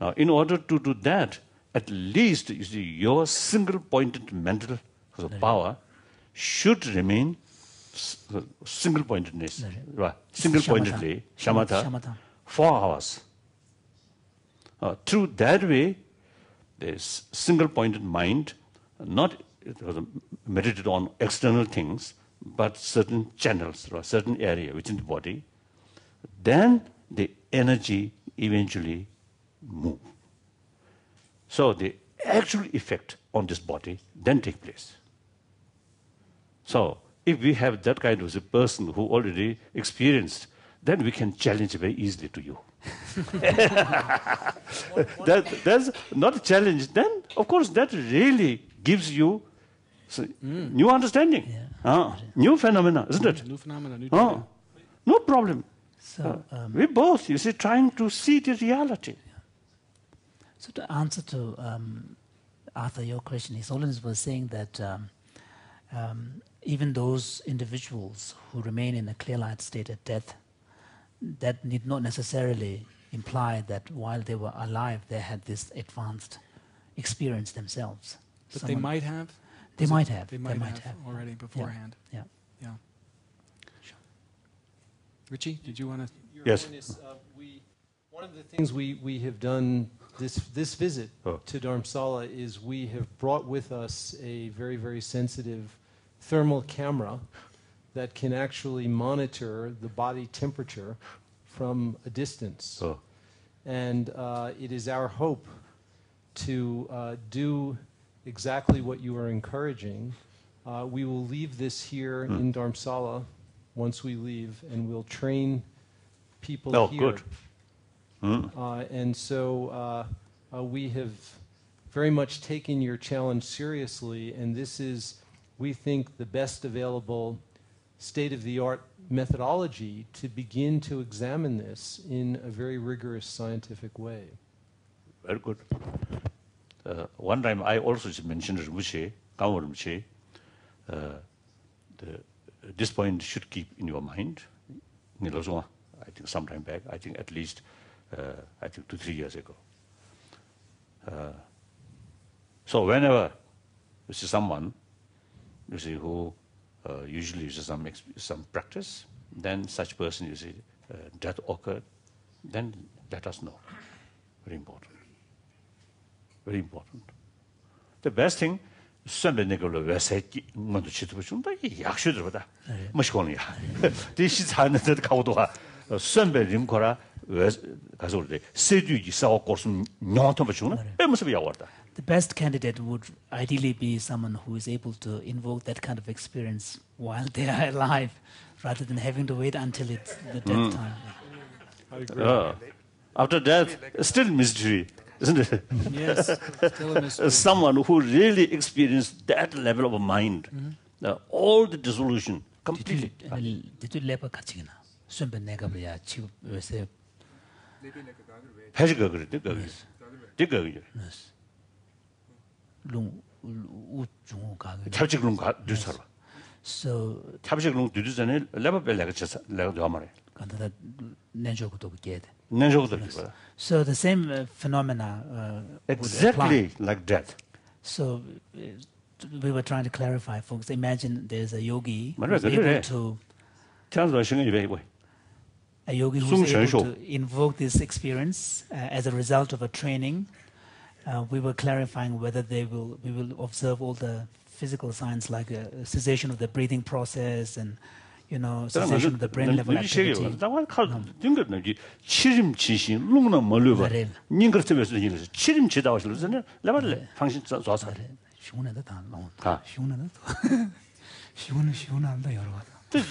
Now, in order to do that, at least you see, your single pointed mental so power should remain uh, single pointedness right. single pointedly shamatha, shamatha four hours. Uh, through that way this single pointed mind not it was meditated on external things but certain channels or certain area within the body then the energy eventually move. So the actual effect on this body then take place. So if we have that kind of a person who already experienced, then we can challenge very easily to you. that, that's not a challenge. Then, of course, that really gives you So, new understanding, uh, new phenomena, isn't it? New phenomena, new Oh, no problem. So, um, we both, you see, trying to see the reality. So to answer to um, Arthur, your question, His Holiness was saying that um, um, even those individuals who remain in a clear light state at death, that need not necessarily imply that while they were alive, they had this advanced experience themselves. But Someone- they might have? They might have. They might, have, already beforehand. Yeah. Yeah. Richie, did you want to? Yes. Holiness, uh, we, one of the things we, we have done this, this visit Oh. to Dharamsala is we have brought with us a very, very sensitive thermal camera that can actually monitor the body temperature from a distance. So, And uh, it is our hope to uh, do exactly what you are encouraging. Uh, we will leave this here Hmm. in Dharamsala once we leave, and we'll train people Oh, here. good. Hmm. Uh, and so uh, uh, we have very much taken your challenge seriously, and this is, we think, the best available state of the art methodology to begin to examine this in a very rigorous scientific way. very good. Uh, one time I also mentioned Rinpoche, Gamwa Rinpoche, uh, the, this point should keep in your mind. I think sometime back, I think at least, uh, I think two, three years ago. Uh, so whenever you see someone, you see who uh, usually uses some, ex- some practice, then such person, you see, uh, death occurred, then let us know. Very important. Very important. The best thing, 선배 내가 왜 새끼 먼저 치도 준다 이 약수들보다 뭐시고는 야. 대시 사는데 가고도 와 선배 림코라 왜 가서 올때 세주기 싸워 고스 냥한테 뭐 주나? 왜 무슨 야 왔다. The best candidate would ideally be someone who is able to invoke that kind of experience while they are alive, rather than having to wait until it's the death time. Uh, after death, still mystery, isn't it? Yes, still a mystery. Someone who really experienced that level of mind, uh, all the dissolution, completely. Did you lepa kachigina? Sunbe nega bya chi wese 패지가 그랬대, 거기. 되게 거기. lung u jungu ka. 찹지그럼 가 뒤서로. So 찹지그럼 뒤도 전에 레버벨 내가 쳤어. 내가 저 말해. kanda da nenjo ko to get. nenjo도 그거. So the same uh, phenomena uh, would apply. Exactly like that. So uh, we were trying to clarify, folks. Imagine there's a yogi 맞아요, who's 그래. able to 태양도 신경이 왜 왜? a yogi who's able to invoke this experience uh, as a result of a training uh, we were clarifying whether they will we will observe all the physical signs like a cessation of the breathing process and you know cessation of the brain level activity. that one called dingot no ji chirim chi shi lung na ma lu ba ning gar tebe su ning chirim chi da wa shi ne la ba le function zo sa shung na da ta long ta shung na da shung na shung na da yor ba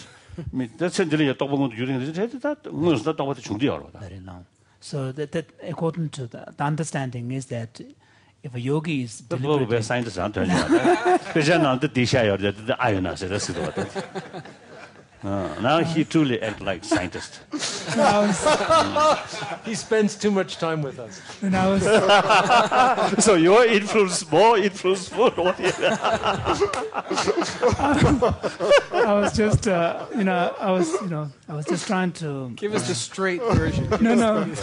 mi da sendili ya tokpa ngundu yurin zi da ngundu da tokpa da chungdi yaro da very long so that, that according to the, the understanding is that if a yogi is deliberately the scientist aren't you? Because I'm not the disha or the ayana, so that's it. Uh, now he truly acts like scientist. He spends too much time with us. was so your influence more influenceful. What is I was just uh, you know I was you know I was just trying to Give us the straight version. no no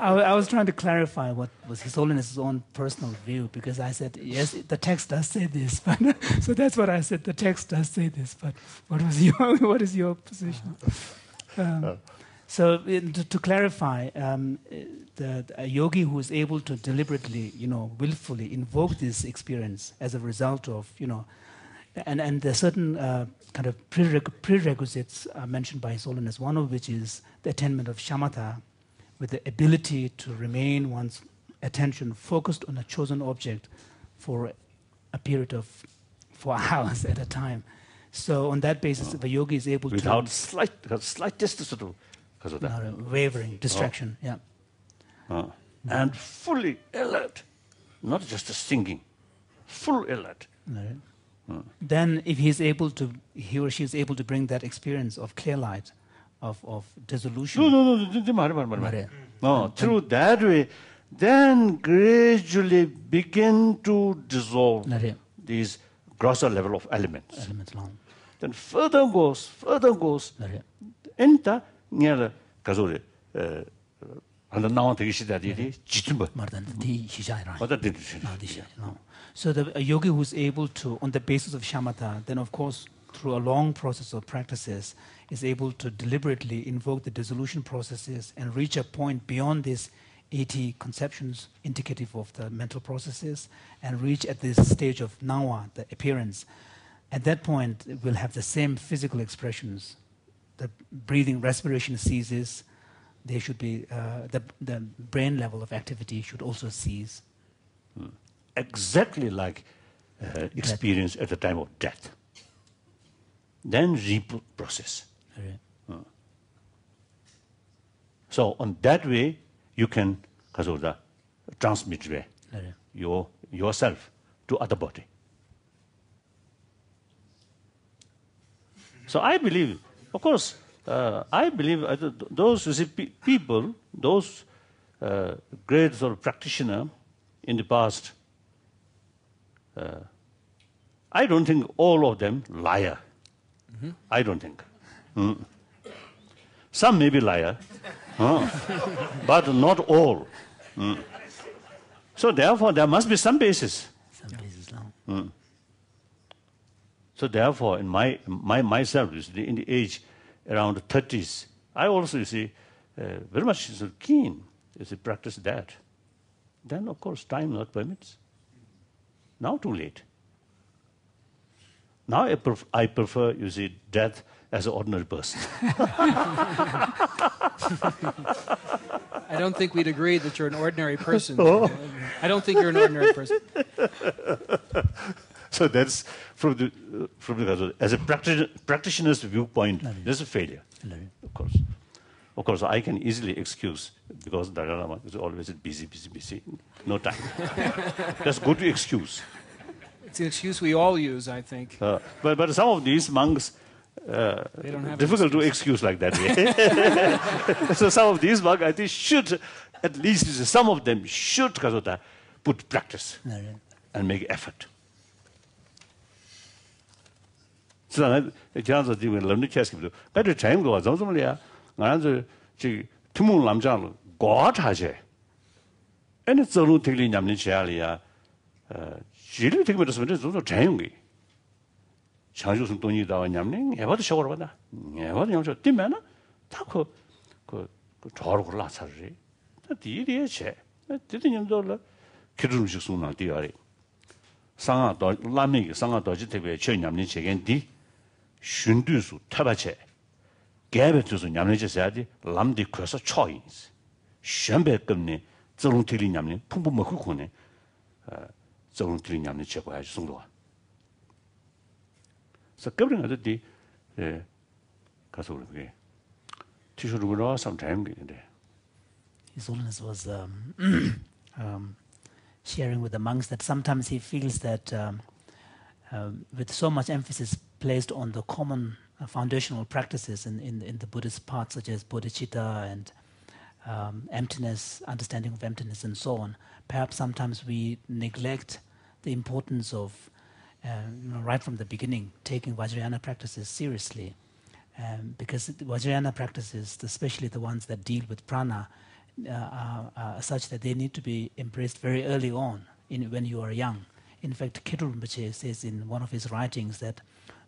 I, I was trying to clarify what was His Holiness's own personal view because I said yes the text does say this but so that's what I said the text does say this but what was your what is your position? Um, so to, to clarify, um, the, a yogi who is able to deliberately, you know, willfully invoke this experience as a result of, you know, and, and there are certain uh, kind of prerequisites uh, mentioned by His Holiness, one of which is the attainment of shamatha, with the ability to remain one's attention focused on a chosen object for a period of four hours at a time. So on that basis, if a yogi is able Without to... slight, slightest sort of... Because of that. Not a wavering, distraction, oh. yeah. Oh. And fully alert, not just a singing, full alert. Right. Oh. Ah. Then if he's able to, he or she is able to bring that experience of clear light, of, of dissolution. No, no, no, no, no, no. through that way, then gradually begin to dissolve these grosser level of elements. Elements long. then further goes, further goes. And ta ngela kazore anda nawan tegi shida di di jitsimba. Mardan, di shishayra. Mardan, di shishayra. So the yogi who's able to, on the basis of shamatha, then of course through a long process of practices, is able to deliberately invoke the dissolution processes and reach a point beyond this 80 conceptions indicative of the mental processes and reach at this stage of nawa, the appearance. At that point, we'll have the same physical expressions. The breathing, respiration ceases. There should be uh, the, the brain level of activity should also cease. Hmm. Exactly like uh, experience at the time of death. Then reprocess. Right. Hmm. So on that way, you can transmit right. your, yourself to other body. So I believe, of course, uh, I believe uh, th- th- those you see, pe- people, those uh, sort of practitioner in the past. Uh, I don't think all of them liar. I don't think. Mm. Some may be liar, but not all. Mm. So therefore, there must be some basis. Some places long. So therefore, in my, my myself, you see, in the age around 30s, I also, you see, uh, very much keen see, practice that. Then, of course, time not permits. Now too late. Now I, pref- I prefer, you see, death as an ordinary person. I don't think we'd agree that you're an ordinary person. I don't think you're an ordinary person. So that's from the, uh, from the as a practi- practitioner's viewpoint, there's a failure. Of course. Of course, I can easily excuse because Dalai Lama is always busy, busy, busy. No time. That's good excuse. It's an excuse we all use, I think. Uh, but, but some of these monks, uh, They don't have difficult an to excuse like that so some of these monks, I think, should, at least some of them should kazota, put practice 네. and make effort. So I just the learn chess give better time go zo zo le nga zo ji tumu lam jang lo go cha che ene zo lu te li nyam ni che ali ya 어 지를 되게 말해서 근데 저 자연이 장주 좀 돈이 다 nyam 에 봐도 쇼로 받아 에 봐도 좀 뛰면은 다그 그 저로 골라 차지 디디에 체 디디 님도 기름 음식 수나 디아리 상아 더 라미 상아 더지 대비 최냠니 제겐디 슌두수 타바체 개베트수 냠니제 사야지 람디 커서 초인스 셴베끔니 저롱틀이 냠니 풍부 먹고 코네 어 저롱틀이 냠니 제거 해주 송도와 그래서 그런 것들이 예 가서 그게 티슈로 그러 참 자연인데 His Holiness was um, um, sharing with the monks that sometimes he feels that um, um, with so much emphasis placed on the common uh, foundational practices in, in, in the Buddhist path, such as bodhicitta and um, emptiness, understanding of emptiness, and so on, perhaps sometimes we neglect the importance of, uh, you know, right from the beginning, taking Vajrayana practices seriously. Um, because Vajrayana practices, especially the ones that deal with prana, uh, are, are such that they need to be embraced very early on in, when you are young. In fact, Khedru Rinpoche says in one of his writings that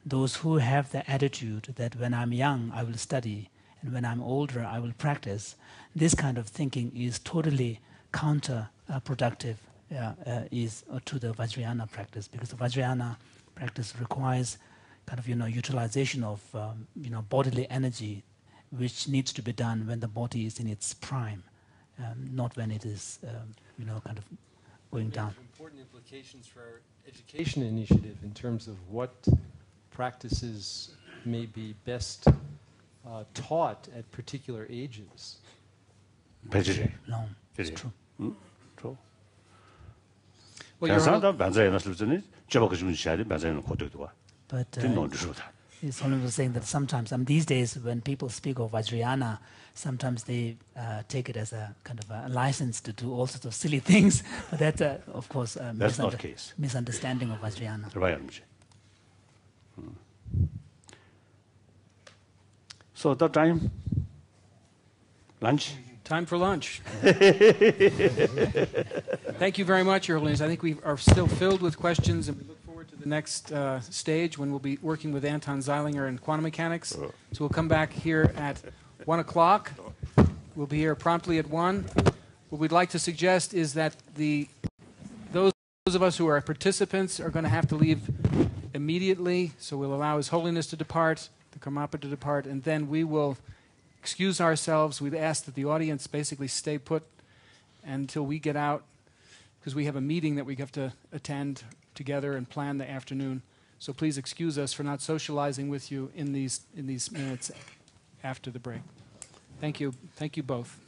those who have the attitude that when I'm young, I will study, and when I'm older, I will practice, this kind of thinking is totally counterproductive uh, uh, is uh, to the Vajrayana practice because the Vajrayana practice requires kind of you know utilization of um, you know bodily energy, which needs to be done when the body is in its prime, um, not when it is um, you know kind of going down. Important implications for our education initiative in terms of what practices may be best uh, taught at particular ages. No, it's true. Well, you're. But uh, it's only was saying that sometimes, um, these days, when people speak of Vajrayana, sometimes they uh, take it as a kind of a license to do all sorts of silly things. but that's, uh, of course, uh, That's misunder- not case. misunderstanding of Vajrayana. Right, so at that time, lunch. Time for lunch. Thank you very much, Your Holiness. I think we are still filled with questions, and we look forward to the next uh, stage when we'll be working with Anton Zeilinger in quantum mechanics. Oh. So we'll come back here at 1 o'clock. We'll be here promptly at 1. What we'd like to suggest is that the those of us who are participants are going to have to leave immediately, so we'll allow His Holiness to depart, the Karmapa to depart, and then we will excuse ourselves. We'd ask that the audience basically stay put until we get out, because we have a meeting that we have to attend together and plan the afternoon. So please excuse us for not socializing with you in these in these minutes after the break. Thank you. Thank you both.